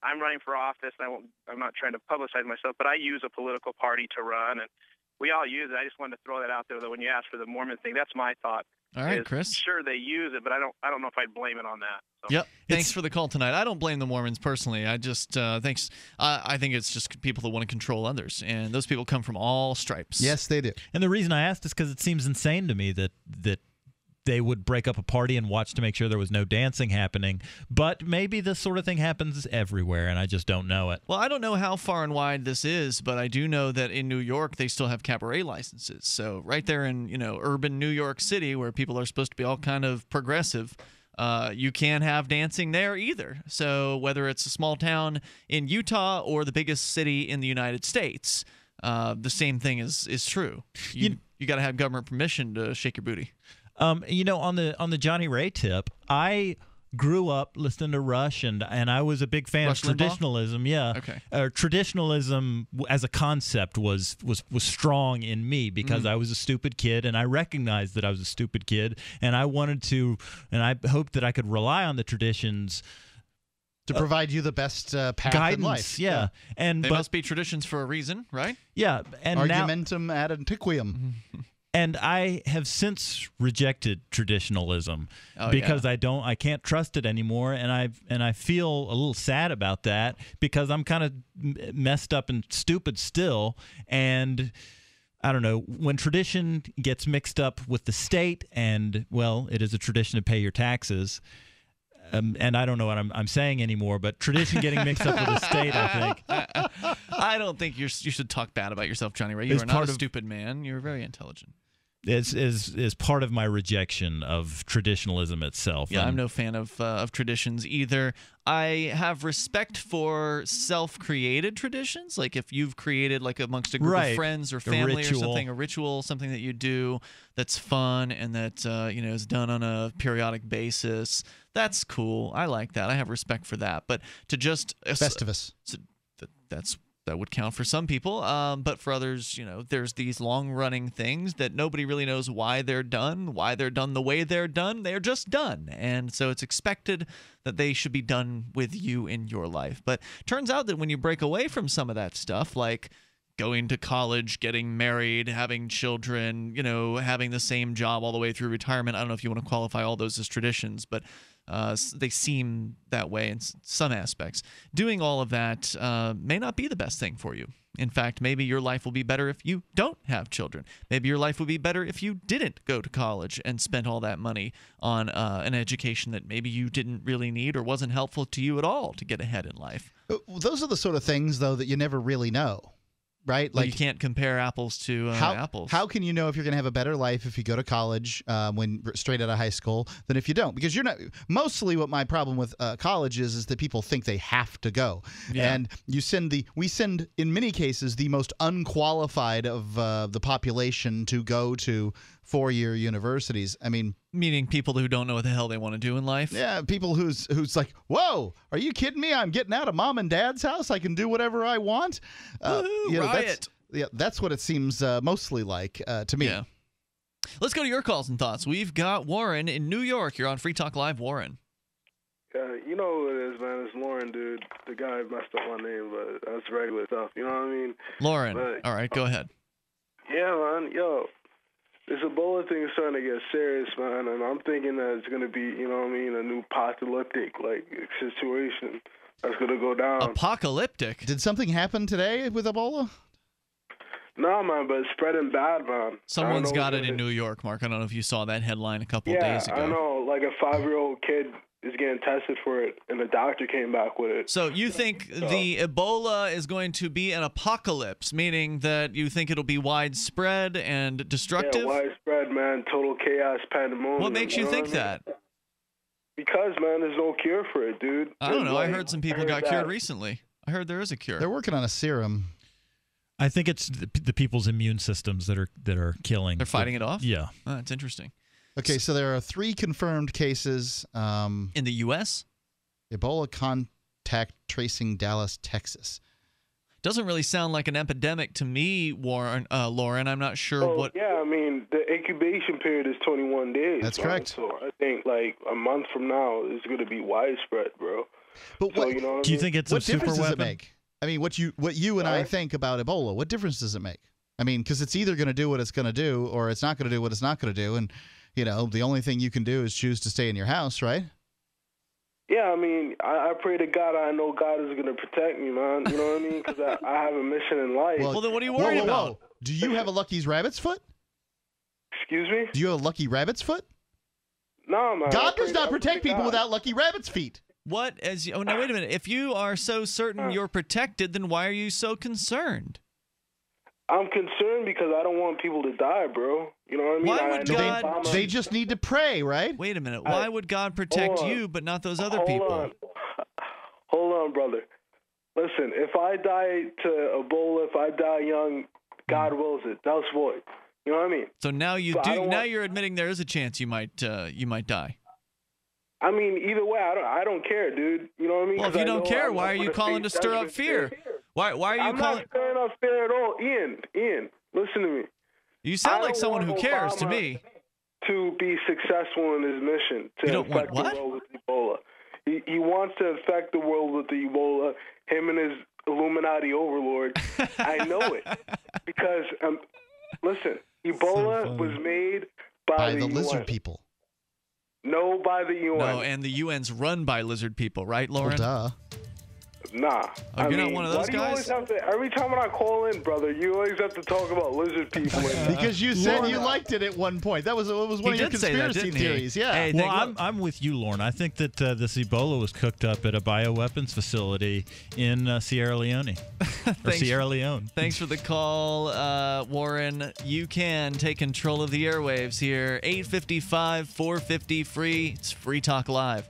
I'm running for office. And I won't, I'm not trying to publicize myself, but I use a political party to run, and we all use it. I just wanted to throw that out there. Though, when you ask for the Mormon thing, that's my thought. All right, is Chris. Sure, they use it, but I don't, I don't know if I'd blame it on that. So. Yep. Thanks for the call tonight. I don't blame the Mormons personally. I just uh, thanks. Uh, I think it's just people that want to control others, and those people come from all stripes. Yes, they do. And the reason I asked is because it seems insane to me that that they would break up a party and watch to make sure there was no dancing happening. But maybe this sort of thing happens everywhere, and I just don't know it. Well, I don't know how far and wide this is, but I do know that in New York they still have cabaret licenses. So right there in you know urban New York City, where people are supposed to be all kind of progressive, uh, you can't have dancing there either. So whether it's a small town in Utah or the biggest city in the United States, uh, the same thing is is true. You you got to have government permission to shake your booty. Um, you know, on the on the Johnny Ray tip, I grew up listening to Rush, and and I was a big fan Rush of Limbaugh? traditionalism. Yeah, Okay. Uh, traditionalism as a concept was was was strong in me because Mhm. I was a stupid kid, and I recognized that I was a stupid kid, and I wanted to, and I hoped that I could rely on the traditions to provide you the best uh, path guidance. in life. Yeah, and They but must be traditions for a reason, right? yeah, and now Argumentum ad antiquum. and I have since rejected traditionalism Oh, because yeah. I don't I can't trust it anymore and I and I feel a little sad about that because I'm kind of messed up and stupid still and I don't know when tradition gets mixed up with the state and well it is a tradition to pay your taxes um, and I don't know what I'm, I'm saying anymore, but tradition getting mixed up with the state, I think. I don't think you're, you should talk bad about yourself, Johnny Ray. You It's are not a of- stupid man. You're very intelligent. Is is is part of my rejection of traditionalism itself. Yeah, I'm no fan of uh, of traditions either. I have respect for self-created traditions, like if you've created like amongst a group Right. of friends or family or something, a ritual, something that you do that's fun and that uh, you know is done on a periodic basis. That's cool. I like that. I have respect for that. But to just Festivus. so that's that would count for some people, um, but for others, you know, there's these long-running things that nobody really knows why they're done, why they're done the way they're done. They're just done, and so it's expected that they should be done with you in your life. But turns out that when you break away from some of that stuff, like going to college, getting married, having children, you know, having the same job all the way through retirement. I don't know if you want to qualify all those as traditions, but uh, they seem that way in some aspects. Doing all of that uh, may not be the best thing for you. In fact, maybe your life will be better if you don't have children. Maybe your life would be better if you didn't go to college and spent all that money on uh, an education that maybe you didn't really need or wasn't helpful to you at all to get ahead in life. Uh, Those are the sort of things, though, that you never really know, right? Well, you can't compare apples to uh, how, apples. How can you know if you're going to have a better life if you go to college uh, when straight out of high school than if you don't? Because you're not. Mostly, what my problem with uh, college is is that people think they have to go, Yeah. and you send the we send in many cases the most unqualified of uh, the population to go to four year universities. I mean, Meaning people who don't know what the hell they want to do in life. yeah, people who's who's like, whoa, are you kidding me? I'm getting out of mom and dad's house. I can do whatever I want. Uh, Woohoo, you know, that's- yeah, that's what it seems uh, mostly like uh, to me. Yeah. Let's go to your calls and thoughts. We've got Warren in New York. You're on Free Talk Live, Warren. Uh, you know who it is, man. It's Lauren, dude. The guy messed up my name, but that's regular stuff. You know what I mean? Lauren. But- All right, go ahead. Yeah, man. Yo, this Ebola thing is starting to get serious, man, and I'm thinking that it's gonna be, you know what I mean, a new apocalyptic like situation that's gonna go down. Apocalyptic. Did something happen today with Ebola? nah, man, but it's spreading bad, man. Someone's got what it in New York, Mark. I don't know if you saw that headline a couple Yeah, days ago. I know. Like a five-year-old kid is getting tested for it, and the doctor came back with it. So you think the Ebola is going to be an apocalypse, meaning that you think it'll be widespread and destructive? Yeah, widespread, man. Total chaos, pandemonium. what makes you know think what I that? mean? Because, man, there's no cure for it, dude. I don't There's, know. I heard some people heard got cured recently. I heard there is a cure. They're working on a serum. I think it's the, the people's immune systems that are that are killing. They're fighting it off? Yeah. Oh, that's interesting. Okay, so there are three confirmed cases um, in the U.S. Ebola contact tracing Dallas, Texas. Doesn't really sound like an epidemic to me, Warren. Uh, Lauren, I'm not sure Oh, what. yeah, I mean, the incubation period is 21 days. That's man. correct. So I think, like, a month from now, it's going to be widespread, bro. But so, what, you know what Do I you think it's a what super difference does it make? I mean, what you what you and I think about Ebola, what difference does it make? I mean, because it's either going to do what it's going to do, or it's not going to do what it's not going to do, and you know, the only thing you can do is choose to stay in your house, right? Yeah, I mean, I, I pray to God. I know God is going to protect me, man. You know what I mean? Because I, I have a mission in life. Well, then what are you Whoa, worried whoa, about? whoa. Do you have a Lucky's rabbit's foot? Excuse me? Do you have a lucky rabbit's foot? No, man. I God does not protect people God. without lucky rabbit's feet. What as? You, oh, now wait a minute. If you are so certain you're protected, then why are you so concerned? I'm concerned because I don't want people to die, bro. You know what I mean? Why I would know God- Obama- They just need to pray, right? Wait a minute. Why would God protect you but not those other Hold people? on. Hold on, brother. Listen, if I die to Ebola, if I die young, God wills it. That's what. You know what I mean? So now you But do. Now want- you're admitting there is a chance you might uh, you might die. I mean, either way, I don't. I don't care, dude. You know what I mean? Well, if you I don't care, I'm why are you calling to stir up judgment fear? There. Why why are you I'm calling? not stirring up fear at all, Ian. Ian, listen to me. You sound like someone who want cares to me. To be successful in his mission to You don't want what? the world with Ebola. He he wants to infect the world with the Ebola. Him and his Illuminati overlord. I know it because um, listen, Ebola was made by, By the, the lizard UN. people. No, by the UN. No, and the UN's run by lizard people, right, Lauren? duh. Nah. Oh, I you're not mean, one of why those do you always guys? have to- every time when I call in, brother, you always have to talk about lizard people. and- Because you said you liked it at one point. That was it was one He of your did say that, conspiracy didn't he? theories. Yeah. well, I'm, I'm with you, Lauren. I think that uh, this Ebola was cooked up at a bioweapons facility in uh, Sierra Leone. or Thanks- Sierra Leone. Thanks for the call, uh, Warren. You can take control of the airwaves here. 855 450 free. It's Free Talk Live.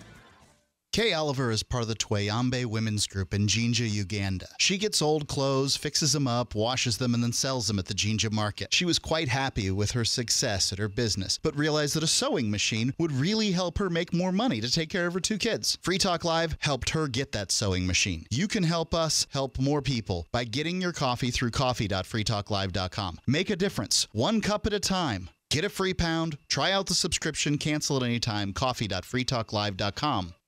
Kay Oliver is part of the Twayambe Women's Group in Jinja, Uganda. She gets old clothes, fixes them up, washes them, and then sells them at the Jinja market. She was quite happy with her success at her business, but realized that a sewing machine would really help her make more money to take care of her two kids. Free Talk Live helped her get that sewing machine. You can help us help more people by getting your coffee through coffee.freetalklive.com. Make a difference, one cup at a time. Get a free pound, try out the subscription, cancel at any time. Coffee.freetalklive.com.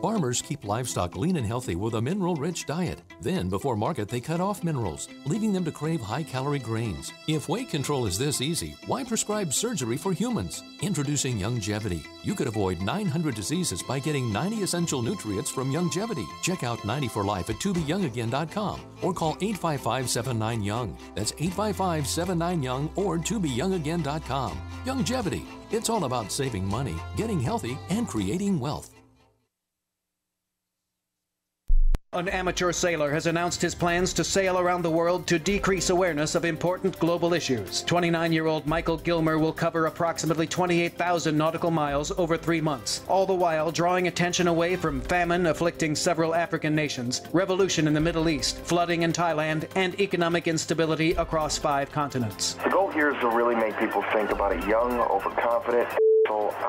Farmers keep livestock lean and healthy with a mineral rich diet. Then, before market, they cut off minerals, leaving them to crave high calorie grains. If weight control is this easy, why prescribe surgery for humans? Introducing Youngevity. You could avoid 900 diseases by getting 90 essential nutrients from Youngevity. Check out 90 for Life at tobeyoungagain.com or call 855 79 Young. That's 855 79 Young or tobeyoungagain.com. Youngevity. It's all about saving money, getting healthy, and creating wealth. An amateur sailor has announced his plans to sail around the world to decrease awareness of important global issues. 29 year old Michael Gilmer will cover approximately 28,000 nautical miles over three months, all the while drawing attention away from famine afflicting several African nations, revolution in the Middle East, flooding in Thailand, and economic instability across five continents. The goal here is to really make people think about a young, overconfident,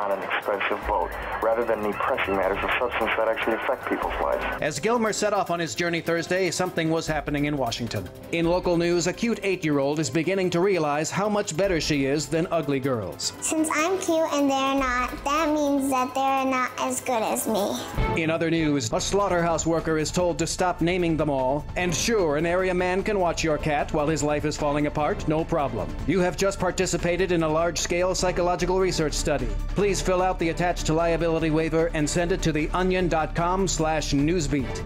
on an expensive boat, rather than the pressing matters of substance that actually affect people's lives. As Gilmer set off on his journey Thursday, something was happening in Washington. In local news, a cute eight year old is beginning to realize how much better she is than ugly girls. Since I'm cute and they're not, that means that they're not as good as me. In other news, a slaughterhouse worker is told to stop naming them all. And sure, an area man can watch your cat while his life is falling apart, no problem. You have just participated in a large scale psychological research study. Please fill out the attached liability waiver and send it to theonion.com slash newsbeat.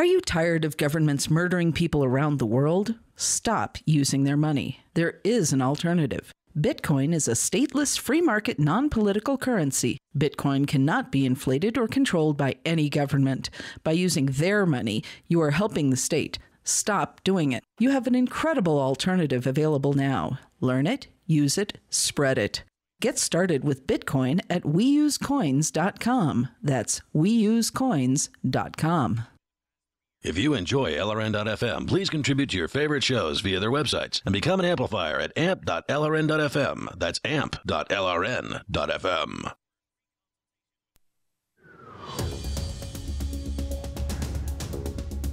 Are you tired of governments murdering people around the world? Stop using their money. There is an alternative. Bitcoin is a stateless, free market, non political currency. Bitcoin cannot be inflated or controlled by any government. By using their money, you are helping the state. Stop doing it. You have an incredible alternative available now. Learn it, use it, spread it. Get started with Bitcoin at weusecoins.com. That's weusecoins.com. If you enjoy LRN.FM, please contribute to your favorite shows via their websites and become an amplifier at amp.lrn.fm. That's amp.lrn.fm.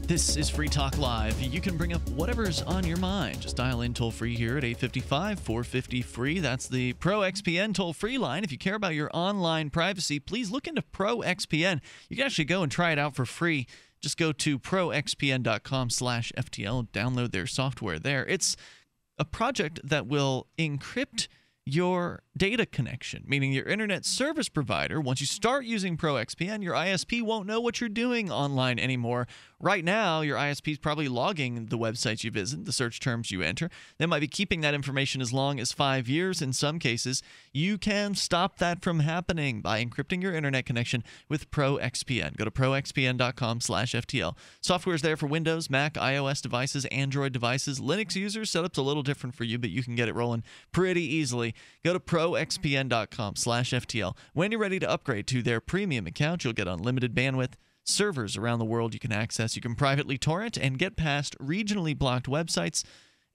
This is Free Talk Live. You can bring up whatever's on your mind. Just dial in toll free here at 855 450 free. That's the Pro XPN toll free line. If you care about your online privacy, please look into Pro XPN. You can actually go and try it out for free just go to proxpn.com slash ftl download their software there. It's a project that will encrypt your data connection, meaning your internet service provider, once you start using ProXPN, your ISP won't know what you're doing online anymore. Right now, your ISP is probably logging the websites you visit, the search terms you enter. They might be keeping that information as long as five years in some cases. You can stop that from happening by encrypting your internet connection with ProXPN. Go to proxpn.com slash FTL. Software is there for Windows, Mac, iOS devices, Android devices. Linux users, setup's a little different for you, but you can get it rolling pretty easily. Go to proxpn.com slash FTL. When you're ready to upgrade to their premium account, you'll get unlimited bandwidth, servers around the world you can access. You can privately torrent and get past regionally blocked websites.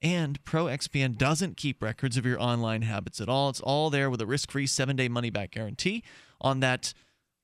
And ProXPN doesn't keep records of your online habits at all. It's all there with a risk free seven day money back guarantee. On that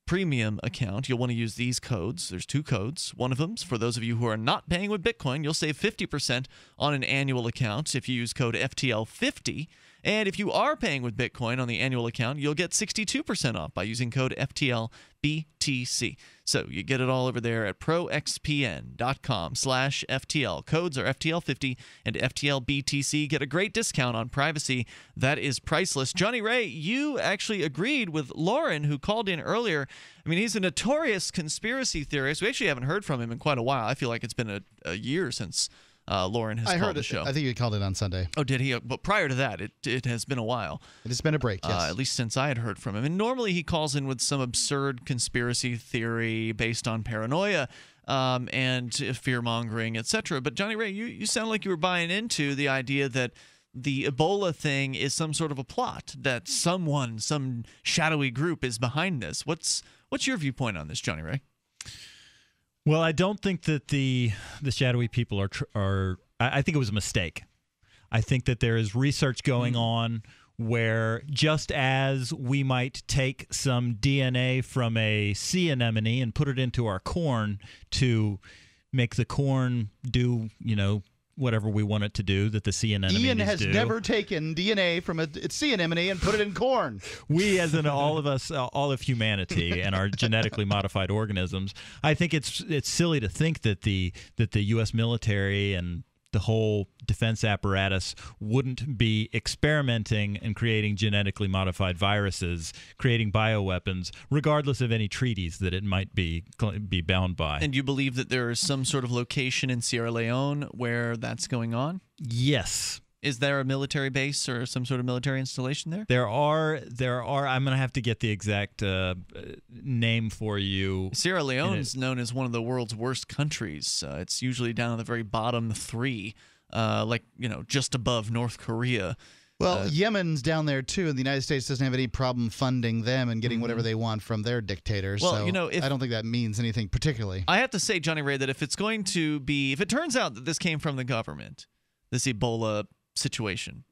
premium account, you'll want to use these codes. There's two codes. One of them's for those of you who are not paying with Bitcoin, you'll save 50% on an annual account if you use code FTL50. And if you are paying with Bitcoin on the annual account, you'll get 62% off by using code FTLBTC. So you get it all over there at proxpn.com slash FTL. Codes are FTL50 and FTLBTC. Get a great discount on privacy. That is priceless. Johnny Ray, you actually agreed with Lauren, who called in earlier. I mean, he's a notorious conspiracy theorist. We actually haven't heard from him in quite a while. I feel like it's been a, a year since uh, Lauren has I called heard the it. show. I think you called it on Sunday. Oh, did he? But prior to that, it it has been a while. It has been a break. Yes. Uh, at least since I had heard from him. And normally he calls in with some absurd conspiracy theory based on paranoia um, and fear mongering, etc. But Johnny Ray, you, you sound like you were buying into the idea that the Ebola thing is some sort of a plot that someone, some shadowy group, is behind this. What's what's your viewpoint on this, Johnny Ray? Well, I don't think that the the shadowy people are tr- are. I, I think it was a mistake. I think that there is research going hmm. on where just as we might take some DNA from a sea anemone and put it into our corn to make the corn do, you know, whatever we want it to do that the sea anemones Ian has do. never taken DNA from a sea anemone and put it in corn. we as in all of us uh, all of humanity and our genetically modified organisms i think it's it's silly to think that the that the US military and the whole defense apparatus wouldn't be experimenting and creating genetically modified viruses, creating bioweapons, regardless of any treaties that it might be be bound by. And you believe that there is some sort of location in Sierra Leone where that's going on? Yes. Is there a military base or some sort of military installation there? There are there are I'm going to have to get the exact uh, name for you. Sierra Leone is known as one of the world's worst countries. Uh, it's usually down at the very bottom 3, uh, like, you know, just above North Korea. Well, Uh, Yemen's down there too, and the United States doesn't have any problem funding them and getting whatever Mhm. they want from their dictators. Well, so you know, if- I don't think that means anything particularly. I have to say, Johnny Ray, that if it's going to be, if it turns out that this came from the government, this Ebola situation,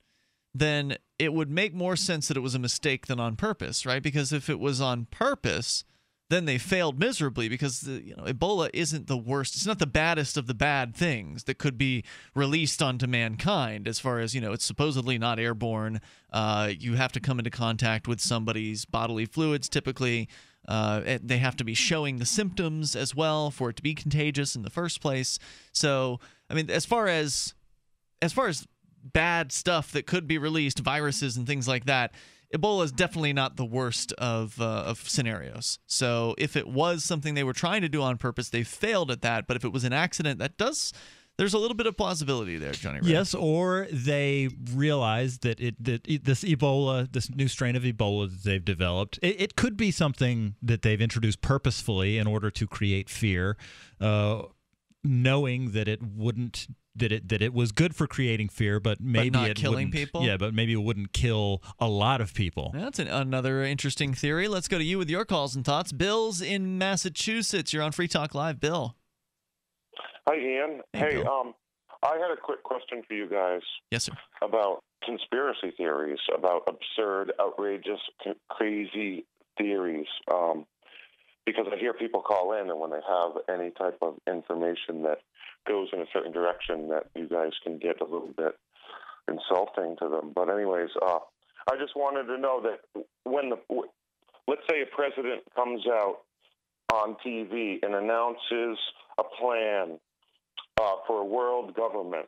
then it would make more sense that it was a mistake than on purpose, right? Because if it was on purpose, then they failed miserably because the, you know Ebola isn't the worst. It's not the baddest of the bad things that could be released onto mankind. As far as you know, it's supposedly not airborne. Uh, you have to come into contact with somebody's bodily fluids typically. Uh, they have to be showing the symptoms as well for it to be contagious in the first place. So, I mean, as far as as far as bad stuff that could be released, viruses and things like that, Ebola is definitely not the worst of uh, of scenarios. So if it was something they were trying to do on purpose, they failed at that. But if it was an accident, that does there's a little bit of plausibility there, Johnny. Ray. Yes, or they realize that it that this Ebola, this new strain of Ebola that they've developed, it, it could be something that they've introduced purposefully in order to create fear, uh, knowing that it wouldn't that it that it was good for creating fear, but maybe not it killing people? Yeah, but maybe it wouldn't kill a lot of people. That's an, another interesting theory. Let's go to you with your calls and thoughts. Bill's in Massachusetts. You're on Free Talk Live. Bill. Hi, Ian. Hey, um, I had a quick question for you guys. Yes, sir. About conspiracy theories, about absurd, outrageous, crazy theories. Um, because I hear people call in, and when they have any type of information that goes in a certain direction, that you guys can get a little bit insulting to them. But anyways, uh, I just wanted to know that when the let's say a president comes out on TV and announces a plan uh, for a world government,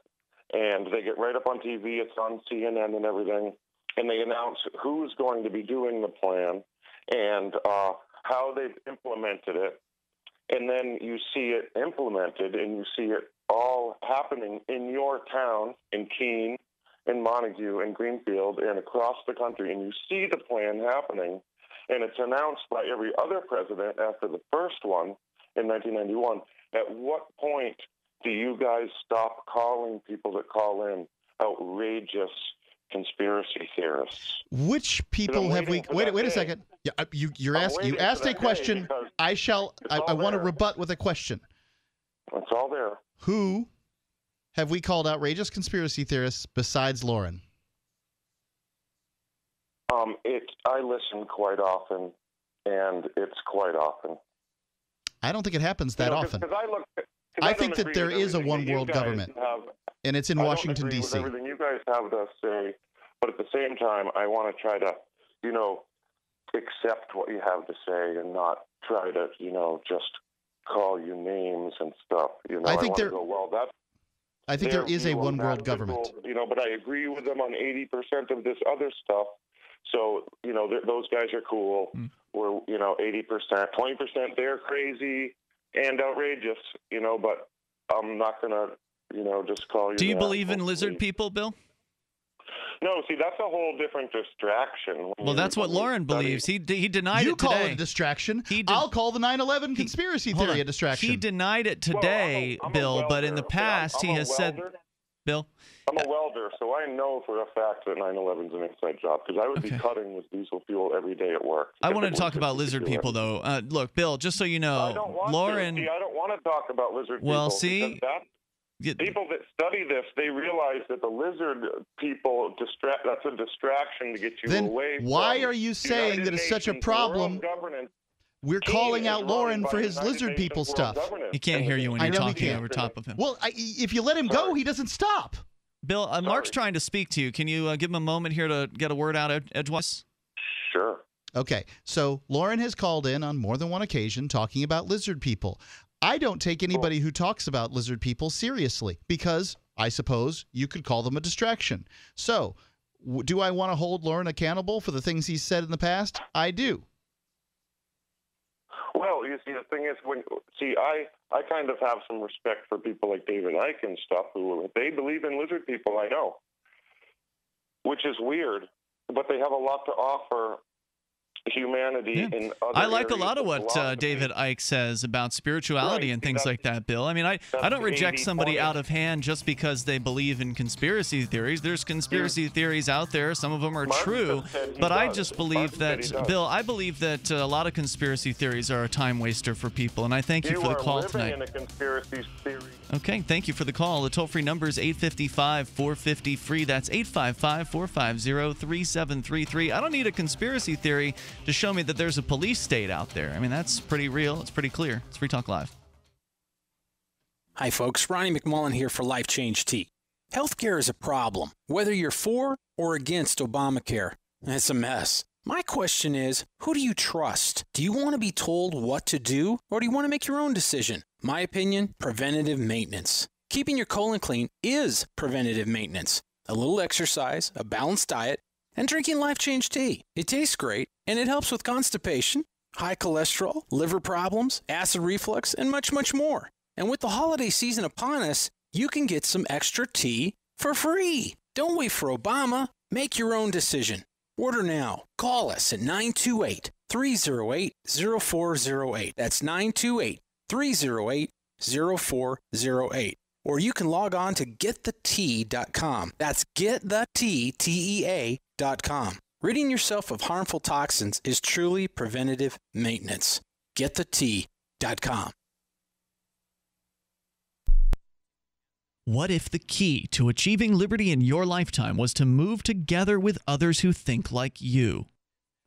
and they get right up on TV. It's on CNN and everything, and they announce who's going to be doing the plan and uh, how they've implemented it, and then you see it implemented, and you see it all happening in your town, in Keene, in Montague, in Greenfield, and across the country, and you see the plan happening, and it's announced by every other president after the first one in 1991. At what point do you guys stop calling people that call in outrageous conspiracy theorists? Which people have we? Wait, wait a day. second. Yeah, uh, you you're asked. You asked a question. I shall. I, I want to rebut with a question. It's all there. Who have we called outrageous conspiracy theorists besides Lauren? Um, it. I listen quite often, and it's quite often. I don't think it happens that You know, often. Because I look. I think that there is a one world government, have. and it's in I Washington D.C. Everything you guys have to say, but at the same time, I want to try to, you know, accept what you have to say and not try to, you know, just call you names and stuff. You know, I think wanna there- Go, well, that's I think there is a one world government. You know, but I agree with them on eighty percent of this other stuff. So you know, those guys are cool. Hmm. We're you know eighty percent, twenty percent they're crazy and outrageous. You know, but I'm not gonna you know just call you. Do you believe in lizard people, Bill? No, see, that's a whole different distraction. Well, that's what Lauren believes. He he denied You it call it a distraction. He did- I'll call the 9/11 conspiracy Hold theory a distraction. He denied it today, Bill, but in the past he has said. Bill? I'm a welder, so I know for a fact that 9/11 is an inside job because I would be cutting with diesel fuel every day at work. I want to talk about lizard people, though. Uh, look, Bill, just so you know, I Lauren. To. See, I don't want to talk about lizard Well, people. see, because that, people that study this, they realize that the lizard people distract. That's a distraction to get you away Then away. why are you saying United that it's such a problem? governance. We're King calling out Lauren for his lizard people stuff. He can't hear you when you're talking over top of him. Well, I, if you let him go, he doesn't stop. Bill, uh, Mark's trying to speak to you. Can you uh, give him a moment here to get a word out ed- edgewise? Sure. Okay, so Lauren has called in on more than one occasion talking about lizard people. I don't take anybody who talks about lizard people seriously because I suppose you could call them a distraction. So, do I want to hold Lauren accountable for the things he's said in the past? I do. Well, you see, the thing is, when see, I I kind of have some respect for people like David Icke and stuff who they believe in lizard people. I know, which is weird, but they have a lot to offer humanity other I like a lot of what uh. David Icke says about spirituality Right, and things that's- like that, Bill. I mean, I, I don't reject somebody point. out of hand just because they believe in conspiracy theories. There's conspiracy theories out there. Some of them are Mark true. just said he But I just believe said that. Bill, I believe that uh, a lot of conspiracy theories are a time waster for people. And I thank you, you for the call tonight. in a conspiracy theory. Okay, thank you for the call. The toll free number is 855 450 free. That's 855 450 3733. I don't need a conspiracy theory to show me that there's a police state out there. I mean, that's pretty real. It's pretty clear. It's Free Talk Live. Hi, folks. Ronnie McMullen here for Life Change Tea. Healthcare is a problem, whether you're for or against Obamacare. It's a mess. My question is who do you trust? Do you want to be told what to do, or do you want to make your own decision? My opinion preventative maintenance. Keeping your colon clean is preventative maintenance. A little exercise, a balanced diet, and drinking Life Change Tea. It tastes great, and it helps with constipation, high cholesterol, liver problems, acid reflux, and much, much more. And with the holiday season upon us, you can get some extra tea for free. Don't wait for Obama. Make your own decision. Order now. Call us at 928 308 0408. That's 928 308 0408. Or you can log on to getthetea.com. That's Ridding yourself of harmful toxins is truly preventative maintenance. Getthetea.com. What if the key to achieving liberty in your lifetime was to move together with others who think like you?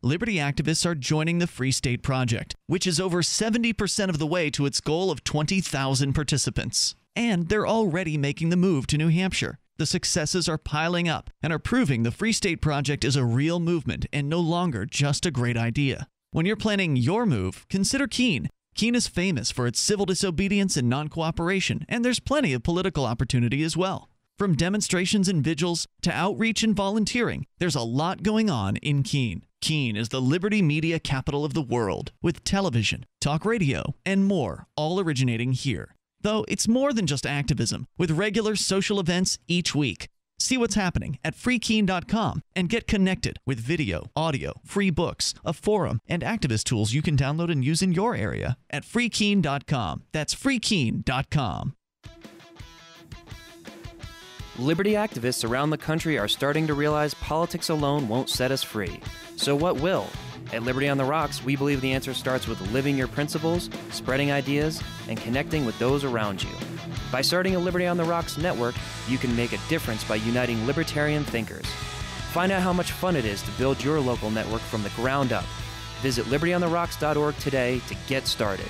Liberty activists are joining the Free State Project, which is over 70% of the way to its goal of 20,000 participants. And they're already making the move to New Hampshire. The successes are piling up and are proving the Free State Project is a real movement and no longer just a great idea. When you're planning your move, consider Keene. Keene is famous for its civil disobedience and non cooperation, and there's plenty of political opportunity as well. From demonstrations and vigils to outreach and volunteering, there's a lot going on in Keene. Keene is the liberty media capital of the world, with television, talk radio, and more, all originating here. Though it's more than just activism, with regular social events each week. See what's happening at freekeene.com and get connected with video, audio, free books, a forum, and activist tools you can download and use in your area at freekeene.com. That's freekeene.com. Liberty activists around the country are starting to realize politics alone won't set us free. So, what will? At Liberty on the Rocks, we believe the answer starts with living your principles, spreading ideas, and connecting with those around you. By starting a Liberty on the Rocks network, you can make a difference by uniting libertarian thinkers. Find out how much fun it is to build your local network from the ground up. Visit libertyontherocks.org today to get started.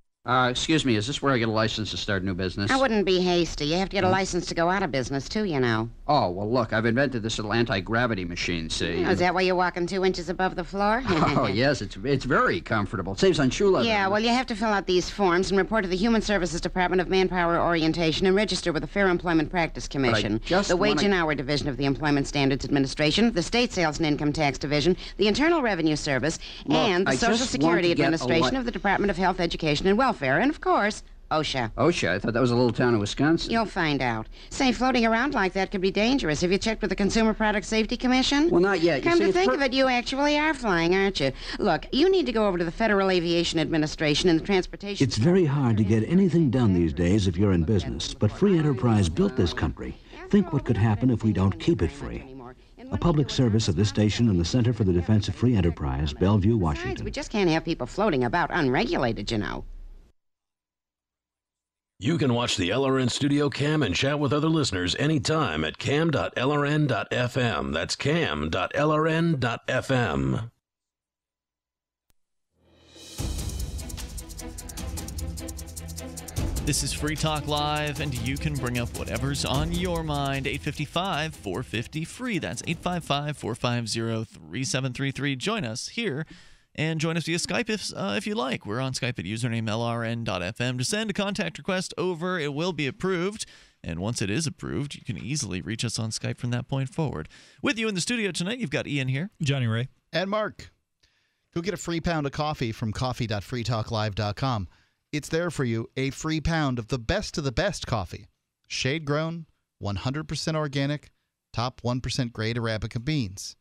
Uh, excuse me, is this where I get a license to start a new business? I wouldn't be hasty. You have to get a Hmm? license to go out of business, too, you know. Oh, well, look, I've invented this little anti-gravity machine, see? Oh, is that why you're walking two inches above the floor? oh, yes, it's it's very comfortable. It saves on shoe leather. Yeah, well, you have to fill out these forms and report to the Human Services Department of Manpower Orientation and register with the Fair Employment Practice Commission, just the Wage wanna- and Hour Division of the Employment Standards Administration, the State Sales and Income Tax Division, the Internal Revenue Service, Look, and the I Social Security want to get a Administration li- of the Department of Health, Education, and Welfare, and, of course, OSHA. OSHA, I thought that was a little town in Wisconsin. You'll find out. Say, floating around like that could be dangerous. Have you checked with the Consumer Product Safety Commission? Well, not yet. You Come see, to think per- of it, you actually are flying, aren't you? Look, you need to go over to the Federal Aviation Administration and the Transportation. It's very hard to get anything done these days if you're in business, but free enterprise built this country. Think what could happen if we don't keep it free. A public service of this station and the Center for the Defense of Free Enterprise, Bellevue, Washington. We just can't have people floating about unregulated, you know. You can watch the LRN Studio Cam and chat with other listeners anytime at cam.lrn.fm. That's cam.lrn.fm. This is Free Talk Live, and you can bring up whatever's on your mind. 855 450 free. That's 855 450 3733. Join us here and join us via Skype if, uh, if you like. We're on Skype at username lrn.fm. To send a contact request over, it will be approved. And once it is approved, you can easily reach us on Skype from that point forward. With you in the studio tonight, you've got Ian here. Johnny Ray. And Mark. Go get a free pound of coffee from coffee.freetalklive.com. It's there for you, a free pound of the best of the best coffee. Shade grown, 100% organic, top 1% grade Arabica beans.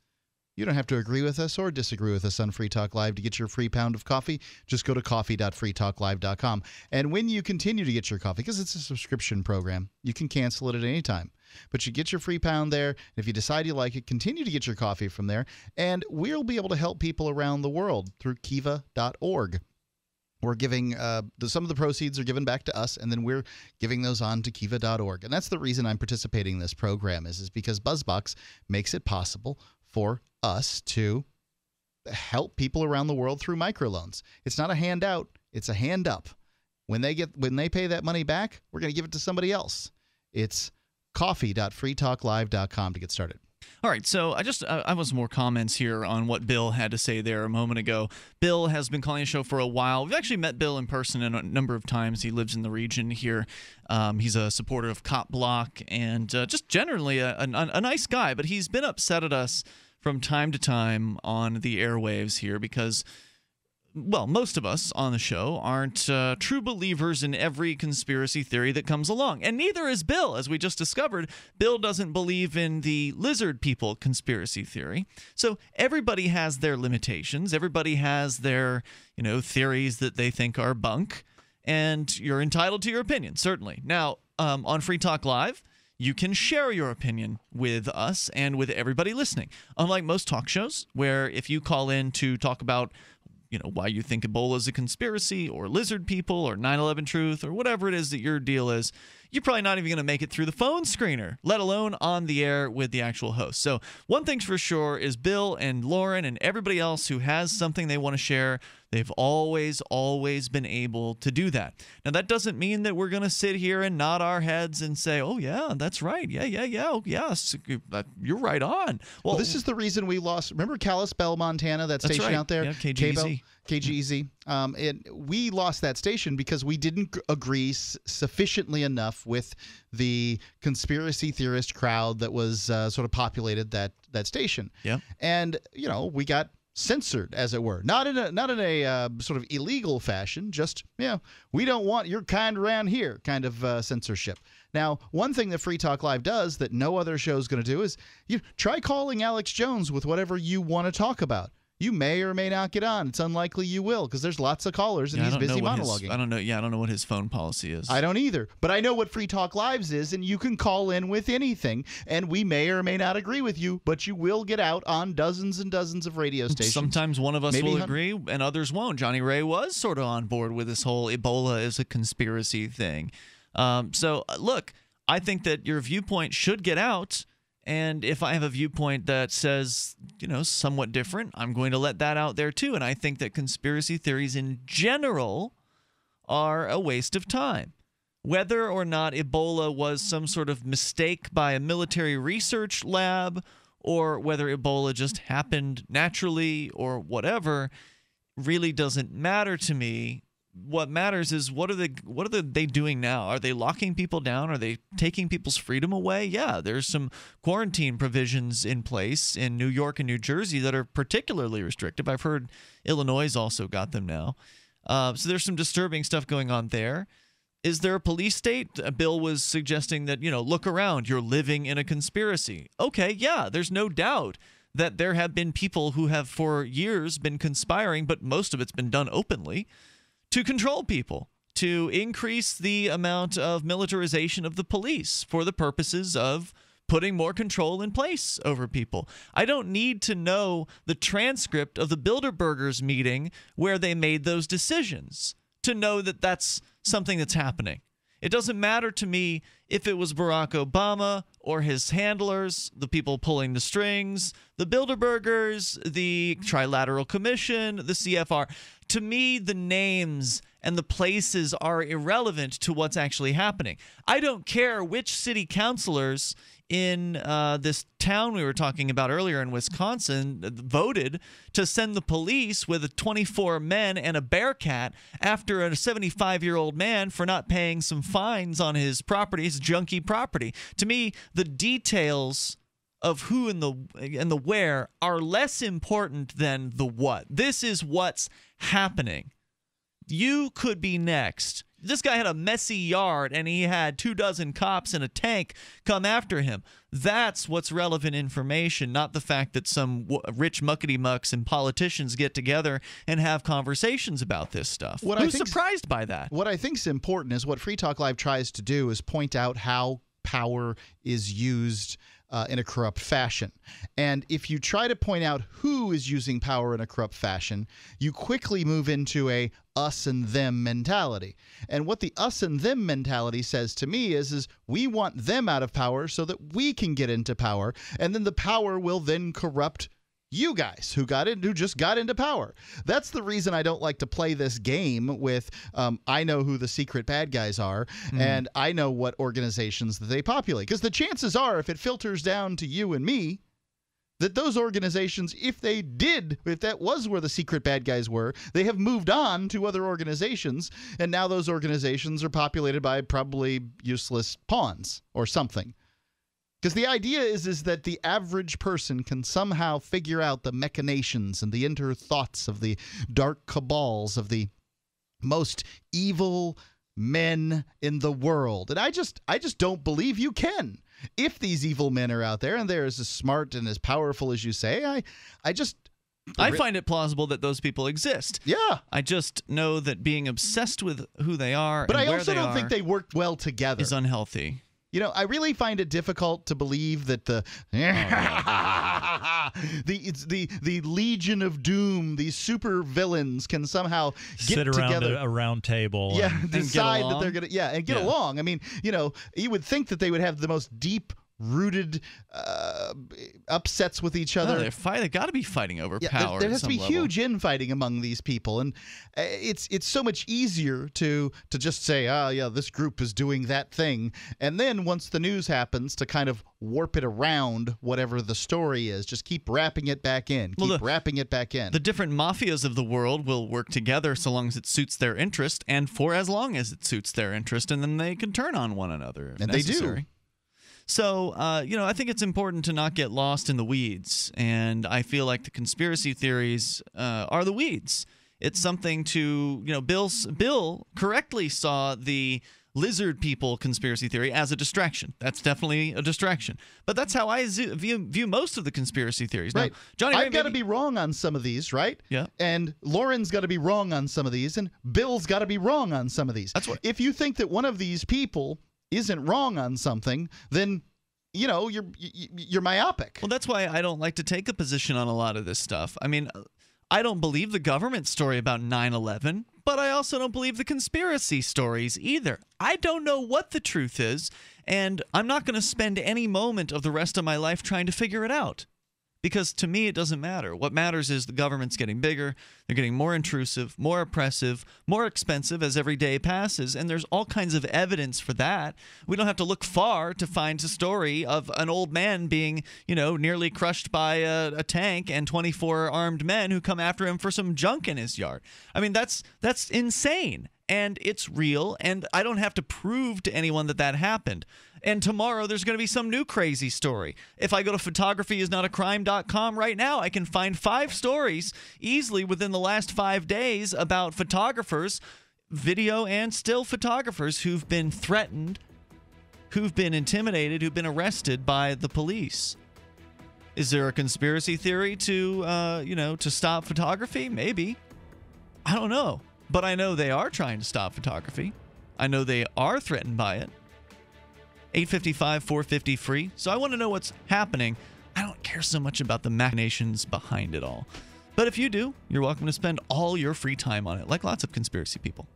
You don't have to agree with us or disagree with us on Free Talk Live to get your free pound of coffee. Just go to coffee.freetalklive.com. And when you continue to get your coffee, because it's a subscription program, you can cancel it at any time. But you get your free pound there. And if you decide you like it, continue to get your coffee from there. And we'll be able to help people around the world through kiva.org. We're giving uh, the, some of the proceeds are given back to us, and then we're giving those on to kiva.org. And that's the reason I'm participating in this program is, is because BuzzBox makes it possible for us to help people around the world through microloans. It's not a handout, it's a hand up. When they get when they pay that money back, we're going to give it to somebody else. It's coffee.freetalklive.com to get started. All right, so I just I was more comments here on what Bill had to say there a moment ago. Bill has been calling the show for a while. We've actually met Bill in person a number of times. He lives in the region here. Um, he's a supporter of Cop Block and uh, just generally a, a, a nice guy. But he's been upset at us from time to time on the airwaves here because well, most of us on the show aren't uh, true believers in every conspiracy theory that comes along. And neither is Bill, as we just discovered. Bill doesn't believe in the lizard people conspiracy theory. So everybody has their limitations. Everybody has their, you know, theories that they think are bunk. And you're entitled to your opinion, certainly. Now, um, on Free Talk Live, you can share your opinion with us and with everybody listening. Unlike most talk shows, where if you call in to talk about you know why you think Ebola is a conspiracy or lizard people or 9/11 truth or whatever it is that your deal is, you're probably not even going to make it through the phone screener, let alone on the air with the actual host. So, one thing's for sure is Bill and Lauren and everybody else who has something they want to share, they've always always been able to do that. Now, that doesn't mean that we're going to sit here and nod our heads and say, "Oh yeah, that's right. Yeah, yeah, yeah. Oh, yes, you're right on." Well, this is the reason we lost. Remember Kalispell, Montana, that station right. out there? Yeah, KGEZ. KGEZ. Um, and we lost that station because we didn't agree s- sufficiently enough with the conspiracy theorist crowd that was uh, sort of populated that that station. Yeah. And you know, we got censored, as it were, not in a not in a uh, sort of illegal fashion. Just you know, we don't want your kind around here, kind of uh, censorship. Now, one thing that Free Talk Live does that no other show is going to do is you try calling Alex Jones with whatever you want to talk about. You may or may not get on. It's unlikely you will because there's lots of callers and Yeah, he's busy what his- monologuing. I don't know. Yeah, I don't know what his phone policy is. I don't either. But I know what Free Talk Lives is, and you can call in with anything, and we may or may not agree with you, but you will get out on dozens and dozens of radio stations. Sometimes one of us Maybe will hun- agree and others won't. Johnny Ray was sort of on board with this whole Ebola is a conspiracy thing. Um, so, uh, look, I think that your viewpoint should get out. And if I have a viewpoint that says, you know, somewhat different, I'm going to let that out there too. And I think that conspiracy theories in general are a waste of time. Whether or not Ebola was some sort of mistake by a military research lab or whether Ebola just happened naturally or whatever really doesn't matter to me. What matters is what are they what are they doing now? Are they locking people down? Are they taking people's freedom away? Yeah, there's some quarantine provisions in place in New York and New Jersey that are particularly restrictive. I've heard Illinois also got them now. Uh, so there's some disturbing stuff going on there. Is there a police state? A bill was suggesting that, you know, look around, you're living in a conspiracy. Okay, yeah, there's no doubt that there have been people who have for years been conspiring, but most of it's been done openly to control people, to increase the amount of militarization of the police for the purposes of putting more control in place over people. I don't need to know the transcript of the Bilderbergers meeting where they made those decisions to know that that's something that's happening. It doesn't matter to me if it was Barack Obama or his handlers, the people pulling the strings, the Bilderbergers, the Trilateral Commission, the CFR. To me, the names and the places are irrelevant to what's actually happening. I don't care which city councilors in uh, this town we were talking about earlier in Wisconsin voted to send the police with 24 men and a bearcat after a 75 year old man for not paying some fines on his property, his junky property. To me, the details of who and the and the where are less important than the what. This is what's happening. You could be next this guy had a messy yard and he had two dozen cops in a tank come after him. That's what's relevant information, not the fact that some w- rich muckety mucks and politicians get together and have conversations about this stuff. What Who's surprised by that? What I think is important is what Free Talk Live tries to do is point out how power is used uh, in a corrupt fashion. And if you try to point out who is using power in a corrupt fashion, you quickly move into a us and them mentality. And what the us and them mentality says to me is is we want them out of power so that we can get into power and then the power will then corrupt you guys who got in who just got into power. That's the reason i don't like to play this game with um, i know who the secret bad guys are Hmm. and i know what organizations that they populate. Because the chances are if it filters down to you and me that those organizations if they did if that was where the secret bad guys were they have moved on to other organizations and now those organizations are populated by probably useless pawns or something because the idea is is that the average person can somehow figure out the machinations and the inner thoughts of the dark cabals of the most evil men in the world. And I just I just don't believe you can. If these evil men are out there and they're as smart and as powerful as you say, I I just I find it plausible that those people exist. Yeah. I just know that being obsessed with who they are But and I also don't think they work well together. is unhealthy. You know, I really find it difficult to believe that the the it's the the Legion of Doom, these super villains can somehow get Sit around together. a, a round table. yeah, and- decide that they're gonna yeah, and get Yeah. along. I mean, you know, you would think that they would have the most deep rooted uh, upsets with each other. No, they're fight. They got to be fighting over Yeah, power. there, at has to be level. huge infighting among these people, and uh, it's it's so much easier to to just say, oh yeah, this group is doing that thing, and then once the news happens, to kind of warp it around whatever the story is, just keep wrapping it back in, keep Well, the- wrapping it back in. The different mafias of the world will work together so long as it suits their interest, and for as long as it suits their interest, and then they can turn on one another. If And they do. So, uh, you know, I think it's important to not get lost in the weeds, and I feel like the conspiracy theories uh, are the weeds. It's something to, you know, Bill Bill correctly saw the lizard people conspiracy theory as a distraction. That's definitely a distraction. But that's how I view, view most of the conspiracy theories. Now, Right. Johnny, I've got to be wrong on some of these, right? Yeah. And Lauren's got to be wrong on some of these, and Bill's got to be wrong on some of these. That's what. If you think that one of these people isn't wrong on something, then you know you're you- you're myopic. Well, that's why I don't like to take a position on a lot of this stuff. I mean, I don't believe the government story about 9 11, but I also don't believe the conspiracy stories either. I don't know what the truth is, and I'm not going to spend any moment of the rest of my life trying to figure it out because to me it doesn't matter. What matters is the government's getting bigger, they're getting more intrusive, more oppressive, more expensive as every day passes, and there's all kinds of evidence for that. We don't have to look far to find a story of an old man being, you know, nearly crushed by a, a tank and 24 armed men who come after him for some junk in his yard. I mean, that's that's insane and it's real and I don't have to prove to anyone that that happened. And tomorrow there's going to be some new crazy story. If I go to photographyisnotacrime.com right now, I can find five stories easily within the last 5 days about photographers, video and still photographers who've been threatened, who've been intimidated, who've been arrested by the police. Is there a conspiracy theory to, uh, you know, to stop photography? Maybe. I don't know. But I know they are trying to stop photography. I know they are threatened by it. 855 450 free. So I want to know what's happening. I don't care so much about the machinations behind it all. But if you do, you're welcome to spend all your free time on it, like lots of conspiracy people.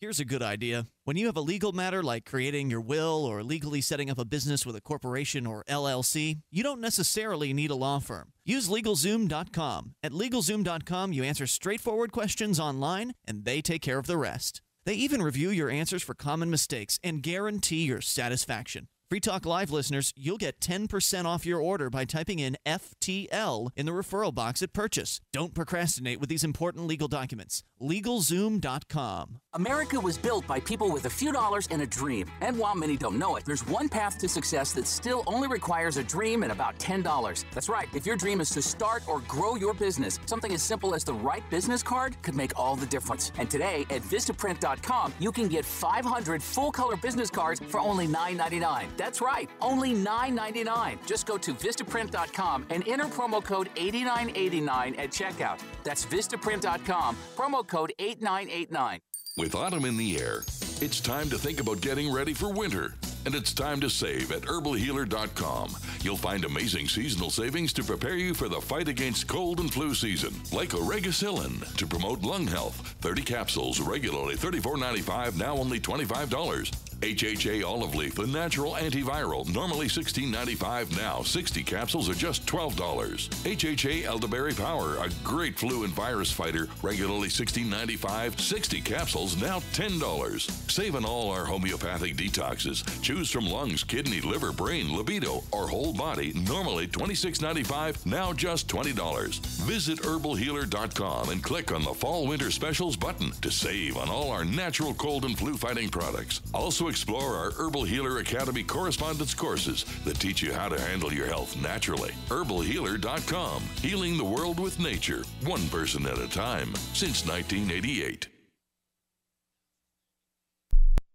Here's a good idea. When you have a legal matter like creating your will or legally setting up a business with a corporation or LLC, you don't necessarily need a law firm. Use LegalZoom.com. At LegalZoom.com, you answer straightforward questions online, and they take care of the rest. They even review your answers for common mistakes and guarantee your satisfaction. Free Talk Live listeners, you'll get 10% off your order by typing in FTL in the referral box at purchase. Don't procrastinate with these important legal documents. LegalZoom.com. America was built by people with a few dollars and a dream. And while many don't know it, there's one path to success that still only requires a dream and about $10. That's right. If your dream is to start or grow your business, something as simple as the right business card could make all the difference. And today at Vistaprint.com, you can get 500 full color business cards for only $9.99. That's right, only $9.99. Just go to Vistaprint.com and enter promo code 8989 at checkout. That's Vistaprint.com, promo code 8989. With autumn in the air, it's time to think about getting ready for winter. And it's time to save at herbalhealer.com. You'll find amazing seasonal savings to prepare you for the fight against cold and flu season, like Oregacillin to promote lung health. 30 capsules, regularly $34.95, now only $25. HHA olive leaf, a natural antiviral, normally $16.95, now 60 capsules are just $12. HHA elderberry power, a great flu and virus fighter, regularly $16.95, 60 capsules, now $10. Save on all our homeopathic detoxes. Choose from lungs, kidney, liver, brain, libido, or whole body, normally $26.95, now just $20. Visit herbalhealer.com and click on the fall winter specials button to save on all our natural cold and flu fighting products. Also explore our Herbal Healer Academy correspondence courses that teach you how to handle your health naturally. Herbalhealer.com, healing the world with nature, one person at a time, since 1988.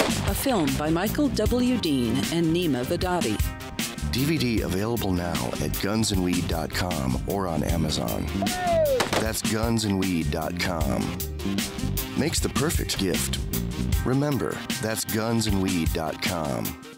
A film by Michael W. Dean and Nima Vadadi. DVD available now at gunsandweed.com or on Amazon. That's gunsandweed.com. Makes the perfect gift. Remember, that's gunsandweed.com.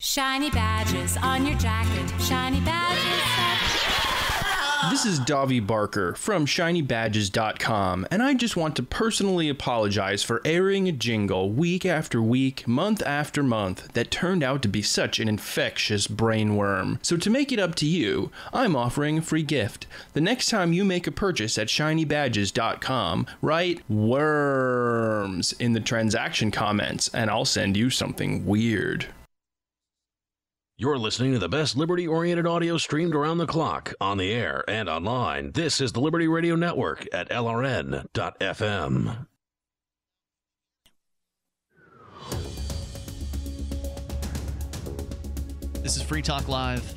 Shiny badges on your jacket, shiny badges. This is Davi Barker from ShinyBadges.com, and I just want to personally apologize for airing a jingle week after week, month after month that turned out to be such an infectious brainworm. So, to make it up to you, I'm offering a free gift. The next time you make a purchase at ShinyBadges.com, write worms in the transaction comments, and I'll send you something weird. You're listening to the best liberty oriented audio streamed around the clock, on the air, and online. This is the Liberty Radio Network at LRN.FM. This is Free Talk Live.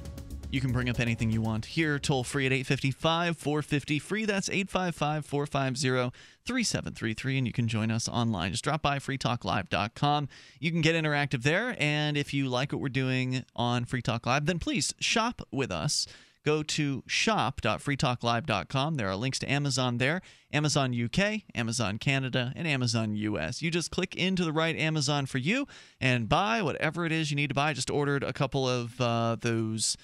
You can bring up anything you want here, toll free at 855 450 free. That's 855 450 3733. And you can join us online. Just drop by freetalklive.com. You can get interactive there. And if you like what we're doing on Free Talk Live, then please shop with us. Go to shop.freetalklive.com. There are links to Amazon there Amazon UK, Amazon Canada, and Amazon US. You just click into the right Amazon for you and buy whatever it is you need to buy. I just ordered a couple of uh, those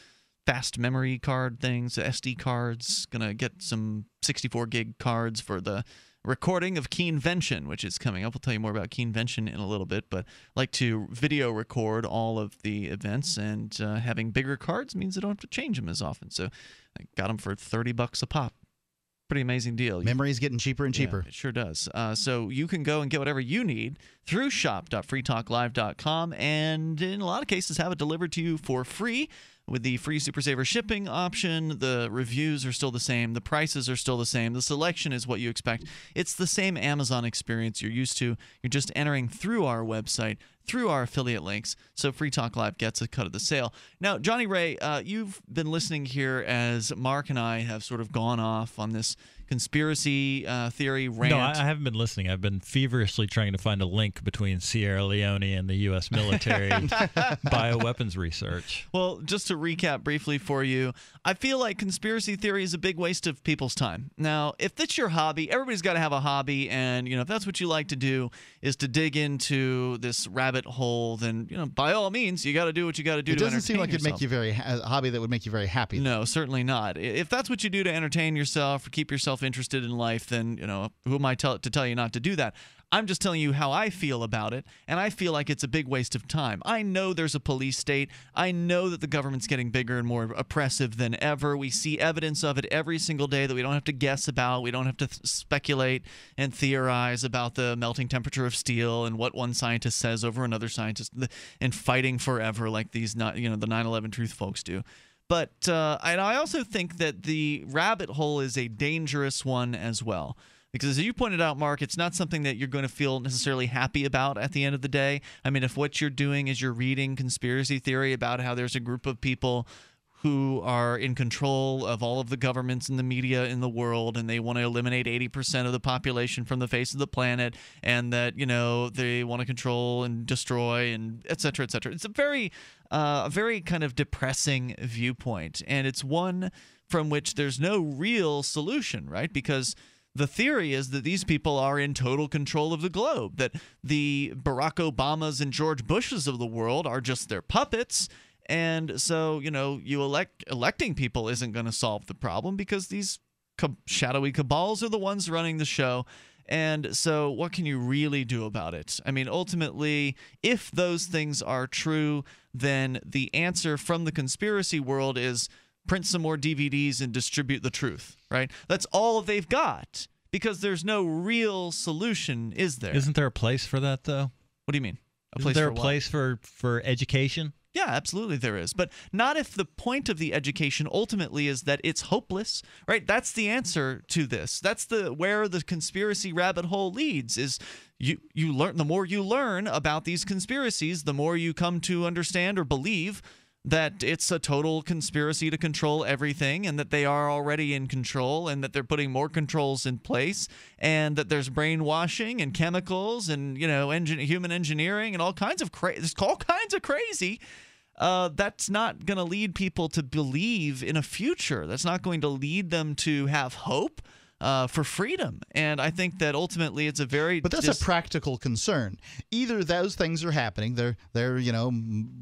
fast memory card things, SD cards. Gonna get some 64 gig cards for the recording of Keenvention, which is coming up. We'll tell you more about Keenvention in a little bit, but like to video record all of the events, and uh, having bigger cards means I don't have to change them as often. So I got them for 30 bucks a pop. Pretty amazing deal. Memory is getting cheaper and cheaper. Yeah, it sure does. Uh, so you can go and get whatever you need through shop.freetalklive.com, and in a lot of cases, have it delivered to you for free with the free Super Saver shipping option, the reviews are still the same, the prices are still the same, the selection is what you expect. It's the same Amazon experience you're used to. You're just entering through our website, through our affiliate links, so Free Talk Live gets a cut of the sale. Now, Johnny Ray, uh, you've been listening here as Mark and I have sort of gone off on this conspiracy uh, theory rant. No, I I haven't been listening. I've been feverishly trying to find a link between Sierra Leone and the U.S. military bioweapons research. Well, just to recap briefly for you, I feel like conspiracy theory is a big waste of people's time. Now, if that's your hobby, everybody's got to have a hobby, and you know if that's what you like to do is to dig into this rabbit hole, then you know by all means you got to do what you got to do. It doesn't seem like it'd make you very a hobby that would make you very happy. No, certainly not. If that's what you do to entertain yourself or keep yourself interested in life, then you know who am I tell, to tell you not to do that? I'm just telling you how I feel about it, and I feel like it's a big waste of time. I know there's a police state. I know that the government's getting bigger and more oppressive than ever. We see evidence of it every single day that we don't have to guess about. We don't have to speculate and theorize about the melting temperature of steel and what one scientist says over another scientist, and fighting forever like these, not you know, the 9/11 truth folks do. But uh, and I also think that the rabbit hole is a dangerous one as well. Because as you pointed out, Mark, it's not something that you're going to feel necessarily happy about at the end of the day. I mean, if what you're doing is you're reading conspiracy theory about how there's a group of people who are in control of all of the governments and the media in the world and they want to eliminate 80% of the population from the face of the planet and that you know they want to control and destroy and et cetera et cetera it's a very uh, a very kind of depressing viewpoint and it's one from which there's no real solution right because the theory is that these people are in total control of the globe, that the Barack Obamas and George Bushes of the world are just their puppets. And so, you know, you elect electing people isn't going to solve the problem because these shadowy cabals are the ones running the show. And so, what can you really do about it? I mean, ultimately, if those things are true, then the answer from the conspiracy world is print some more DVDs and distribute the truth, right? That's all they've got because there's no real solution, is there? Isn't there a place for that though? What do you mean? A Isn't place there a place for for education? Yeah, absolutely there is. But not if the point of the education ultimately is that it's hopeless, right? That's the answer to this. That's the where the conspiracy rabbit hole leads is you you learn the more you learn about these conspiracies, the more you come to understand or believe that it's a total conspiracy to control everything and that they are already in control and that they're putting more controls in place and that there's brainwashing and chemicals and you know engin- human engineering and all kinds of crazy all kinds of crazy uh, that's not going to lead people to believe in a future. That's not going to lead them to have hope uh, for freedom. And I think that ultimately it's a very But that's dis- a practical concern. Either those things are happening, they're they're you know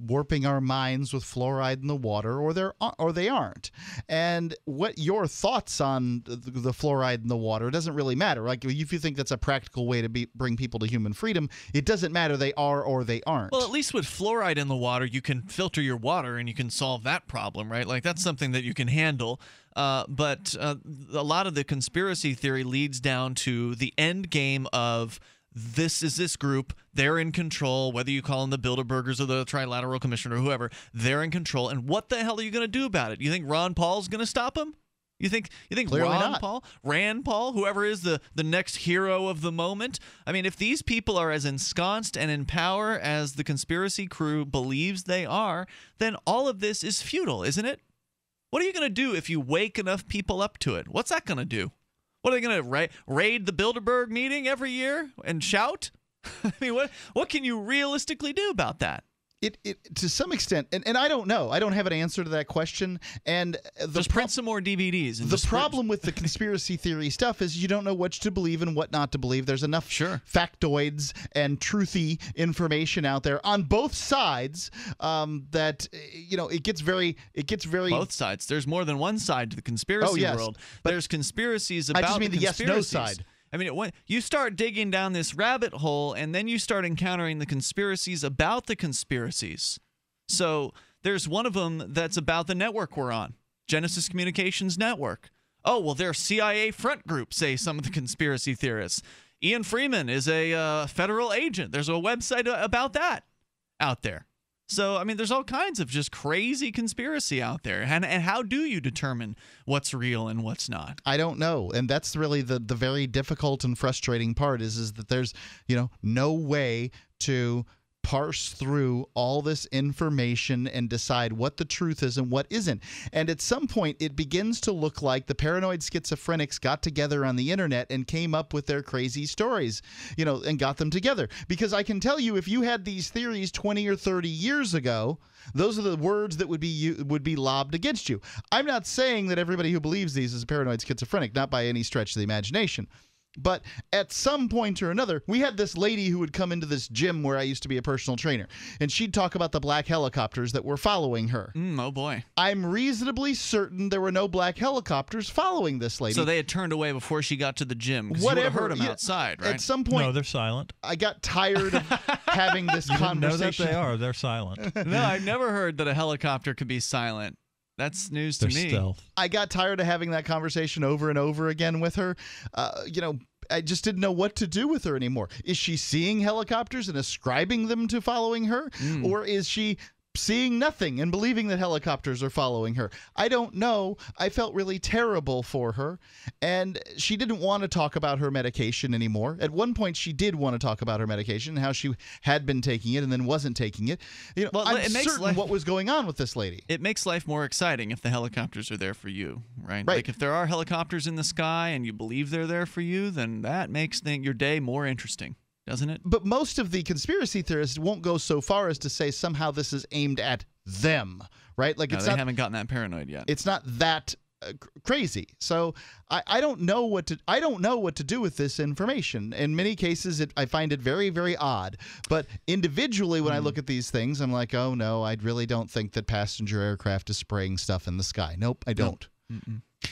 warping our minds with fluoride in the water, or they're or they aren't. And what your thoughts on the, the fluoride in the water doesn't really matter. Like if you think that's a practical way to be, bring people to human freedom, it doesn't matter they are or they aren't. Well, at least with fluoride in the water, you can filter your water and you can solve that problem, right? Like that's something that you can handle. Uh, but uh, a lot of the conspiracy theory leads down to the end game of this is this group. They're in control, whether you call them the Bilderbergers or the Trilateral Commission or whoever. They're in control. And what the hell are you going to do about it? You think Ron Paul's going to stop them? You think you think Clearly Ron not. Paul, Rand Paul, whoever is the the next hero of the moment? I mean, if these people are as ensconced and in power as the conspiracy crew believes they are, then all of this is futile, isn't it? What are you going to do if you wake enough people up to it? What's that going to do? What are they going to ra- raid the Bilderberg meeting every year and shout? I mean, what what can you realistically do about that? It, it to some extent, and, and I don't know. I don't have an answer to that question. And the Just print some more DVDs. The problem with the conspiracy theory stuff is you don't know what to believe and what not to believe. There's enough sure. factoids and truthy information out there on both sides um, that you know it gets very it gets very both sides. There's more than one side to the conspiracy Oh, yes. world. There's conspiracies about. I just mean the yes-no side. I mean, when you start digging down this rabbit hole, and then you start encountering the conspiracies about the conspiracies. So there's one of them that's about the network we're on, Genesis Communications Network. Oh well, they're CIA front group, say some of the conspiracy theorists. Ian Freeman is a uh, federal agent. There's a website uh, about that out there. So, I mean, there's all kinds of just crazy conspiracy out there. And, and how do you determine what's real and what's not? I don't know, and that's really the the very difficult and frustrating part is is that there's you know no way to parse through all this information and decide what the truth is and what isn't. And at some point, it begins to look like the paranoid schizophrenics got together on the internet and came up with their crazy stories, you know, and got them together. Because I can tell you, if you had these theories 20 or 30 years ago, those are the words that would be would be lobbed against you. I'm not saying that everybody who believes these is a paranoid schizophrenic, not by any stretch of the imagination. But at some point or another, we had this lady who would come into this gym where I used to be a personal trainer, and she'd talk about the black helicopters that were following her. Mm, oh boy. I'm reasonably certain there were no black helicopters following this lady. So they had turned away before she got to the gym. 'cause you would have Whatever. heard them yeah, outside, right? At some point, No, they're silent. I got tired of having this You didn't know that they are. They're silent. no, I've never heard that a helicopter could be silent. That's news to They're me. stealth. I got tired of having that conversation over and over again with her. Uh, you know, I just didn't know what to do with her anymore. Is she seeing helicopters and ascribing them to following her? Or is she seeing nothing and believing that helicopters are following her? I don't know. I felt really terrible for her. And she didn't want to talk about her medication anymore. At one point, she did want to talk about her medication and how she had been taking it and then wasn't taking it. You know, Well, I'm it makes certain life- what was going on with this lady. It makes life more exciting if the helicopters are there for you, right? right? Like if there are helicopters in the sky and you believe they're there for you, then that makes the, your day more interesting, doesn't it? But most of the conspiracy theorists won't go so far as to say somehow this is aimed at them, right? Like No, it's they not haven't gotten that paranoid yet. it's not that uh, crazy. So I, I don't know what to I don't know what to do with this information. In many cases, it, I find it very very odd. But individually, when I Hmm. look at these things, I'm like, oh no, I really don't think that passenger aircraft is spraying stuff in the sky. Nope, I don't.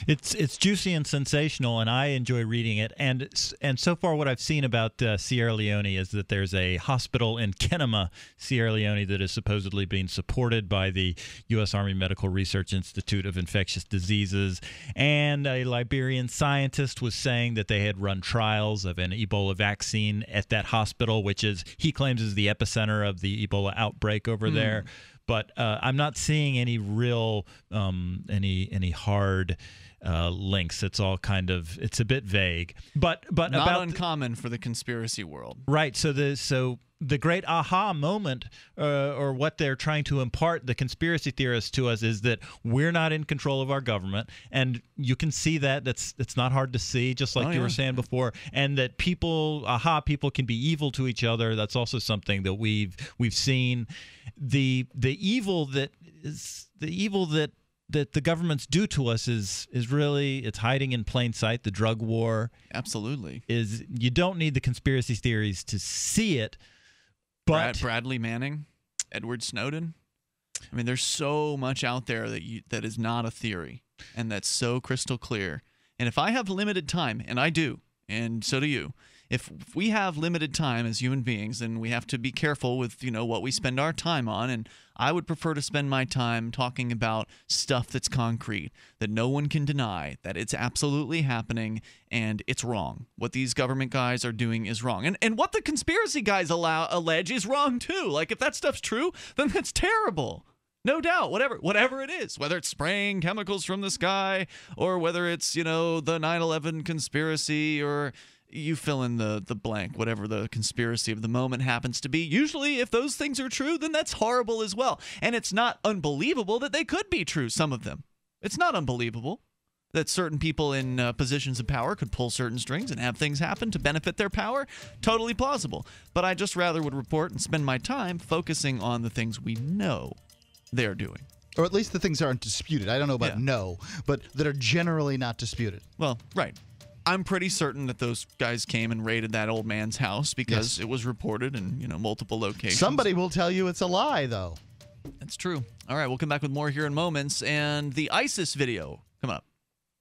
It's it's juicy and sensational, and I enjoy reading it. And and so far, what I've seen about uh, Sierra Leone is that there's a hospital in Kenema, Sierra Leone, that is supposedly being supported by the U.S. Army Medical Research Institute of Infectious Diseases. And a Liberian scientist was saying that they had run trials of an Ebola vaccine at that hospital, which is he claims is the epicenter of the Ebola outbreak over Hmm. there but uh, I'm not seeing any real um, any any hard uh, links. It's all kind of it's a bit vague. But but Not about uncommon for the conspiracy world. right. So the so the great aha moment, uh, or what they're trying to impart the conspiracy theorists to us is that we're not in control of our government, and you can see that. That's that's not hard to see, just like Oh, you were saying before, and that people, aha, people can be evil to each other. That's also something that we've we've seen. The the evil that is the evil that that the governments do to us is is really it's hiding in plain sight. The drug war, absolutely, is you don't need the conspiracy theories to see it. But Brad, Bradley Manning, Edward Snowden. I mean, there's so much out there that you, that is not a theory, and that's so crystal clear. And if I have limited time, and I do, and so do you, if, we have limited time as human beings, then we have to be careful with you know what we spend our time on. And I would prefer to spend my time talking about stuff that's concrete, that no one can deny, that it's absolutely happening and it's wrong. What these government guys are doing is wrong. And and what the conspiracy guys allow allege is wrong too. Like if that stuff's true, then that's terrible. No doubt, whatever whatever it is, whether it's spraying chemicals from the sky or whether it's, you know, the 9/11 conspiracy or you fill in the the blank whatever the conspiracy of the moment happens to be. Usually if those things are true then that's horrible as well. And it's not unbelievable that they could be true some of them. It's not unbelievable that certain people in uh, positions of power could pull certain strings and have things happen to benefit their power. Totally plausible. But i just rather would report and spend my time focusing on the things we know they're doing. Or at least the things aren't disputed. I don't know about Yeah. no but that are generally not disputed. Well right I'm pretty certain that those guys came and raided that old man's house because Yes. it was reported in you know multiple locations. somebody will tell you it's a lie though That's true. All right, we'll come back with more here in moments. And the ISIS video come up.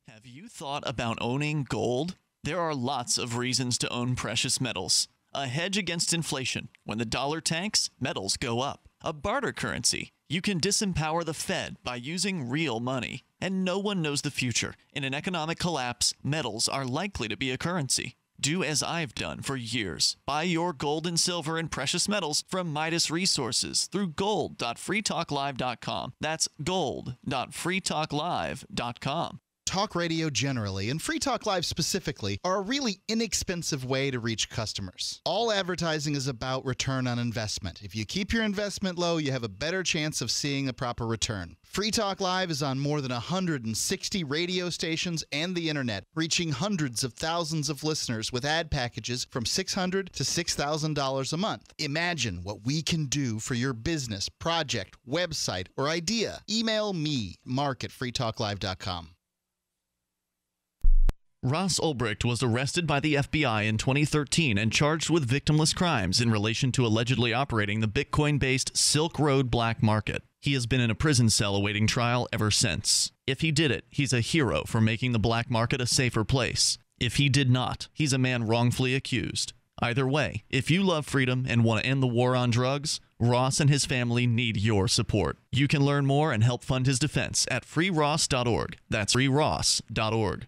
Have you thought about owning gold? There are lots of reasons to own precious metals. A hedge against inflation. When the dollar tanks, metals go up. A barter currency. You can disempower the Fed by using real money. And no one knows the future. In an economic collapse, metals are likely to be a currency. Do as I've done for years. Buy your gold and silver and precious metals from Midas Resources through gold.freetalklive.com. That's gold.freetalklive.com. Talk radio generally and Free Talk Live specifically are a really inexpensive way to reach customers. All advertising is about return on investment. If you keep your investment low, you have a better chance of seeing a proper return. Free Talk Live is on more than 160 radio stations and the internet, reaching hundreds of thousands of listeners with ad packages from 600 to $6,000 a month. Imagine what we can do for your business, project, website, or idea. Email me, mark at freetalklive.com. Ross Ulbricht was arrested by the FBI in 2013 and charged with victimless crimes in relation to allegedly operating the Bitcoin based Silk Road black market. He has been in a prison cell awaiting trial ever since. If he did it, he's a hero for making the black market a safer place. If he did not, he's a man wrongfully accused. Either way, if you love freedom and want to end the war on drugs, Ross and his family need your support. You can learn more and help fund his defense at freeross.org. That's freeross.org.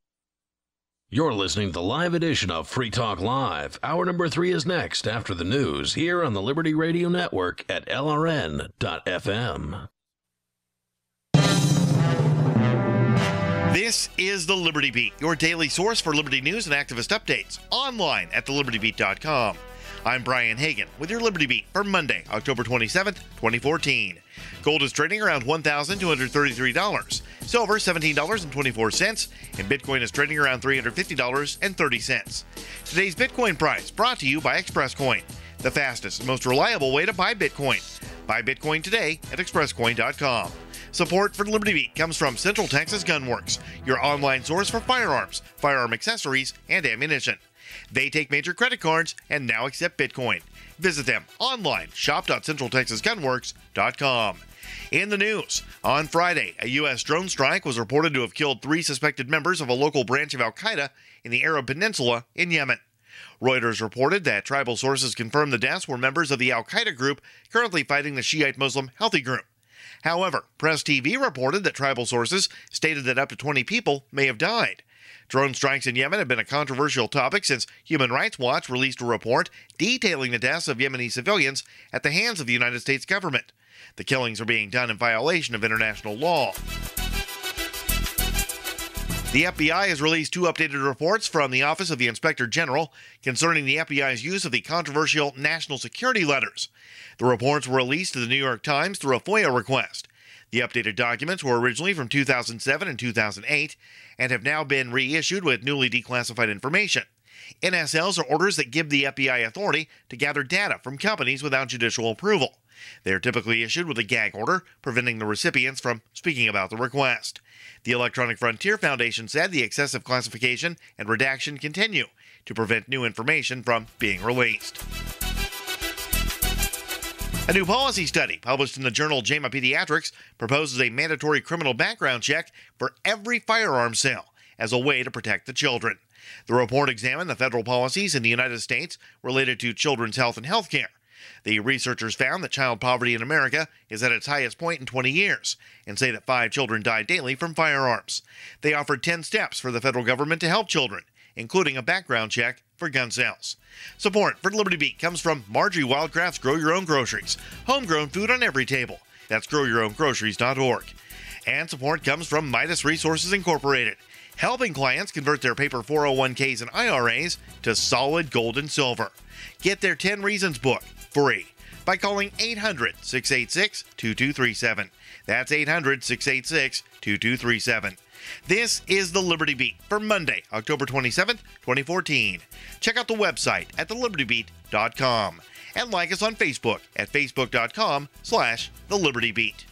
You're listening to the live edition of Free Talk Live. Hour number three is next after the news here on the Liberty Radio Network at LRN.FM. This is the Liberty Beat, your daily source for Liberty news and activist updates, online at thelibertybeat.com. I'm Brian Hagan with your Liberty Beat for Monday, October 27th, 2014. Gold is trading around $1,233, silver $17.24, and Bitcoin is trading around $350.30. Today's Bitcoin price brought to you by Express Coin, the fastest and most reliable way to buy Bitcoin. Buy Bitcoin today at expresscoin.com. Support for Liberty Beat comes from Central Texas Gunworks, your online source for firearms, firearm accessories, and ammunition. They take major credit cards and now accept Bitcoin. Visit them online, shop.centraltexasgunworks.com. In the news, on Friday, a U.S. drone strike was reported to have killed three suspected members of a local branch of Al Qaeda in the Arab Peninsula in Yemen. Reuters reported that tribal sources confirmed the deaths were members of the Al Qaeda group currently fighting the Shiite Muslim Houthi Group. However, Press TV reported that tribal sources stated that up to 20 people may have died. Drone strikes in Yemen have been a controversial topic since Human Rights Watch released a report detailing the deaths of Yemeni civilians at the hands of the United States government. The killings are being done in violation of international law. The FBI has released two updated reports from the Office of the Inspector General concerning the FBI's use of the controversial national security letters. The reports were released to the New York Times through a FOIA request. The updated documents were originally from 2007 and 2008 and have now been reissued with newly declassified information. NSLs are orders that give the FBI authority to gather data from companies without judicial approval. They are typically issued with a gag order, preventing the recipients from speaking about the request. The Electronic Frontier Foundation said the excessive classification and redaction continue to prevent new information from being released. A new policy study published in the journal JAMA Pediatrics proposes a mandatory criminal background check for every firearm sale as a way to protect the children. The report examined the federal policies in the United States related to children's health and health care. The researchers found that child poverty in America is at its highest point in 20 years and say that five children die daily from firearms. They offered 10 steps for the federal government to help children, including a background check for gun sales. Support for Liberty Beat comes from Marjorie Wildcraft's Grow Your Own Groceries, homegrown food on every table. That's growyourowngroceries.org. And support comes from Midas Resources Incorporated, helping clients convert their paper 401ks and IRAs to solid gold and silver. Get their 10 Reasons book free by calling 800 686 2237. That's 800 686 2237. This is the Liberty Beat for Monday, October 27th, 2014. Check out the website at thelibertybeat.com and like us on Facebook at facebook.com slash the Liberty Beat.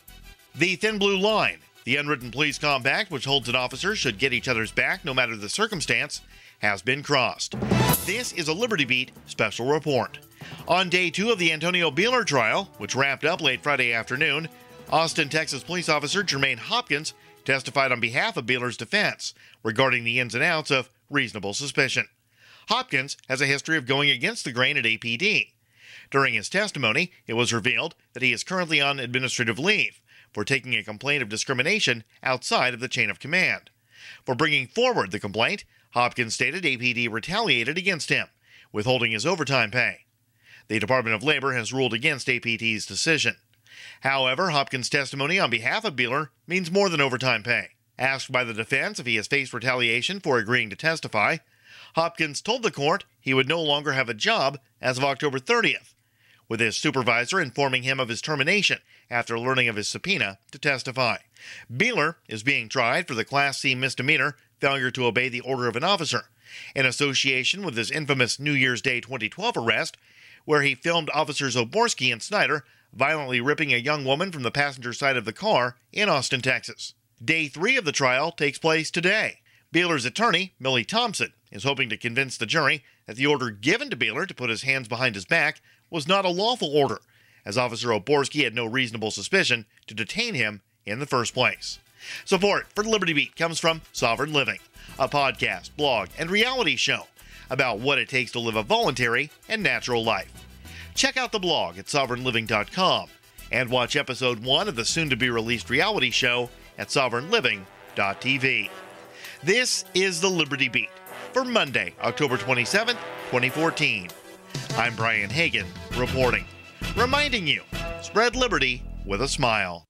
The Thin Blue Line, the unwritten police compact which holds that officers should get each other's back no matter the circumstance, has been crossed. This is a Liberty Beat special report. On day two of the Antonio Buehler trial, which wrapped up late Friday afternoon, Austin, Texas police officer Jermaine Hopkins testified on behalf of Buehler's defense regarding the ins and outs of reasonable suspicion. Hopkins has a history of going against the grain at APD. During his testimony, it was revealed that he is currently on administrative leave for taking a complaint of discrimination outside of the chain of command. For bringing forward the complaint, Hopkins stated APD retaliated against him, withholding his overtime pay. The Department of Labor has ruled against APD's decision. However, Hopkins' testimony on behalf of Buehler means more than overtime pay. Asked by the defense if he has faced retaliation for agreeing to testify, Hopkins told the court he would no longer have a job as of October 30th, with his supervisor informing him of his termination after learning of his subpoena to testify. Buehler is being tried for the Class C misdemeanor failure to obey the order of an officer, in association with his infamous New Year's Day 2012 arrest, where he filmed officers Oborski and Snyder violently ripping a young woman from the passenger side of the car in Austin, Texas. Day three of the trial takes place today. Buehler's attorney, Millie Thompson, is hoping to convince the jury that the order given to Buehler to put his hands behind his back was not a lawful order, as Officer Oborski had no reasonable suspicion to detain him in the first place. Support for the Liberty Beat comes from Sovereign Living, a podcast, blog, and reality show about what it takes to live a voluntary and natural life. Check out the blog at sovereignliving.com and watch episode one of the soon to be released reality show at sovereignliving.tv. This is the Liberty Beat for Monday, October 27th, 2014. I'm Brian Hagan reporting, reminding you spread liberty with a smile.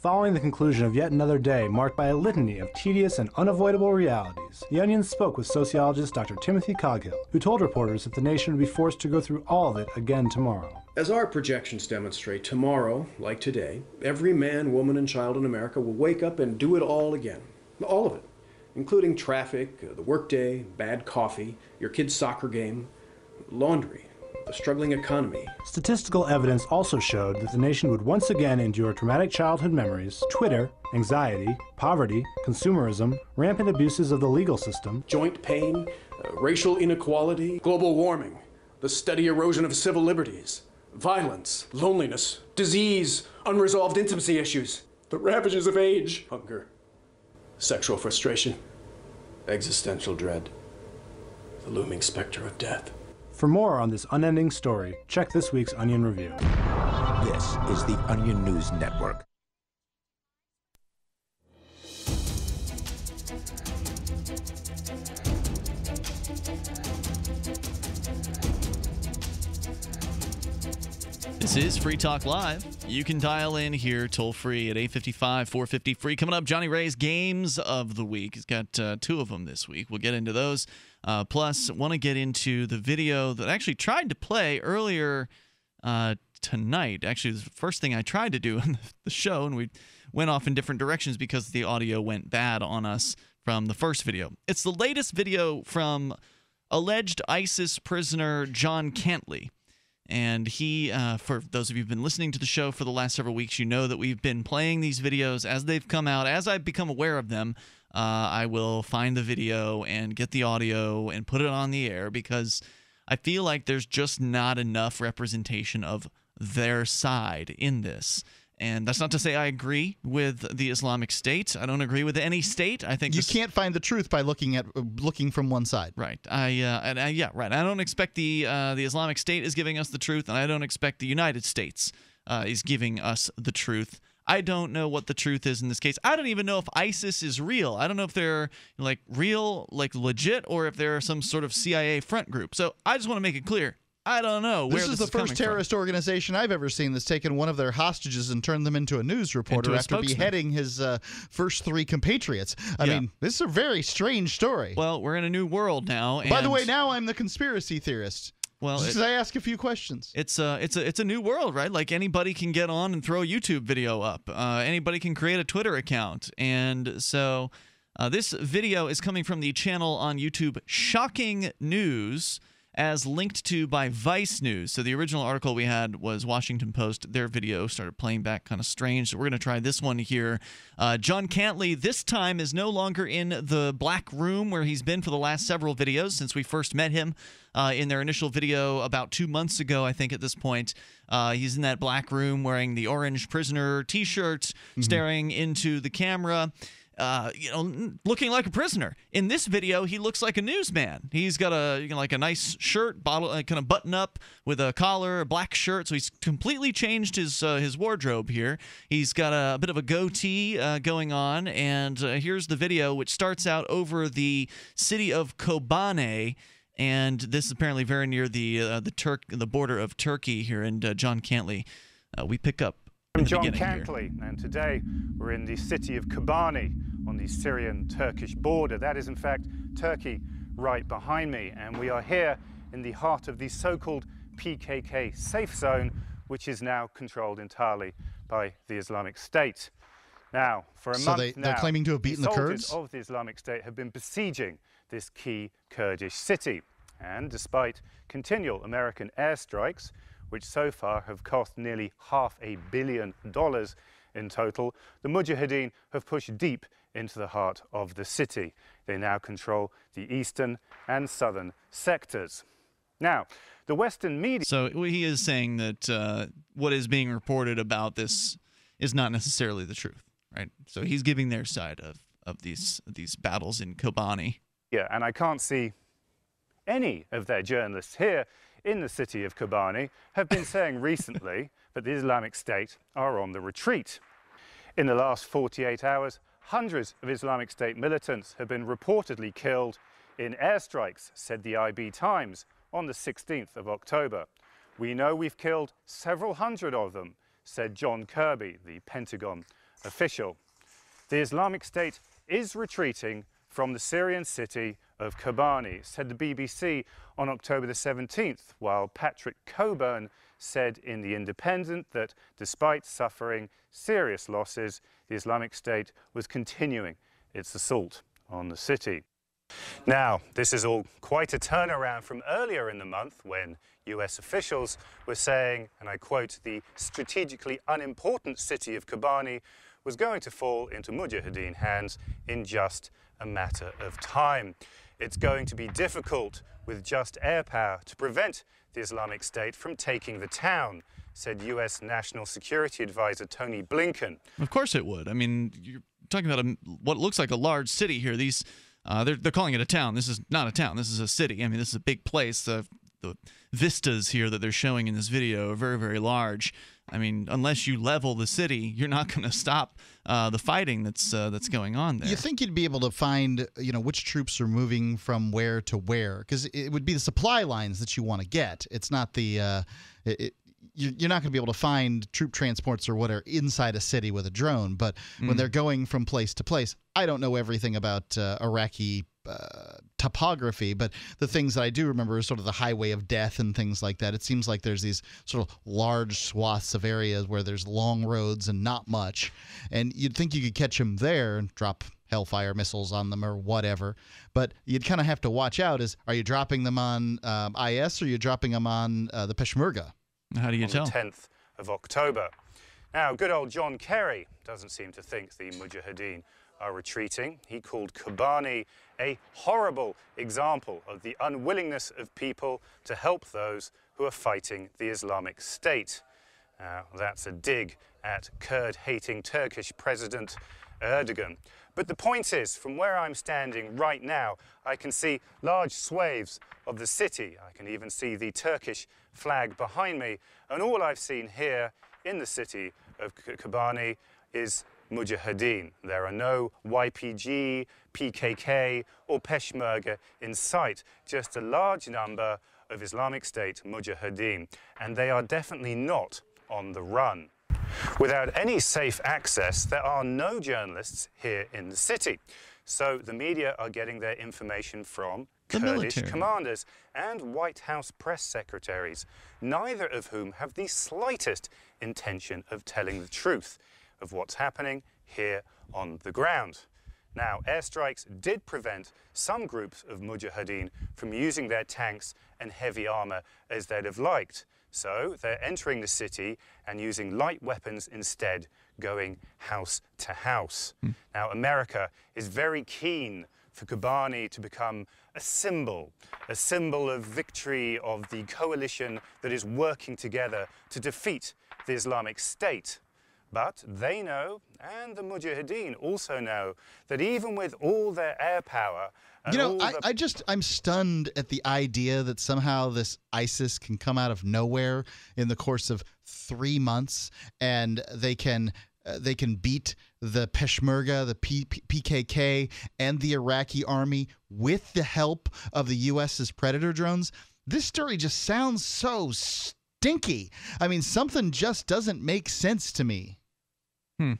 Following the conclusion of yet another day marked by a litany of tedious and unavoidable realities, The Onion spoke with sociologist Dr. Timothy Coghill, who told reporters that the nation would be forced to go through all of it again tomorrow. As our projections demonstrate, tomorrow, like today, every man, woman, and child in America will wake up and do it all again. All of it, including traffic, uh, the workday, bad coffee, your kid's soccer game, laundry, the struggling economy. Statistical evidence also showed that the nation would once again endure traumatic childhood memories, Twitter, anxiety, poverty, consumerism, rampant abuses of the legal system, joint pain, uh, racial inequality, global warming, the steady erosion of civil liberties, violence, loneliness, disease, unresolved intimacy issues, the ravages of age, hunger, sexual frustration, existential dread, the looming specter of death. For more on this unending story, check this week's Onion Review. This is the Onion News Network. This is Free Talk Live. You can dial in here toll free at 855 450 free. Coming up, Johnny Ray's games of the week. He's got uh, two of them this week. We'll get into those. Uh, plus, want to get into the video that I actually tried to play earlier uh, tonight. Actually, the first thing I tried to do in the show, and we went off in different directions because the audio went bad on us from the first video. It's the latest video from alleged ISIS prisoner John Cantlie. And he, uh, for those of you who've been listening to the show for the last several weeks, you know that we've been playing these videos as they've come out. As I've become aware of them, uh, I will find the video and get the audio and put it on the air because I feel like there's just not enough representation of their side in this. And that's not to say I agree with the Islamic State. I don't agree with any state. I think you can't find the truth by looking at uh, looking from one side. Right. I uh, and I, yeah, right. I don't expect the uh, the Islamic State is giving us the truth, and I don't expect the United States uh, is giving us the truth. I don't know what the truth is in this case. I don't even know if ISIS is real. I don't know if they're like real, like legit, or if they're some sort of CIA front group. So I just want to make it clear. I don't know where This this is the coming first from. terrorist organization I've ever seen that's taken one of their hostages and turned them into a news reporter a after spokesman. beheading his uh, first three compatriots. I Yeah. mean, this is a very strange story. Well, we're in a new world now. By the way, now I'm the conspiracy theorist. Well, Just it- I ask a few questions. It's a it's a it's a new world, right? Like anybody can get on and throw a YouTube video up. Uh, anybody can create a Twitter account, and so uh, this video is coming from the channel on YouTube, Shocking News, as linked to by Vice News. So the original article we had was Washington Post. Their video started playing back kind of strange. So we're going to try this one here. Uh, John Cantlie this time is no longer in the black room where he's been for the last several videos since we first met him uh, in their initial video about two months ago, I think, at this point. Uh, he's in that black room wearing the orange prisoner t shirt, staring into the camera. Uh, you know, looking like a prisoner. In this video, he looks like a newsman. He's got a you know, like a nice shirt, bottle, uh, kind of button up with a collar, a black shirt. So he's completely changed his uh, his wardrobe here. He's got a, bit of a goatee uh, going on, and uh, here's the video, which starts out over the city of Kobane and this is apparently very near the uh, the Turk the border of Turkey here. And John Cantlie, we pick up. I'm John here. Cantlie, and today we're in the city of Kobani on the Syrian Turkish border. That is, in fact, Turkey right behind me, and we are here in the heart of the so called PKK safe zone, which is now controlled entirely by the Islamic State. Now, for a So month they- they're now, claiming to have beaten the soldiers Kurds? of the Islamic State have been besieging this key Kurdish city. And despite continual American airstrikes, which so far have cost nearly half a billion dollars in total, the Mujahideen have pushed deep into the heart of the city. They now control the eastern and southern sectors. Now, the Western media. So he is saying that uh, what is being reported about this is not necessarily the truth, right? So he's giving their side of of these these battles in Kobani. Yeah, and I can't see any of their journalists here in the city of Kobani have been saying recently that the Islamic State are on the retreat. In the last 48 hours, hundreds of Islamic State militants have been reportedly killed in airstrikes, said the IB Times on the 16th of October. We know we've killed several hundred of them, said John Kirby, the Pentagon official. The Islamic State is retreating from the Syrian city of Kobani, said the BBC on October the 17th, while Patrick Cockburn said in The Independent that despite suffering serious losses, the Islamic State was continuing its assault on the city. Now, this is all quite a turnaround from earlier in the month when US officials were saying, and I quote, the strategically unimportant city of Kobani was going to fall into Mujahideen hands in just a matter of time. It's going to be difficult with just air power to prevent the Islamic State from taking the town, said US National Security Advisor Tony Blinken. Of course it would. I mean, you're talking about a, what looks like a large city here. These uh, they're they're calling it a town. This is not a town. This is a city. I mean, this is a big place. The the vistas here that they're showing in this video are very very large. I mean, unless you level the city, you're not going to stop uh, the fighting that's uh, that's going on there. You think you'd be able to find, you know, which troops are moving from where to where? Because it would be the supply lines that you want to get. It's not the, uh, it, you're, you're not going to be able to find troop transports or whatever inside a city with a drone. But when Mm. they're going from place to place, I don't know everything about uh, Iraqi uh, topography, but the things that I do remember is sort of the highway of death and things like that. It seems like there's these sort of large swaths of areas where there's long roads and not much, and you'd think you could catch them there and drop Hellfire missiles on them or whatever. But you'd kind of have to watch out: is are you dropping them on um, IS or are you dropping them on uh, the Peshmerga? How do you on tell? the 10th of October. Now, good old John Kerry doesn't seem to think the Mujahideen are retreating. He called Kobani a horrible example of the unwillingness of people to help those who are fighting the Islamic State. Now, that's a dig at Kurd hating Turkish President Erdogan. But the point is, from where I'm standing right now, I can see large swathes of the city. I can even see the Turkish flag behind me. And all I've seen here in the city of Kobani is Mujahideen. There are no YPG, PKK, or Peshmerga in sight, just a large number of Islamic State Mujahideen. And they are definitely not on the run. Without any safe access, there are no journalists here in the city. So the media are getting their information from The Kurdish military. commanders and White House press secretaries, neither of whom have the slightest intention of telling the truth of what's happening here on the ground. Now, airstrikes did prevent some groups of Mujahideen from using their tanks and heavy armor as they'd have liked. So they're entering the city and using light weapons instead, going house to house. Hmm. Now, America is very keen for Kobani to become a symbol, a symbol of victory of the coalition that is working together to defeat the Islamic State. But they know, and the Mujahideen also know, that even with all their air power, You know, I, I just I'm stunned at the idea that somehow this ISIS can come out of nowhere in the course of three months, and they can uh, they can beat the Peshmerga, the P- P- PKK, and the Iraqi army with the help of the U.S.'s Predator drones. This story just sounds so stinky. I mean, something just doesn't make sense to me. Hmm.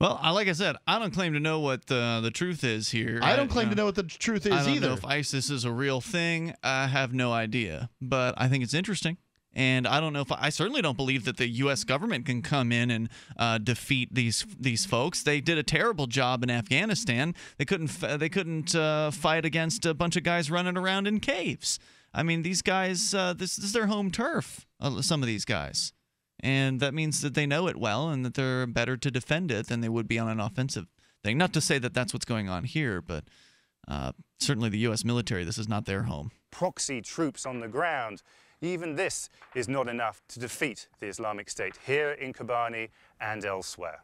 Well, I, like I said, I don't claim to know what the the truth is here. I don't claim to know what the truth is I don't either. know if ISIS is a real thing. I have no idea, but I think it's interesting. And I don't know if I certainly don't believe that the U.S. government can come in and uh, defeat these these folks. They did a terrible job in Afghanistan. They couldn't they couldn't uh, fight against a bunch of guys running around in caves. I mean, these guys uh, this, this is their home turf. Uh, some of these guys, and that means that they know it well and that they're better to defend it than they would be on an offensive thing. Not to say that that's what's going on here, but uh, certainly the U.S. military. This is not their home. proxy troops on the ground. Even this is not enough to defeat the Islamic State here in Kobani and elsewhere.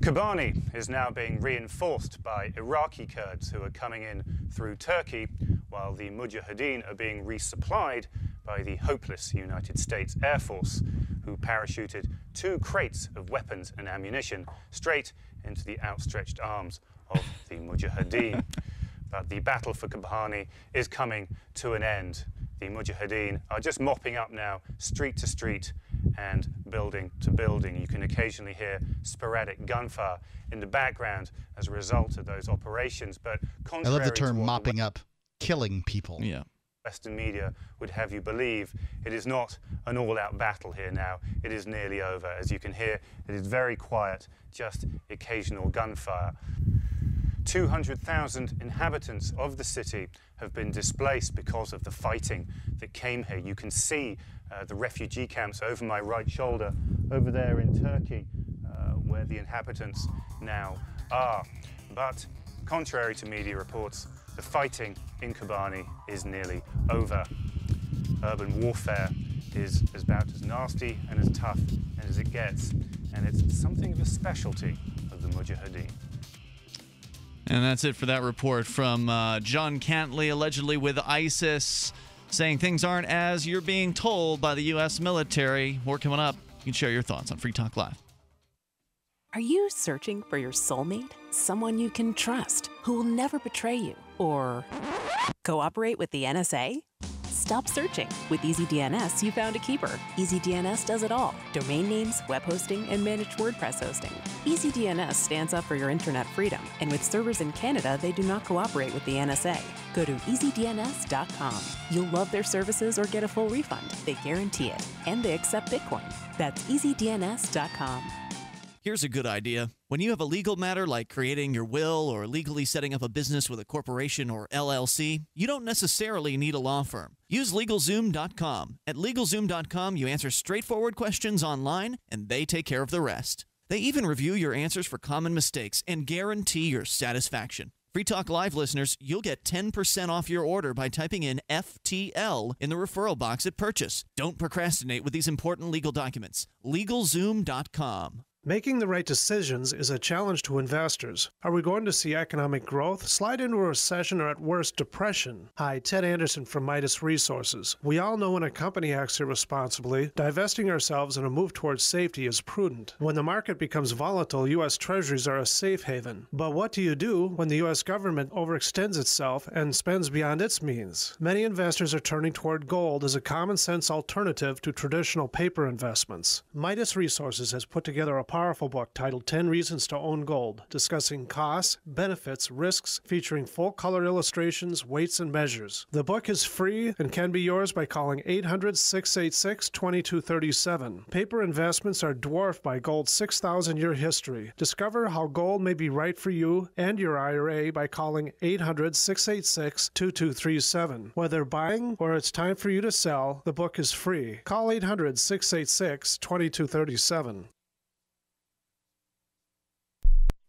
Kobani is now being reinforced by Iraqi Kurds who are coming in through Turkey, while the Mujahideen are being resupplied by the hopeless United States Air Force, who parachuted two crates of weapons and ammunition straight into the outstretched arms of the Mujahideen. but the battle for Kobani is coming to an end. The Mujahideen are just mopping up now, street to street and building to building. You can occasionally hear sporadic gunfire in the background as a result of those operations. But I love the term what mopping up, killing people. Yeah. Western media would have you believe it is not an all out battle here now. It is nearly over. As you can hear, it is very quiet, just occasional gunfire. 200,000 inhabitants of the city have been displaced because of the fighting that came here. You can see uh, the refugee camps over my right shoulder, over there in Turkey, uh, where the inhabitants now are. But contrary to media reports, the fighting in Kobani is nearly over. Urban warfare is about as nasty and as tough as it gets, and it's something of a specialty of the Mujahideen. And that's it for that report from uh, John Cantlie, allegedly with ISIS, saying things aren't as you're being told by the U.S. military. More coming up. You can share your thoughts on Free Talk Live. Are you searching for your soulmate? Someone you can trust, who will never betray you or cooperate with the NSA? Stop searching. With EasyDNS, you found a keeper. EasyDNS does it all domain names, web hosting, and managed WordPress hosting. EasyDNS stands up for your internet freedom, and with servers in Canada, they do not cooperate with the NSA. Go to easydns.com. You'll love their services or get a full refund. They guarantee it. And they accept Bitcoin. That's easydns.com. Here's a good idea. When you have a legal matter like creating your will or legally setting up a business with a corporation or LLC, you don't necessarily need a law firm. Use LegalZoom.com. At LegalZoom.com, you answer straightforward questions online, and they take care of the rest. They even review your answers for common mistakes and guarantee your satisfaction. Free Talk Live listeners, you'll get 10% off your order by typing in FTL in the referral box at purchase. Don't procrastinate with these important legal documents. LegalZoom.com. Making the right decisions is a challenge to investors. Are we going to see economic growth, slide into a recession, or at worst, depression? Hi, Ted Anderson from Midas Resources. We all know when a company acts irresponsibly, divesting ourselves in a move towards safety is prudent. When the market becomes volatile, U.S. Treasuries are a safe haven. But what do you do when the U.S. government overextends itself and spends beyond its means? Many investors are turning toward gold as a common sense alternative to traditional paper investments. Midas Resources has put together a powerful book titled 10 Reasons to Own Gold, discussing costs, benefits, risks, featuring full color illustrations, weights, and measures. The book is free and can be yours by calling 800 686 2237. Paper investments are dwarfed by gold's 6,000 year history. Discover how gold may be right for you and your IRA by calling 800 686 2237. Whether buying or it's time for you to sell, the book is free. Call 800 686 2237.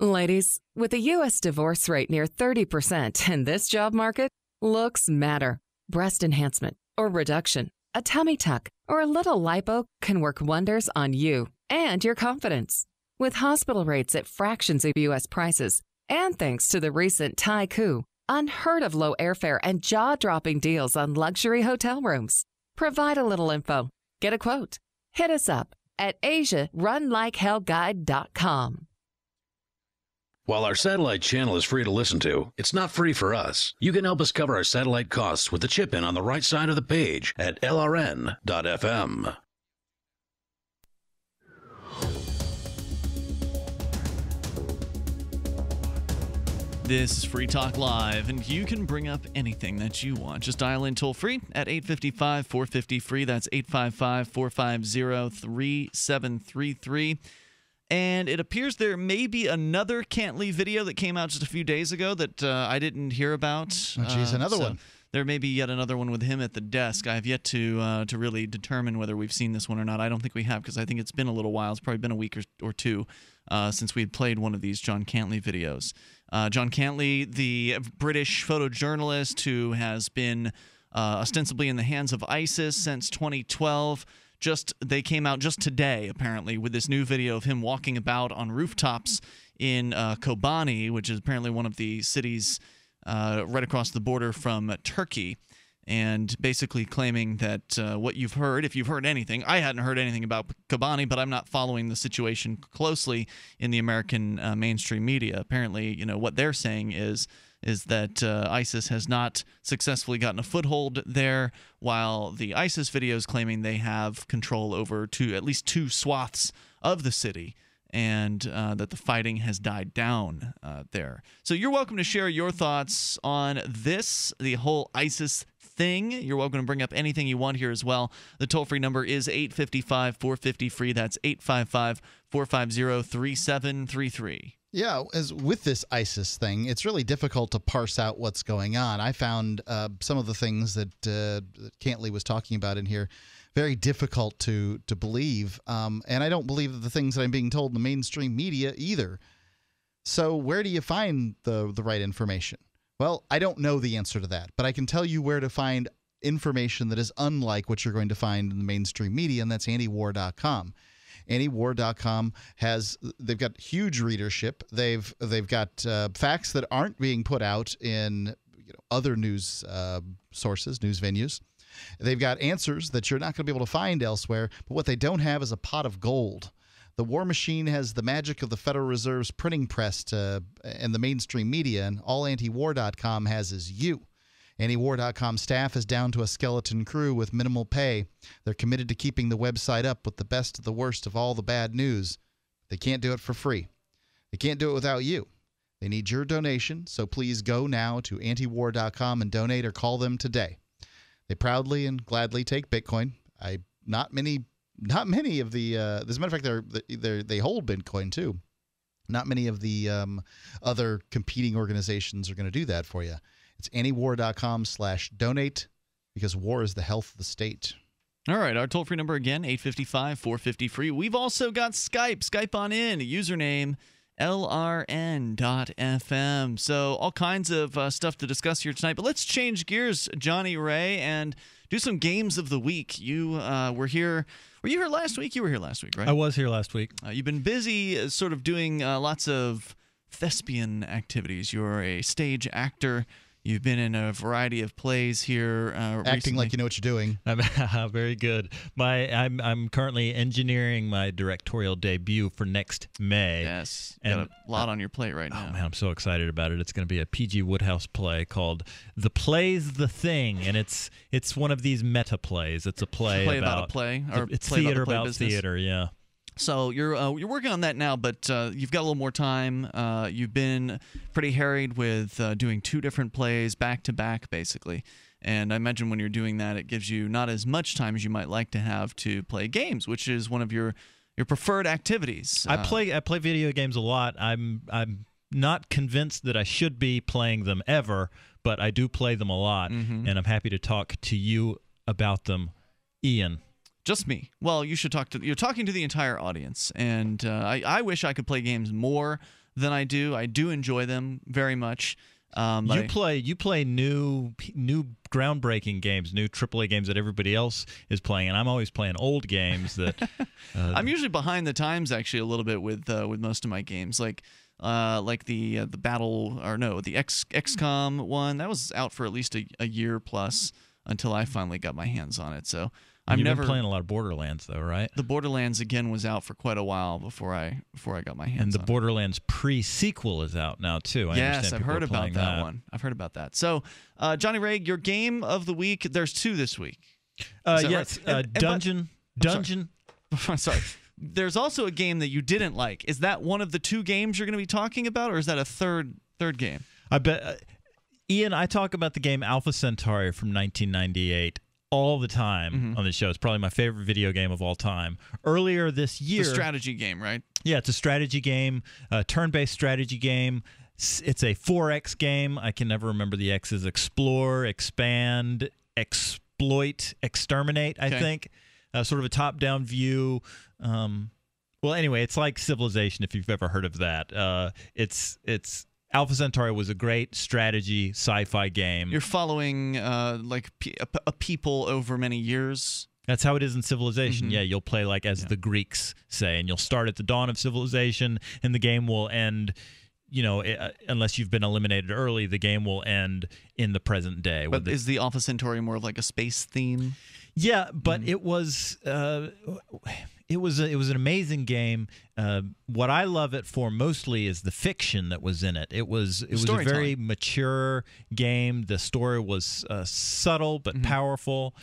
Ladies, with a U.S. divorce rate near 30% in this job market, looks matter. Breast enhancement or reduction, a tummy tuck, or a little lipo can work wonders on you and your confidence. With hospital rates at fractions of U.S. prices, and thanks to the recent Thai coup, unheard of low airfare and jaw dropping deals on luxury hotel rooms. Provide a little info. Get a quote. Hit us up at AsiaRunLikeHellGuide.com. While our satellite channel is free to listen to, it's not free for us. You can help us cover our satellite costs with the chip in on the right side of the page at lrn.fm. This is Free Talk Live, and you can bring up anything that you want. Just dial in toll free at 855 450 free. That's 855 450 3733. And it appears there may be another Cantlie video that came out just a few days ago that uh, I didn't hear about. Oh, geez, Uh, another so one. There may be yet another one with him at the desk. I have yet to uh, to really determine whether we've seen this one or not. I don't think we have because I think it's been a little while. It's probably been a week or, or two uh, since we had played one of these John Cantlie videos. Uh, John Cantlie, the British photojournalist who has been uh, ostensibly in the hands of ISIS since 2012 just they came out just today apparently with this new video of him walking about on rooftops in uh, Kobani, which is apparently one of the cities uh, right across the border from Turkey. and basically claiming that uh, what you've heard, if you've heard anything, I hadn't heard anything about Kobani, but I'm not following the situation closely in the American uh, mainstream media. Apparently, you know what they're saying is is that uh, ISIS has not successfully gotten a foothold there, while the ISIS videos claiming they have control over two at least two swaths of the city and uh, that the fighting has died down uh, there. So you're welcome to share your thoughts on this, the whole ISIS thing. You're welcome to bring up anything you want here as well. The toll free number is 855 450 free. That's 855 450 3733. Yeah, as with this ISIS thing, it's really difficult to parse out what's going on. I found uh, some of the things that, uh, that Cantlie was talking about in here very difficult to to believe, um, and I don't believe the things that I'm being told in the mainstream media either. So where do you find the the right information? Well, I don't know the answer to that, but I can tell you where to find information that is unlike what you're going to find in the mainstream media, and that's antiwar.com antiwar.com has they've got huge readership. They've they've got uh, facts that aren't being put out in you know, other news uh, sources news venues. They've got answers that you're not going to be able to find elsewhere but what they don't have is a pot of gold. The war machine has the magic of the Federal Reserve's printing press to, and the mainstream media, and all antiwar.com has is you. Antiwar.com staff is down to a skeleton crew with minimal pay. They're committed to keeping the website up with the best of the worst of all the bad news. They can't do it for free. They can't do it without you. They need your donation, so please go now to antiwar.com and donate or call them today. They proudly and gladly take Bitcoin. I not many not many of the uh, as a matter of fact they're, they they hold Bitcoin too. Not many of the um, other competing organizations are going to do that for you. It's antiwar.com slash donate because war is the health of the state. All right, our toll free number again, 855 450 free. We've also got Skype. Skype on in, username lrn.fm. So, all kinds of uh, stuff to discuss here tonight. But let's change gears, Johnny Ray, and do some games of the week. You uh, were here. Were you here last week? You were here last week, right? I was here last week. Uh, you've been busy uh, sort of doing uh, lots of thespian activities. You're a stage actor. You've been in a variety of plays here. Uh, Acting recently. like you know what you're doing. I'm very good. My I'm I'm currently engineering my directorial debut for next May. Yes, you got a lot on your plate right now. Oh man, I'm so excited about it. It's going to be a PG Wodehouse play called "The Play's the Thing," and it's it's one of these meta plays. It's a play, Play about a play, or it's play about the theater play about business? theater. Yeah. So you're uh, you're working on that now, but uh, you've got a little more time. Uh, you've been pretty harried with uh, doing two different plays back to back, basically. And I imagine when you're doing that, it gives you not as much time as you might like to have to play games, which is one of your your preferred activities. I Uh, play I play video games a lot. I'm I'm not convinced that I should be playing them ever, but I do play them a lot, Mm-hmm. and I'm happy to talk to you about them, Ian. Just me. Well, you should talk to. You're talking to the entire audience, and uh, I, I wish I could play games more than I do. I do enjoy them very much. Um, you I- play you play new new groundbreaking games, new AAA games that everybody else is playing, and I'm always playing old games that. Uh, I'm usually behind the times actually a little bit with uh, with most of my games, like uh, like the uh, the battle or no the X XCOM one that was out for at least a, a year plus until I finally got my hands on it. So I'm you've never playing a lot of Borderlands though, right? The Borderlands again was out for quite a while before I before I got my hands on it. And the. Borderlands pre-sequel is out now too. I yes, I've heard about playing that, one. I've heard about that. So, uh, Johnny Ray, your game of the week. There's two this week. Uh, yes, right? uh, And- and but- Dungeon Dungeon. I'm sorry. There's also a game that you didn't like. Is that one of the two games you're going to be talking about, or is that a third third game? I bet uh, Ian, I talk about the game Alpha Centauri from 1998 all the time Mm-hmm. on the show. It's probably my favorite video game of all time. Earlier this year, The strategy game, right? Yeah, it's a strategy game, a turn-based strategy game. S- It's a 4X game. I can never remember the X's. Explore, expand, exploit, exterminate. I Okay. think uh, sort of a top-down view. Um, well, anyway, it's like Civilization if you've ever heard of that. Uh, it's it's Alpha Centauri was a great strategy sci-fi game. You're following uh, like a, a people over many years. That's how it is in Civilization. Mhm. Yeah, you'll play like as the Greeks say, and you'll start at the dawn of civilization, and the game will end you know, uh, unless you've been eliminated early, the game will end in the present day. But is the Alpha Centauri more of like a space theme? Yeah, but Mm-hmm. it was uh, it was a, it was an amazing game. Uh, what I love it for mostly is the fiction that was in it. It was it was a very mature game. The story was uh, subtle Mm-hmm. but powerful,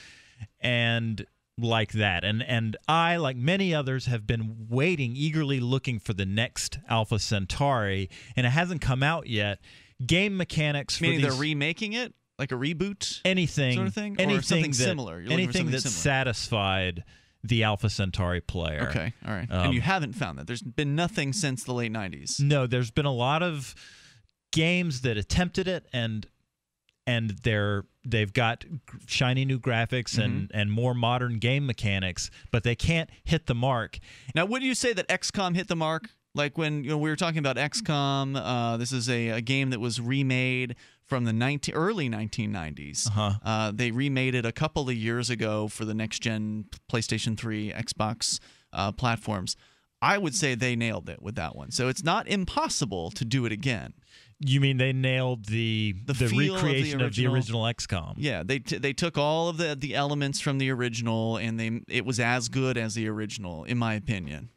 and like that. And and I, like many others, have been waiting eagerly, looking for the next Alpha Centauri, and it hasn't come out yet. Game mechanics, for Meaning these, they're remaking it, like a reboot, anything sort of thing, anything or something that, similar. Anything that similar. satisfied the Alpha Centauri player. Okay, all right. Um, and you haven't found that. There's been nothing since the late '90s. No, there's been a lot of games that attempted it and and they're they've got shiny new graphics and Mm-hmm. and more modern game mechanics, but they can't hit the mark. Now, would you say that XCOM hit the mark? Like when you know we were talking about XCOM, uh, this is a, a game that was remade from the 19, early 1990s. Uh-huh. Uh, they remade it a couple of years ago for the next gen PlayStation 3, Xbox uh, platforms. I would say they nailed it with that one. So it's not impossible to do it again. You mean they nailed the The the, feel of the recreation of the original- original, XCOM? Yeah, they t- they took all of the the elements from the original and they it was as good as the original in my opinion.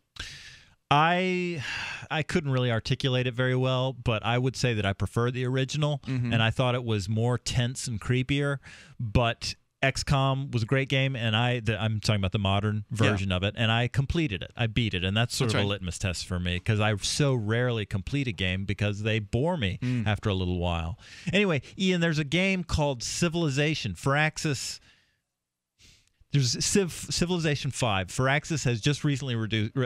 I I couldn't really articulate it very well, but I would say that I prefer the original, Mhm. and I thought it was more tense and creepier. But XCOM was a great game, and I the, I'm talking about the modern version of it, and I completed it. I beat it, and that's sort That's of a litmus test for me because I so rarely complete a game because they bore me Mm. after a little while. Anyway, Ian, there's a game called Civilization. Firaxis there's Civ, Civilization 5. Firaxis has just recently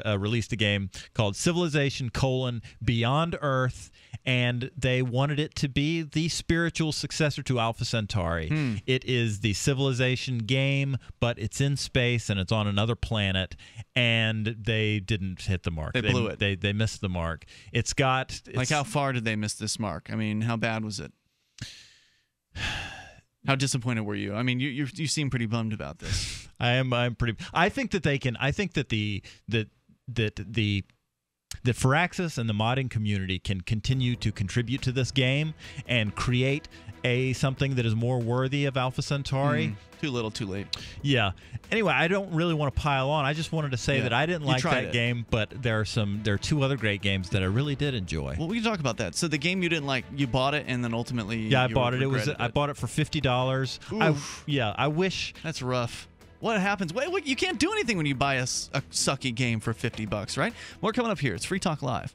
uh, released a game called Civilization colon Beyond Earth, and they wanted it to be the spiritual successor to Alpha Centauri. Hmm. It is the Civilization game, but it's in space and it's on another planet, and they didn't hit the mark. They blew it. They, they missed the mark. It's got like how far did they miss this mark? I mean, how bad was it? How disappointed were you? I mean, you you, you seem pretty bummed about this. I am. I'm pretty. I think that they can. I think that the that that the that Firaxis and the modding community can continue to contribute to this game and create a something that is more worthy of Alpha Centauri. Mm, too little, too late. Yeah. Anyway, I don't really want to pile on. I just wanted to say Yeah. that I didn't like that it. game, but there are some. There are two other great games that I really did enjoy. Well, we can talk about that. So the game you didn't like, you bought it, and then ultimately, yeah, I bought it. It was. regretted I bought it for fifty dollars. Yeah, I wish. That's rough. What happens? Wait, wait, you can't do anything when you buy a sucky game for fifty bucks, right? More coming up here. It's Free Talk Live.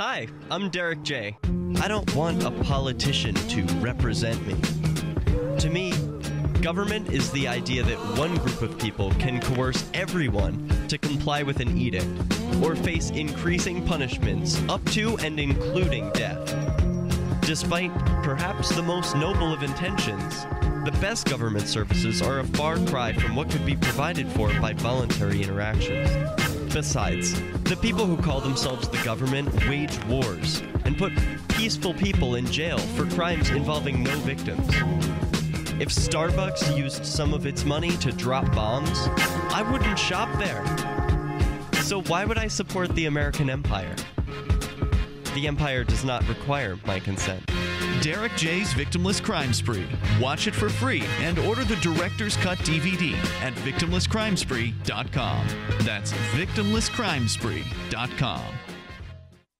Hi, I'm Derrick J. I don't want a politician to represent me. To me, government is the idea that one group of people can coerce everyone to comply with an edict or face increasing punishments up to and including death. Despite perhaps the most noble of intentions, the best government services are a far cry from what could be provided for by voluntary interactions. Besides, the people who call themselves the government wage wars and put peaceful people in jail for crimes involving no victims. If Starbucks used some of its money to drop bombs, I wouldn't shop there. So why would I support the American empire? The empire does not require my consent. Derrick J's Victimless Crime Spree. Watch it for free and order the Director's Cut DVD at victimlesscrimespree.com. That's victimlesscrimespree.com.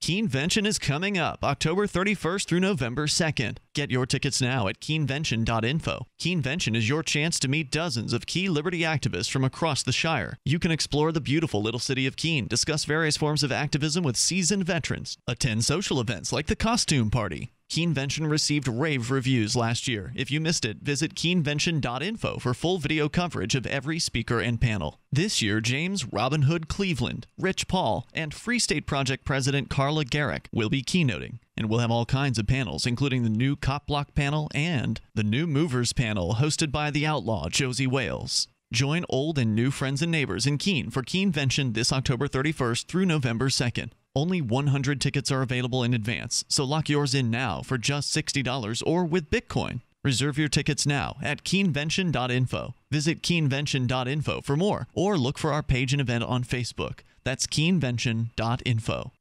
Keenvention is coming up October 31st through November 2nd. Get your tickets now at keenvention.info. Keenvention is your chance to meet dozens of key liberty activists from across the Shire. You can explore the beautiful little city of Keene, discuss various forms of activism with seasoned veterans, attend social events like the costume party. Keenvention received rave reviews last year. If you missed it, visit keenvention.info for full video coverage of every speaker and panel. This year, James Robin Hood Cleveland, Rich Paul, and Free State Project President Carla Gericke will be keynoting. And we'll have all kinds of panels, including the new Cop Block panel and the new Movers panel hosted by the outlaw Josie Wales. Join old and new friends and neighbors in Keene for Keenvention this October 31st through November 2nd. Only 100 tickets are available in advance, so lock yours in now for just $60 or with Bitcoin. Reserve your tickets now at keenvention.info. Visit keenvention.info for more or look for our page and event on Facebook. That's keenvention.info.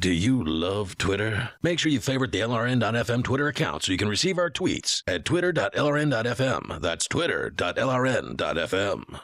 Do you love Twitter? Make sure you favorite the LRN.FM Twitter account so you can receive our tweets at twitter.lrn.fm. That's twitter.lrn.fm.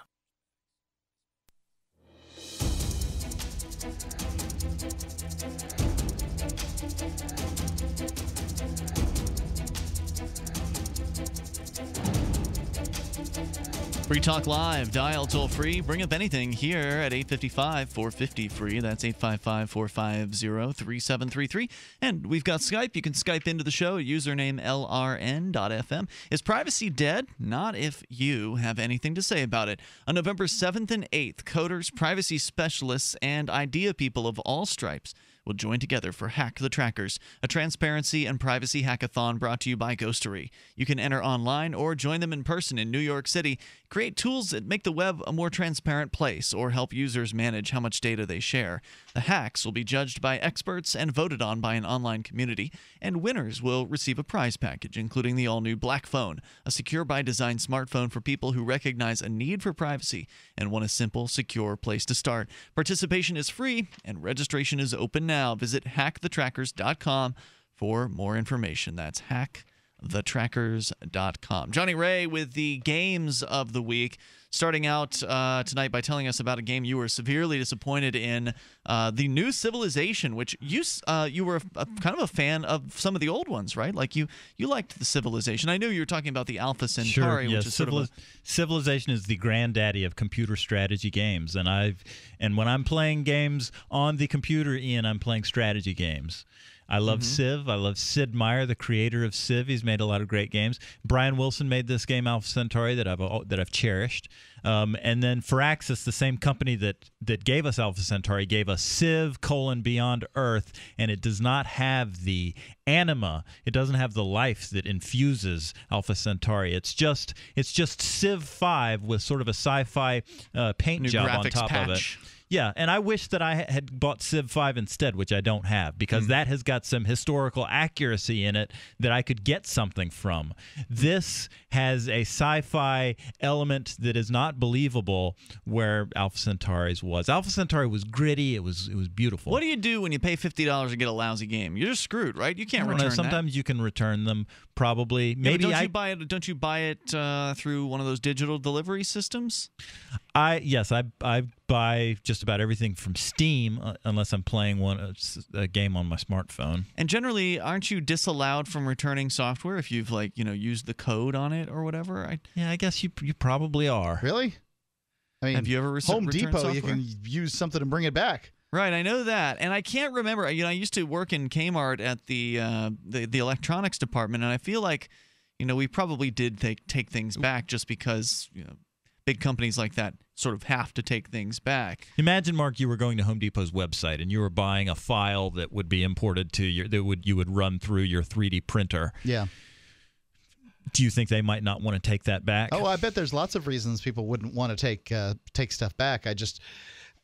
Free Talk Live, dial toll free. Bring up anything here at 855 450 free. That's 855 450 3733. And we've got Skype. You can Skype into the show, username lrn.fm. Is privacy dead? Not if you have anything to say about it. On November 7th and 8th, coders, privacy specialists, and idea people of all stripes will join together for Hack the Trackers, a transparency and privacy hackathon brought to you by Ghostery. You can enter online or join them in person in New York City. Create tools that make the web a more transparent place or help users manage how much data they share. The hacks will be judged by experts and voted on by an online community, and winners will receive a prize package, including the all new Blackphone, a secure by design smartphone for people who recognize a need for privacy and want a simple, secure place to start. Participation is free and registration is open now. Visit hackthetrackers.com for more information. That's hackthetrackers.com. Johnny Ray with the games of the week. Starting out uh, tonight by telling us about a game you were severely disappointed in, uh, the new Civilization, which you uh, you were a, a, kind of a fan of some of the old ones, right? Like you you liked the Civilization. I knew you were talking about the Alpha Centauri, sure, yes. which is sort of a, Civilization is the granddaddy of computer strategy games, and I've and when I'm playing games on the computer, Ian, I'm playing strategy games. I love Mm-hmm. Civ. I love Sid Meier, the creator of Civ. He's made a lot of great games. Brian Wilson made this game Alpha Centauri that I've that I've cherished. Um, and then Firaxis, the same company that that gave us Alpha Centauri, gave us Civ: colon Beyond Earth, and it does not have the anima. It doesn't have the life that infuses Alpha Centauri. It's just it's just Civ Five with sort of a sci-fi uh, paint New job on top of it. Yeah, and I wish that I had bought Civ 5 instead, which I don't have, because that has got some historical accuracy in it that I could get something from. This has a sci fi element that is not believable where Alpha Centauri's was. Alpha Centauri was gritty, it was it was beautiful. What do you do when you pay fifty dollars to get a lousy game? You're just screwed, right? You can't don't know, return that. Sometimes you can return them, probably. Yeah, Maybe don't I you buy it? Don't you buy it uh, through one of those digital delivery systems? I yes, I I buy just about everything from Steam uh, unless I'm playing one uh, s- a game on my smartphone. And generally, aren't you disallowed from returning software if you've like you know used the code on it or whatever? I, Yeah, I guess you you probably are. Really? I mean, Have you ever re- Home returned Depot, you can use something and bring it back. Right, I know that, and I can't remember. You know, I used to work in Kmart at the uh, the, the electronics department, and I feel like, you know, we probably did take take things back just because you know, big companies like that sort of have to take things back. Imagine, Mark, you were going to Home Depot's website and you were buying a file that would be imported to your that would you would run through your 3D printer. Yeah. Do you think they might not want to take that back? Oh, I bet there's lots of reasons people wouldn't want to take uh, take stuff back. I just,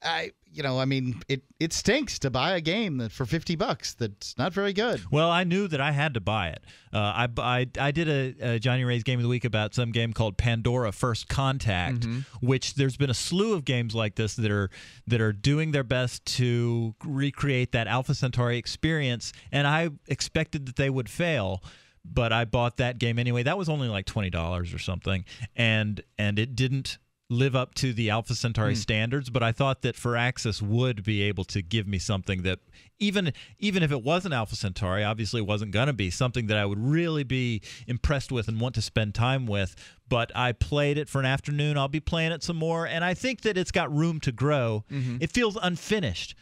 I you know, I mean, it it stinks to buy a game that for fifty bucks that's not very good. Well, I knew that I had to buy it. Uh, I, I I did a, a Johnny Ray's game of the week about some game called Pandora First Contact, Mm-hmm. which there's been a slew of games like this that are that are doing their best to recreate that Alpha Centauri experience, and I expected that they would fail. But I bought that game anyway. That was only like twenty dollars or something, and and it didn't live up to the Alpha Centauri standards, but I thought that Firaxis would be able to give me something that even even if it wasn't Alpha Centauri, obviously it wasn't gonna be something that I would really be impressed with and want to spend time with. But I played it for an afternoon. I'll be playing it some more, and I think that it's got room to grow. Mhm. It feels unfinished,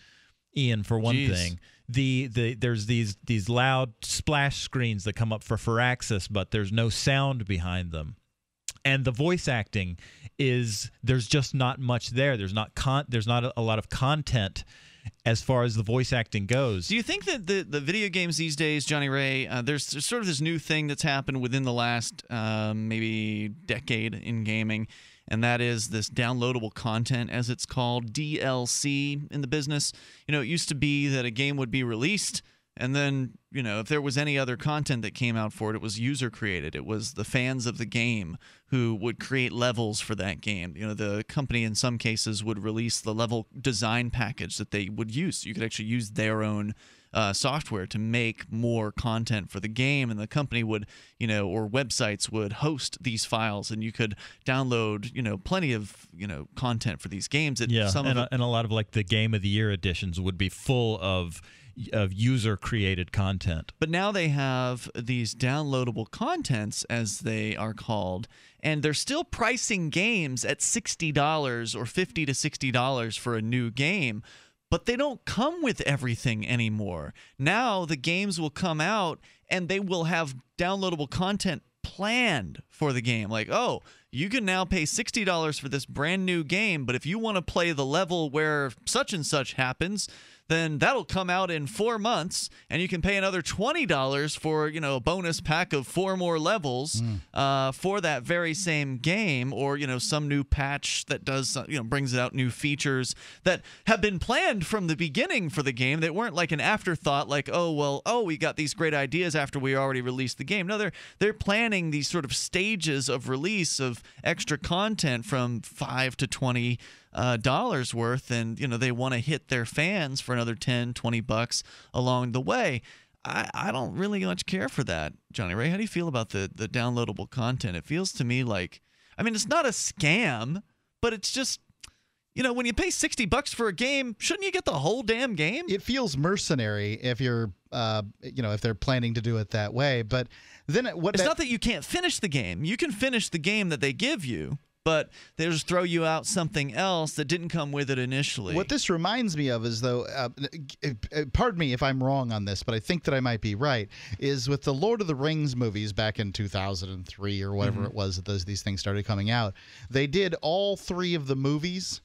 Ian, for one Jeez. thing. The, the there's these these loud splash screens that come up for Firaxis, but there's no sound behind them and the voice acting is there's just not much there there's not con there's not a, a lot of content as far as the voice acting goes Do you think that the, the video games these days, Johnny Ray, uh, there's, there's sort of this new thing that's happened within the last um, maybe decade in gaming, and that is this downloadable content, as it's called, DLC in the business. You know, it used to be that a game would be released, and then, you know, if there was any other content that came out for it, it was user created. It was the fans of the game who would create levels for that game. You know, the company in some cases would release the level design package that they would use. You could actually use their own uh, software to make more content for the game, and the company would, you know, or websites would host these files, and you could download, you know, plenty of, you know, content for these games. That yeah some and, of a, and a lot of like the game of the year editions would be full of of user created content But now they have these downloadable contents, as they are called, and they're still pricing games at $60 or $50 to $60 for a new game. But they don't come with everything anymore. Now the games will come out and they will have downloadable content planned for the game. Like, oh, you can now pay $60 for this brand new game, but if you want to play the level where such and such happens, then that'll come out in four months, and you can pay another twenty dollars for you know a bonus pack of four more levels uh, for that very same game, or you know some new patch that does you know brings out new features that have been planned from the beginning for the game that weren't like an afterthought, like oh well oh we got these great ideas after we already released the game. No, they're they're planning these sort of stages of release of extra content from five to twenty uh, dollars worth and you know they want to hit their fans for another 10 20 bucks along the way I, I don't really much care for that johnny ray how do you feel about the the downloadable content it feels to me like i mean it's not a scam but it's just you know when you pay 60 bucks for a game shouldn't you get the whole damn game It feels mercenary if you're, uh, you know, if they're planning to do it that way. But then what? it's that- not that you can't finish the game you can finish the game that they give you but they just throw you out something else that didn't come with it initially What this reminds me of is though, uh, uh, uh, pardon me if I'm wrong on this, but I think that I might be right. Is with the Lord of the Rings movies back in 2003 or whatever Mhm. it was that those these things started coming out. They did all three of the movies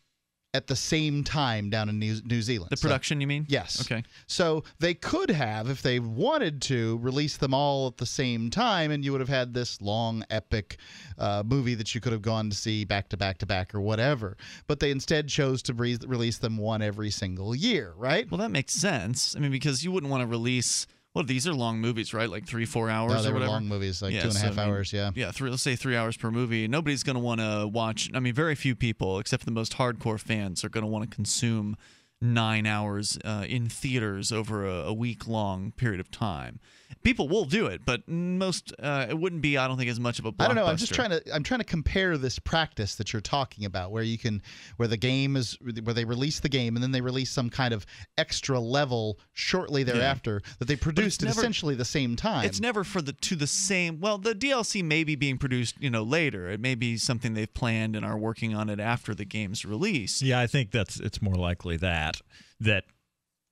at the same time down in New, New Zealand. the So- production you mean Yes. okay So they could have, if they wanted to, release them all at the same time, and you would have had this long, epic uh, movie that you could have gone to see back to back to back or whatever. But they instead chose to re- release them one every single year, right? Well, that makes sense. I mean, because you wouldn't want to release. Well, these are long movies, right? Like three, four hours No, they or were whatever. long movies, like Yeah, two and a so, half mean, hours, yeah. Yeah, three, let's say three hours per movie. Nobody's going to want to watch. I mean, very few people, except the most hardcore fans, are going to want to consume nine hours uh, in theaters over a, a week long period of time. People will do it, but most uh, it wouldn't be. I don't think as much of a. Blockbuster. I don't know. I'm just trying to. I'm trying to compare this practice that you're talking about, where you can, where the game is, where they release the game and then they release some kind of extra level shortly thereafter that they produced at never- essentially the same time. It's never for the to the same. Well, the DLC may be being produced, you know, later. It may be something they've planned and are working on it after the game's release. Yeah, I think that's it's more likely that that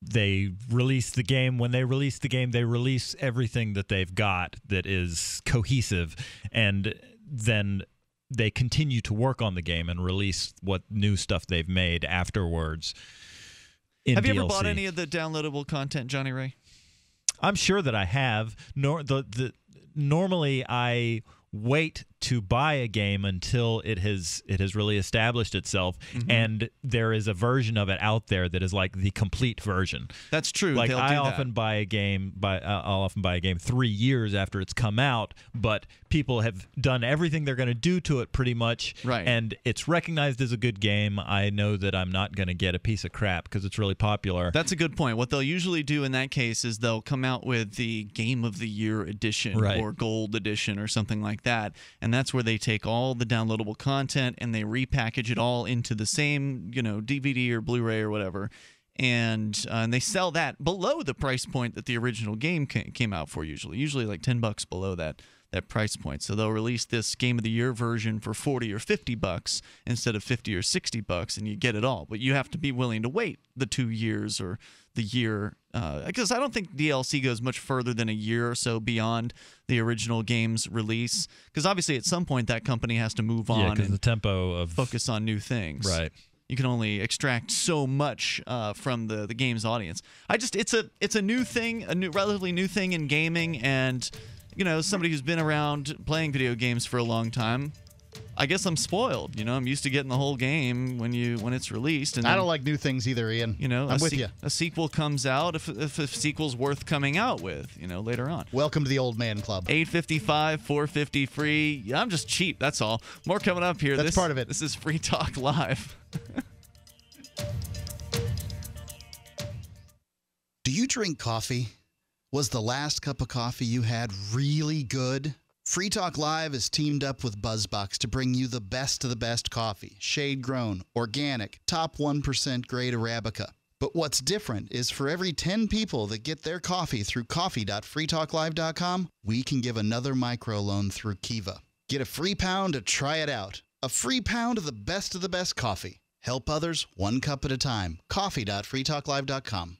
they release the game when they release the game they release everything that they've got that is cohesive and then they continue to work on the game and release what new stuff they've made afterwards Have you DLC. ever bought any of the downloadable content, Johnny Ray? I'm sure that I have. Nor the the normally I wait to buy a game until it has it has really established itself Mhm. and there is a version of it out there that is like the complete version That's true. like They'll i do that. often buy a game by uh, i'll often buy a game three years after it's come out but people have done everything they're going to do to it pretty much Right. and it's recognized as a good game i know that i'm not going to get a piece of crap because it's really popular That's a good point. What they'll usually do in that case is they'll come out with the Game of the Year edition Right. or Gold edition or something like that. And that's where they take all the downloadable content and they repackage it all into the same, you know, DVD or Blu ray or whatever. And, uh, and they sell that below the price point that the original game ca- came out for usually, usually like 10 bucks below that that price point. So they'll release this game of the year version for 40 or 50 bucks instead of 50 or 60 bucks and you get it all. But you have to be willing to wait the 2 years or the year uh, because I don't think DLC goes much further than a year or so beyond the original game's release because obviously at some point that company has to move yeah on because and the tempo of focus on new things. Right. You can only extract so much uh, from the, the game's audience. I just it's a it's a new thing, a new relatively new thing in gaming, and you know somebody who's been around playing video games for a long time. I guess I'm spoiled. You know, I'm used to getting the whole game when you when it's released. And I then, don't like new things either, Ian. you know, I'm a with se- you. A sequel comes out if, if a sequel's worth coming out with. You know, later on. Welcome to the old man club. 855 450 free. Yeah, I'm just cheap. That's all. More coming up here. That's this, part of it. This is Free Talk Live. Do you drink coffee? Was the last cup of coffee you had really good? Free Talk Live is teamed up with Buzzbox to bring you the best of the best coffee, shade grown, organic, top 1% grade Arabica. But what's different is for every 10 people that get their coffee through coffee.freetalklive.com, we can give another microloan through Kiva. Get a free pound to try it out. A free pound of the best of the best coffee. Help others one cup at a time. Coffee.freetalklive.com.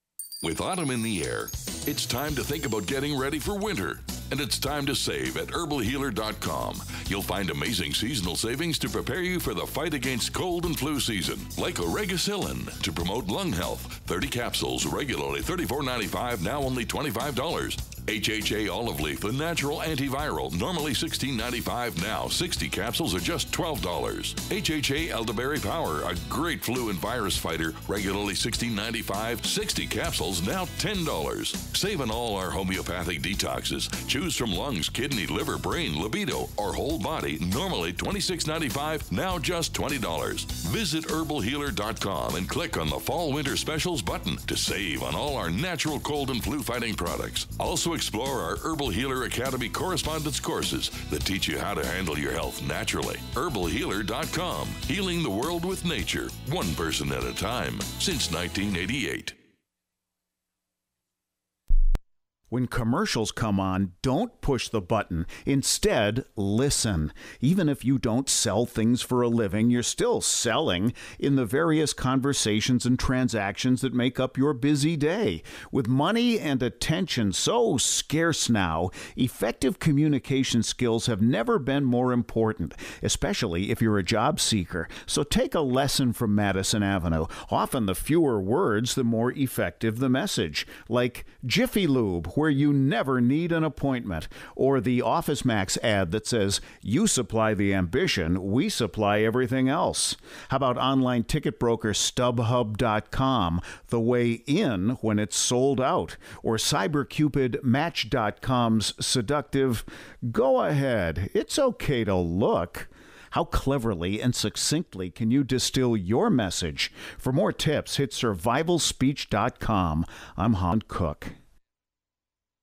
With autumn in the air, it's time to think about getting ready for winter. And it's time to save at herbalhealer.com. You'll find amazing seasonal savings to prepare you for the fight against cold and flu season, like Oregacillin to promote lung health. 30 capsules, regularly $34.95, now only $25. HHA olive leaf, the natural antiviral, normally $16.95, now 60 capsules are just $12. HHA elderberry power, a great flu and virus fighter, regularly $16.95, 60 capsules, now $10. Save on all our homeopathic detoxes. Choose from lungs, kidney, liver, brain, libido, or whole body, normally $26.95, now just $20. Visit herbalhealer.com and click on the Fall Winter Specials button to save on all our natural cold and flu fighting products. Also, explore our Herbal Healer Academy correspondence courses that teach you how to handle your health naturally. Herbalhealer.com, healing the world with nature, one person at a time, since 1988. When commercials come on, don't push the button. Instead, listen. Even if you don't sell things for a living, you're still selling in the various conversations and transactions that make up your busy day. With money and attention so scarce now, effective communication skills have never been more important, especially if you're a job seeker. So take a lesson from Madison Avenue. Often the fewer words, the more effective the message. Like Jiffy Lube, where you never need an appointment, or the Office Max ad that says, You supply the ambition, we supply everything else. How about online ticket broker StubHub.com, the way in when it's sold out, or CyberCupidMatch.com's seductive, Go ahead, it's okay to look. How cleverly and succinctly can you distill your message? For more tips, hit survivalspeech.com. I'm Han Cook.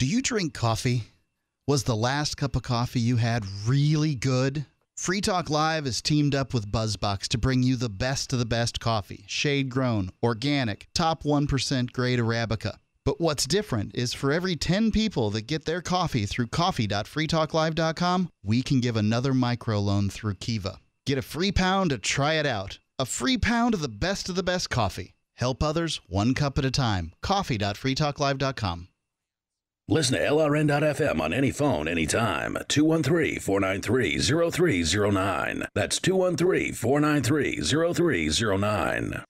Do you drink coffee? Was the last cup of coffee you had really good? Free Talk Live is teamed up with Buzzbox to bring you the best of the best coffee, shade grown, organic, top 1% grade Arabica. But what's different is for every 10 people that get their coffee through coffee.freetalklive.com, we can give another microloan through Kiva. Get a free pound to try it out. A free pound of the best of the best coffee. Help others one cup at a time. Coffee.freetalklive.com. Listen to LRN.FM on any phone, anytime. 213 493 0309. That's 213 493 0309.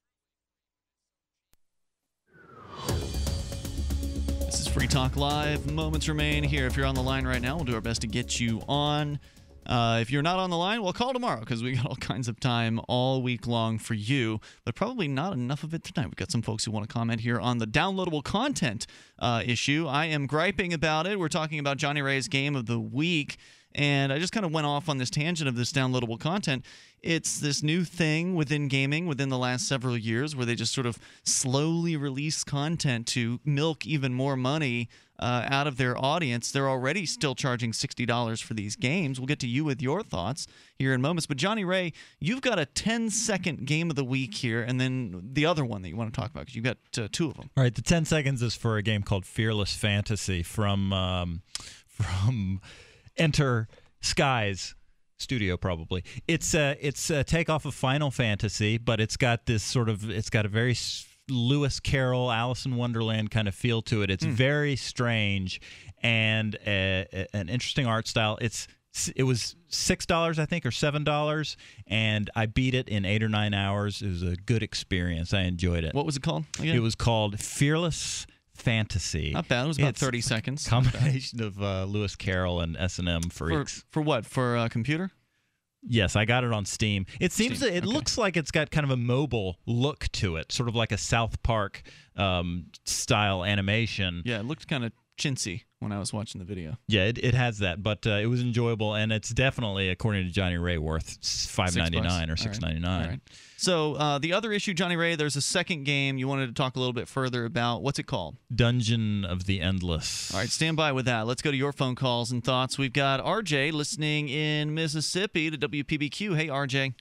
This is Free Talk Live. Moments remain here. If you're on the line right now, we'll do our best to get you on. Uh, if you're not on the line, we'll call tomorrow because we got all kinds of time all week long for you, but probably not enough of it tonight. We've got some folks who want to comment here on the downloadable content uh, issue. I am griping about it. We're talking about Johnny Ray's game of the week, and I just kind of went off on this tangent of this downloadable content. It's this new thing within gaming within the last several years where they just sort of slowly release content to milk even more money uh, out of their audience. They're already still charging $60 for these games. We'll get to you with your thoughts here in moments. But Johnny Ray, you've got a 10 second game of the week here, and then the other one that you want to talk about because you've got uh, two of them. All right, the 10 seconds is for a game called Fearless Fantasy from um, from Enter Skies studio probably it's a it's a takeoff of final fantasy but it's got this sort of it's got a very lewis carroll alice in wonderland kind of feel to it it's Hmm. very strange and a, a- an interesting art style it's it was six dollars i think or seven dollars and i beat it in eight or nine hours it was a good experience i enjoyed it What was it called? again? it was called fearless fantasy Not bad. It was about It's 30 seconds. combination of uh, lewis carroll and s&m For, freaks for what? For a computer? Yes, I got it on Steam. It seems Steam, it okay. looks like it's got kind of a mobile look to it, sort of like a South Park um, style animation. Yeah, it looked kind of chintzy when I was watching the video. Yeah, it, it has that, but uh, it was enjoyable, and it's definitely, according to Johnny Ray, worth five ninety nine or six ninety nine. six All right. ninety All nine. right. So uh, the other issue, Johnny Ray, there's a second game you wanted to talk a little bit further about. What's it called? Dungeon of the Endless. All right, stand by with that. Let's go to your phone calls and thoughts. We've got RJ listening in Mississippi to WPBQ. Hey, RJ.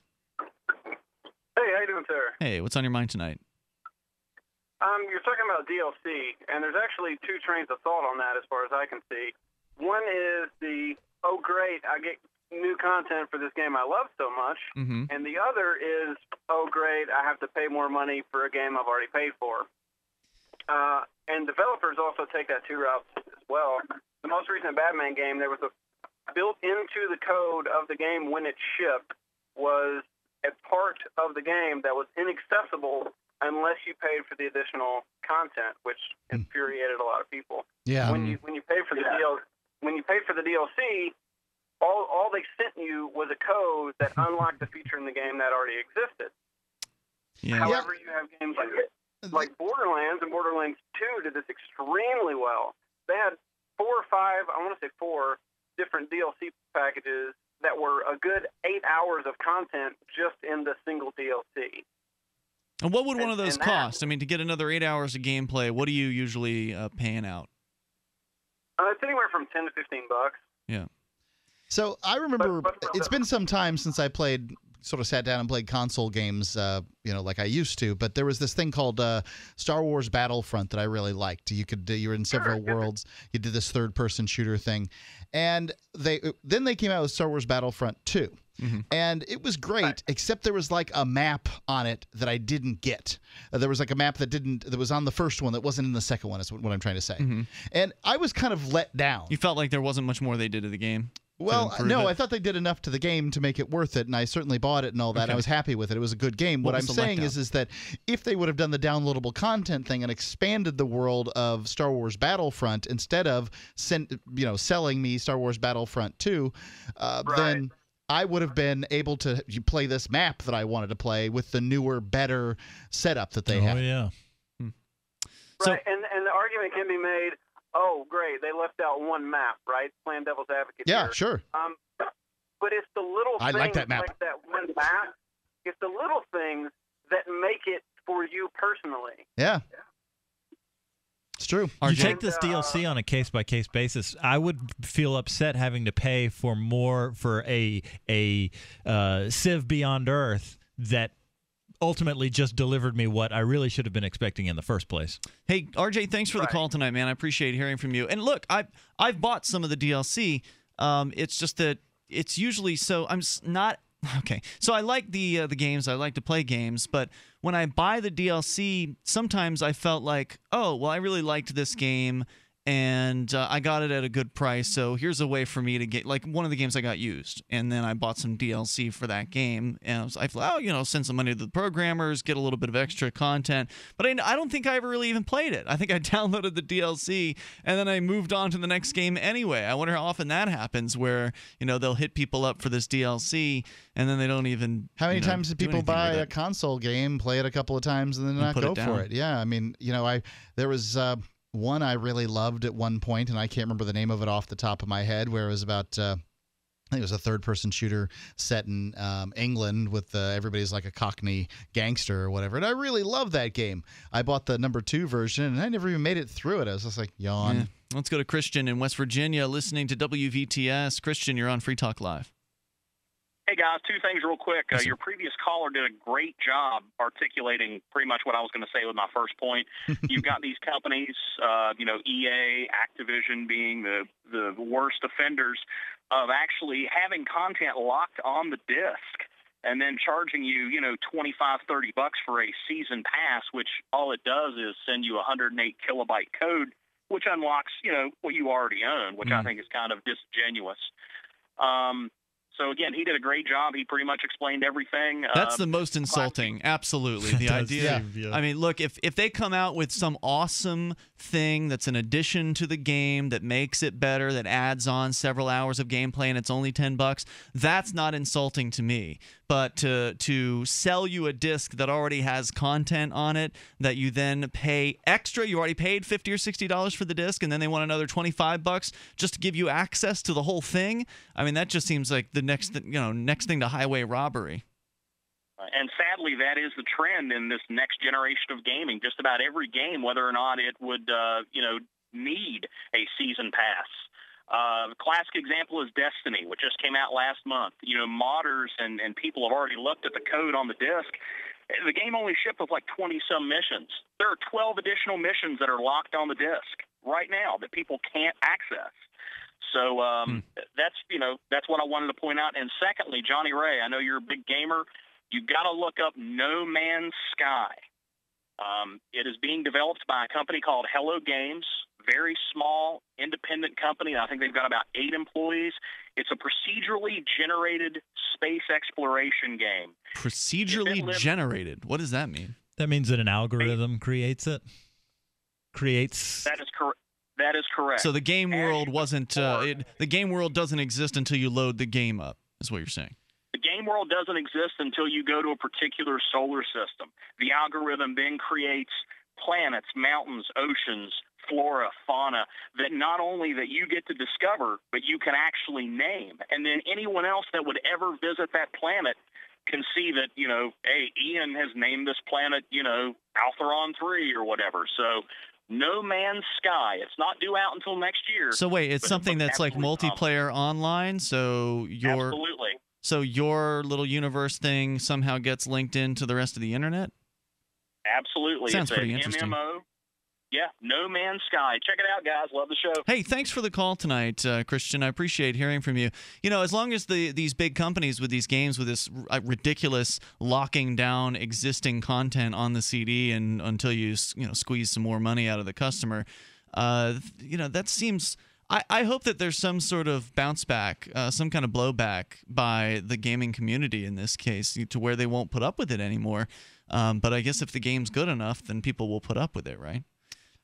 Hey, how you doing, sir? Hey, what's on your mind tonight? Um, you're talking about DLC, and there's actually two trains of thought on that, as far as I can see. One is the oh great, I get new content for this game I love so much, Mm-hmm. and the other is oh great, I have to pay more money for a game I've already paid for. Uh, and developers also take that two routes as well. The most recent Batman game, there was a built into the code of the game when it shipped was a part of the game that was inaccessible unless you paid for the additional content, which hmm. infuriated a lot of people. Yeah. When you when you pay for the deal when you pay for the DLC, all all they sent you was a code that unlocked the feature in the game that already existed. Yeah. However, you have games like like Borderlands and Borderlands 2 did this extremely well. They had four or five, I want to say four different DLC packages that were a good eight hours of content just in the single DLC. And what would one And- of those and that- cost? I mean, to get another eight hours of gameplay, what are you usually uh, paying out? Uh, it's anywhere from 10 to 15 bucks. Yeah. So I remember it's been some time since I played, sort of sat down and played console games, uh, you know, like I used to. But there was this thing called uh, Star Wars Battlefront that I really liked. You could you were in several worlds. You did this third-person shooter thing, and they then they came out with Star Wars Battlefront 2 and it was great. Except there was like a map on it that I didn't get. Uh, there was like a map that didn't that was on the first one that wasn't in the second one. Is what, what I'm trying to say. And I was kind of let down. You felt like there wasn't much more they did to the game. Well, no, it? I thought they did enough to the game to make it worth it, and I certainly bought it and all that. Okay. I was happy with it. It was a good game. What What, I'm saying is, is that if they would have done the downloadable content thing and expanded the world of Star Wars Battlefront instead of send, you know, selling me Star Wars Battlefront 2, uh, then I would have been able to play this map that I wanted to play with the newer, better setup that they oh have. Oh yeah. right, and and the argument can be made. Oh, great, they left out one map, right? Playing devil's advocate. Yeah, here. sure. Um, but it's the little I like that map. like that one map. It's the little things that make it for you personally. Yeah. It's true. You take this DLC on a case by case basis. I would feel upset having to pay for more for a a uh, Civ Beyond Earth that ultimately just delivered me what I really should have been expecting in the first place. Hey, RJ, thanks for the call tonight, man. I appreciate hearing from you. And look, I I've bought some of the DLC. Um, it's just that it's usually so I'm not okay. So I like the uh, the games. I like to play games, but when I buy the DLC, sometimes I felt like, oh, well, I really liked this game. And uh, I got it at a good price, so here's a way for me to get like one of the games I got used, and then I bought some DLC for that game, and I was like, well, you know, send some money to the programmers, get a little bit of extra content. But I, I don't think I ever really even played it. I think I downloaded the DLC and then I moved on to the next game anyway. I wonder how often that happens, where you know they'll hit people up for this DLC and then they don't even. How many you know, times did do people buy a console game, play it a couple of times, and then And not go for it? Yeah, I mean, you know, I there was uh, one I really loved at one point, and I can't remember the name of it off the top of my head, where it was about. Uh, I think it was a third-person shooter set in um, England with uh, everybody's like a Cockney gangster or whatever, and I really loved that game. I bought the number two version, and I never even made it through it. I was just like, yawn. Yeah. Let's go to Christian in West Virginia, listening to WVTS. Christian, you're on Free Talk Live. Hey guys, two things real quick. Uh, your previous caller did a great job articulating pretty much what I was going to say with my first point. You've got these companies, uh, you know, EA, Activision being the the worst offenders of actually having content locked on the disc and then charging you, you know, 25, 30 bucks for a season pass, which all it does is send you a 108 kilobyte code, which unlocks, you know, what you already own, which I Mm. think is kind of disingenuous. Um, so again, he did a great job. He pretty much explained everything. That's Uh, the most insulting. Absolutely. The idea. yeah. I mean, look, if, if they come out with some awesome thing that's an addition to the game that makes it better, that adds on several hours of gameplay and it's only 10 bucks, that's not insulting to me. But to to sell you a disc that already has content on it that you then pay extra, you already paid 50 or 60 dollars for the disc and then they want another 25 bucks just to give you access to the whole thing. I mean, that just seems like the next you know, next thing to highway robbery. And sadly, that is the trend in this next generation of gaming. Just about every game, whether or not it would, uh, you know, need a season pass. Uh, classic example is Destiny, which just came out last month. You know, modders and, and people have already looked at the code on the disc. The game only shipped with like 20 some missions. There are 12 additional missions that are locked on the disc right now that people can't access. So um, that's you know that's what I wanted to point out. And secondly, Johnny Ray, I know you're a big gamer. You got to look up No Man's Sky. Um, it is being developed by a company called Hello Games, very small independent company. I think they've got about eight employees. It's a procedurally generated space exploration game. Procedurally live- generated. What does that mean? That means that an algorithm creates it. Creates That is correct. That is correct. So the game world wasn't. Uh, it, the game world doesn't exist until you load the game up. Is what you're saying? The game world doesn't exist until you go to a particular solar system. The algorithm then creates planets, mountains, oceans, flora, fauna that not only that you get to discover, but you can actually name. And then anyone else that would ever visit that planet can see that, you know, hey, Ian has named this planet, you know, Altheron 3 or whatever. So no Man's Sky. It's not due out until next year. So wait, it's something looks that's like multiplayer online. So your Absolutely. So your little universe thing somehow gets linked into the rest of the internet. Absolutely. Sounds it's pretty interesting. MMO. Yeah, No Man's Sky. Check it out, guys. Love the show. Hey, thanks for the call tonight, uh, Christian. I appreciate hearing from you. You know, as long as the these big companies with these games with this r- ridiculous locking down existing content on the CD and until you you know squeeze some more money out of the customer, uh, you know that seems. I, I hope that there's some sort of bounce back, uh, some kind of blowback by the gaming community in this case, to where they won't put up with it anymore. Um, but I guess if the game's good enough, then people will put up with it, right?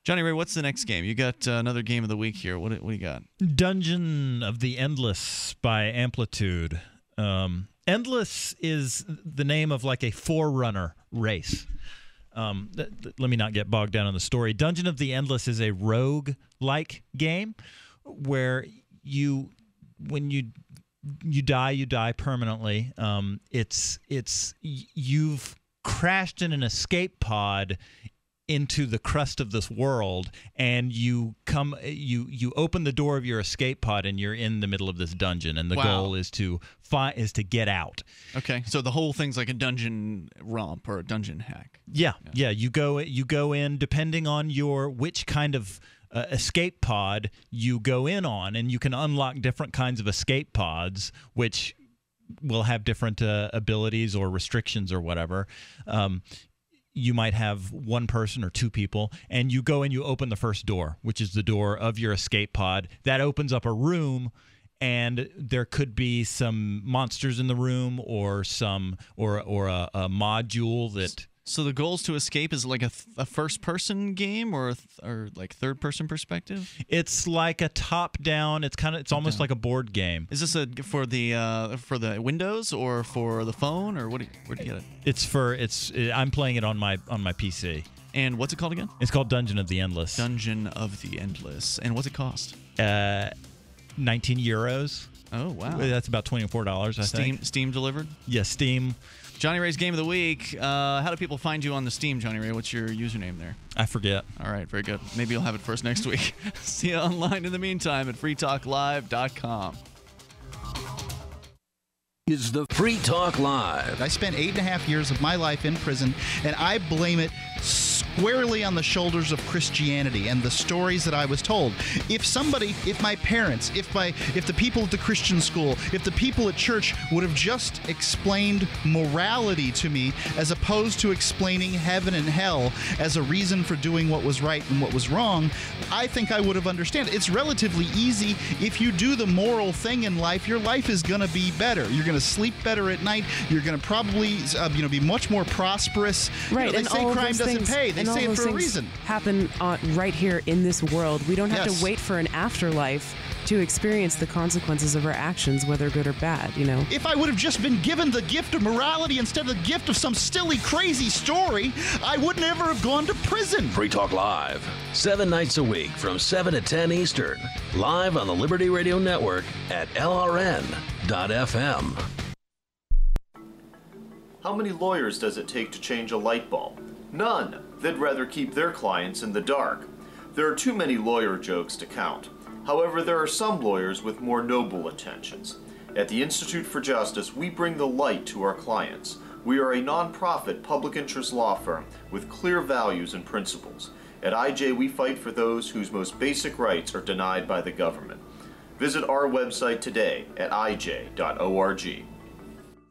Johnny Ray, what's the next game? You got uh, another game of the week here. What, what do you got? Dungeon of the Endless by Amplitude. Um, Endless is the name of like a forerunner race. Um, let me not get bogged down on the story. Dungeon of the Endless is a rogue like game where you, when you you die, you die permanently. Um, it's it's you've crashed in an escape pod into the crust of this world and you come you you open the door of your escape pod and you're in the middle of this dungeon and the Wow. goal is to find is to get out Okay, so the whole thing's like a dungeon romp or a dungeon hack. yeah, yeah. You go you go in depending on your which kind of uh, escape pod you go in on, and you can unlock different kinds of escape pods, which will have different uh, abilities or restrictions or whatever. Um, you might have one person or two people, and you go and you open the first door, which is the door of your escape pod. That opens up a room and there could be some monsters in the room or some or or a, a module that So the goal is to escape is like a, th- a first person game or a th- or like third person perspective. it's like a top down it's kind of it's almost like a board game Is this a for the uh, for the Windows or for the phone or what? Do you, where do you get it? it's for it's i'm playing it on my on my pc And what's it called again? it's called dungeon of the endless Dungeon of the Endless. And what's it cost? uh 19 euros Oh wow, that's about 24 dollars i Steam think Steam delivered. yeah steam Johnny Ray's game of the week. Uh, how do people find you on the Steam, Johnny Ray? What's your username there? i forget All right, very good. Maybe you'll have it for us next week. See you online in the meantime at freetalklive.com. Is the Free Talk Live. I spent eight and a half years of my life in prison, and I blame it squarely on the shoulders of Christianity and the stories that I was told. If somebody, if my parents, if my, if the people at the Christian school, if the people at church would have just explained morality to me as opposed to explaining heaven and hell as a reason for doing what was right and what was wrong, I think I would have understood. It's relatively easy. If you do the moral thing in life, your life is going to be better. You're going to sleep better at night. You're going to probably, uh, you know, be much more prosperous. You Right, know, they and say crime those doesn't pay. They and all say it those for a things reason. Happen on, right here in this world. We don't have Yes. to wait for an afterlife to experience the consequences of our actions, whether good or bad. You know. If I would have just been given the gift of morality instead of the gift of some silly, crazy story, I would never have gone to prison. Free Talk Live, seven nights a week from 7 to 10 Eastern, live on the Liberty Radio Network at LRN.FM. How many lawyers does it take to change a light bulb? None. They'd rather keep their clients in the dark. There are too many lawyer jokes to count. However, there are some lawyers with more noble intentions. At the Institute for Justice, we bring the light to our clients. We are a nonprofit public interest law firm with clear values and principles. At IJ, we fight for those whose most basic rights are denied by the government. Visit our website today at ij.org.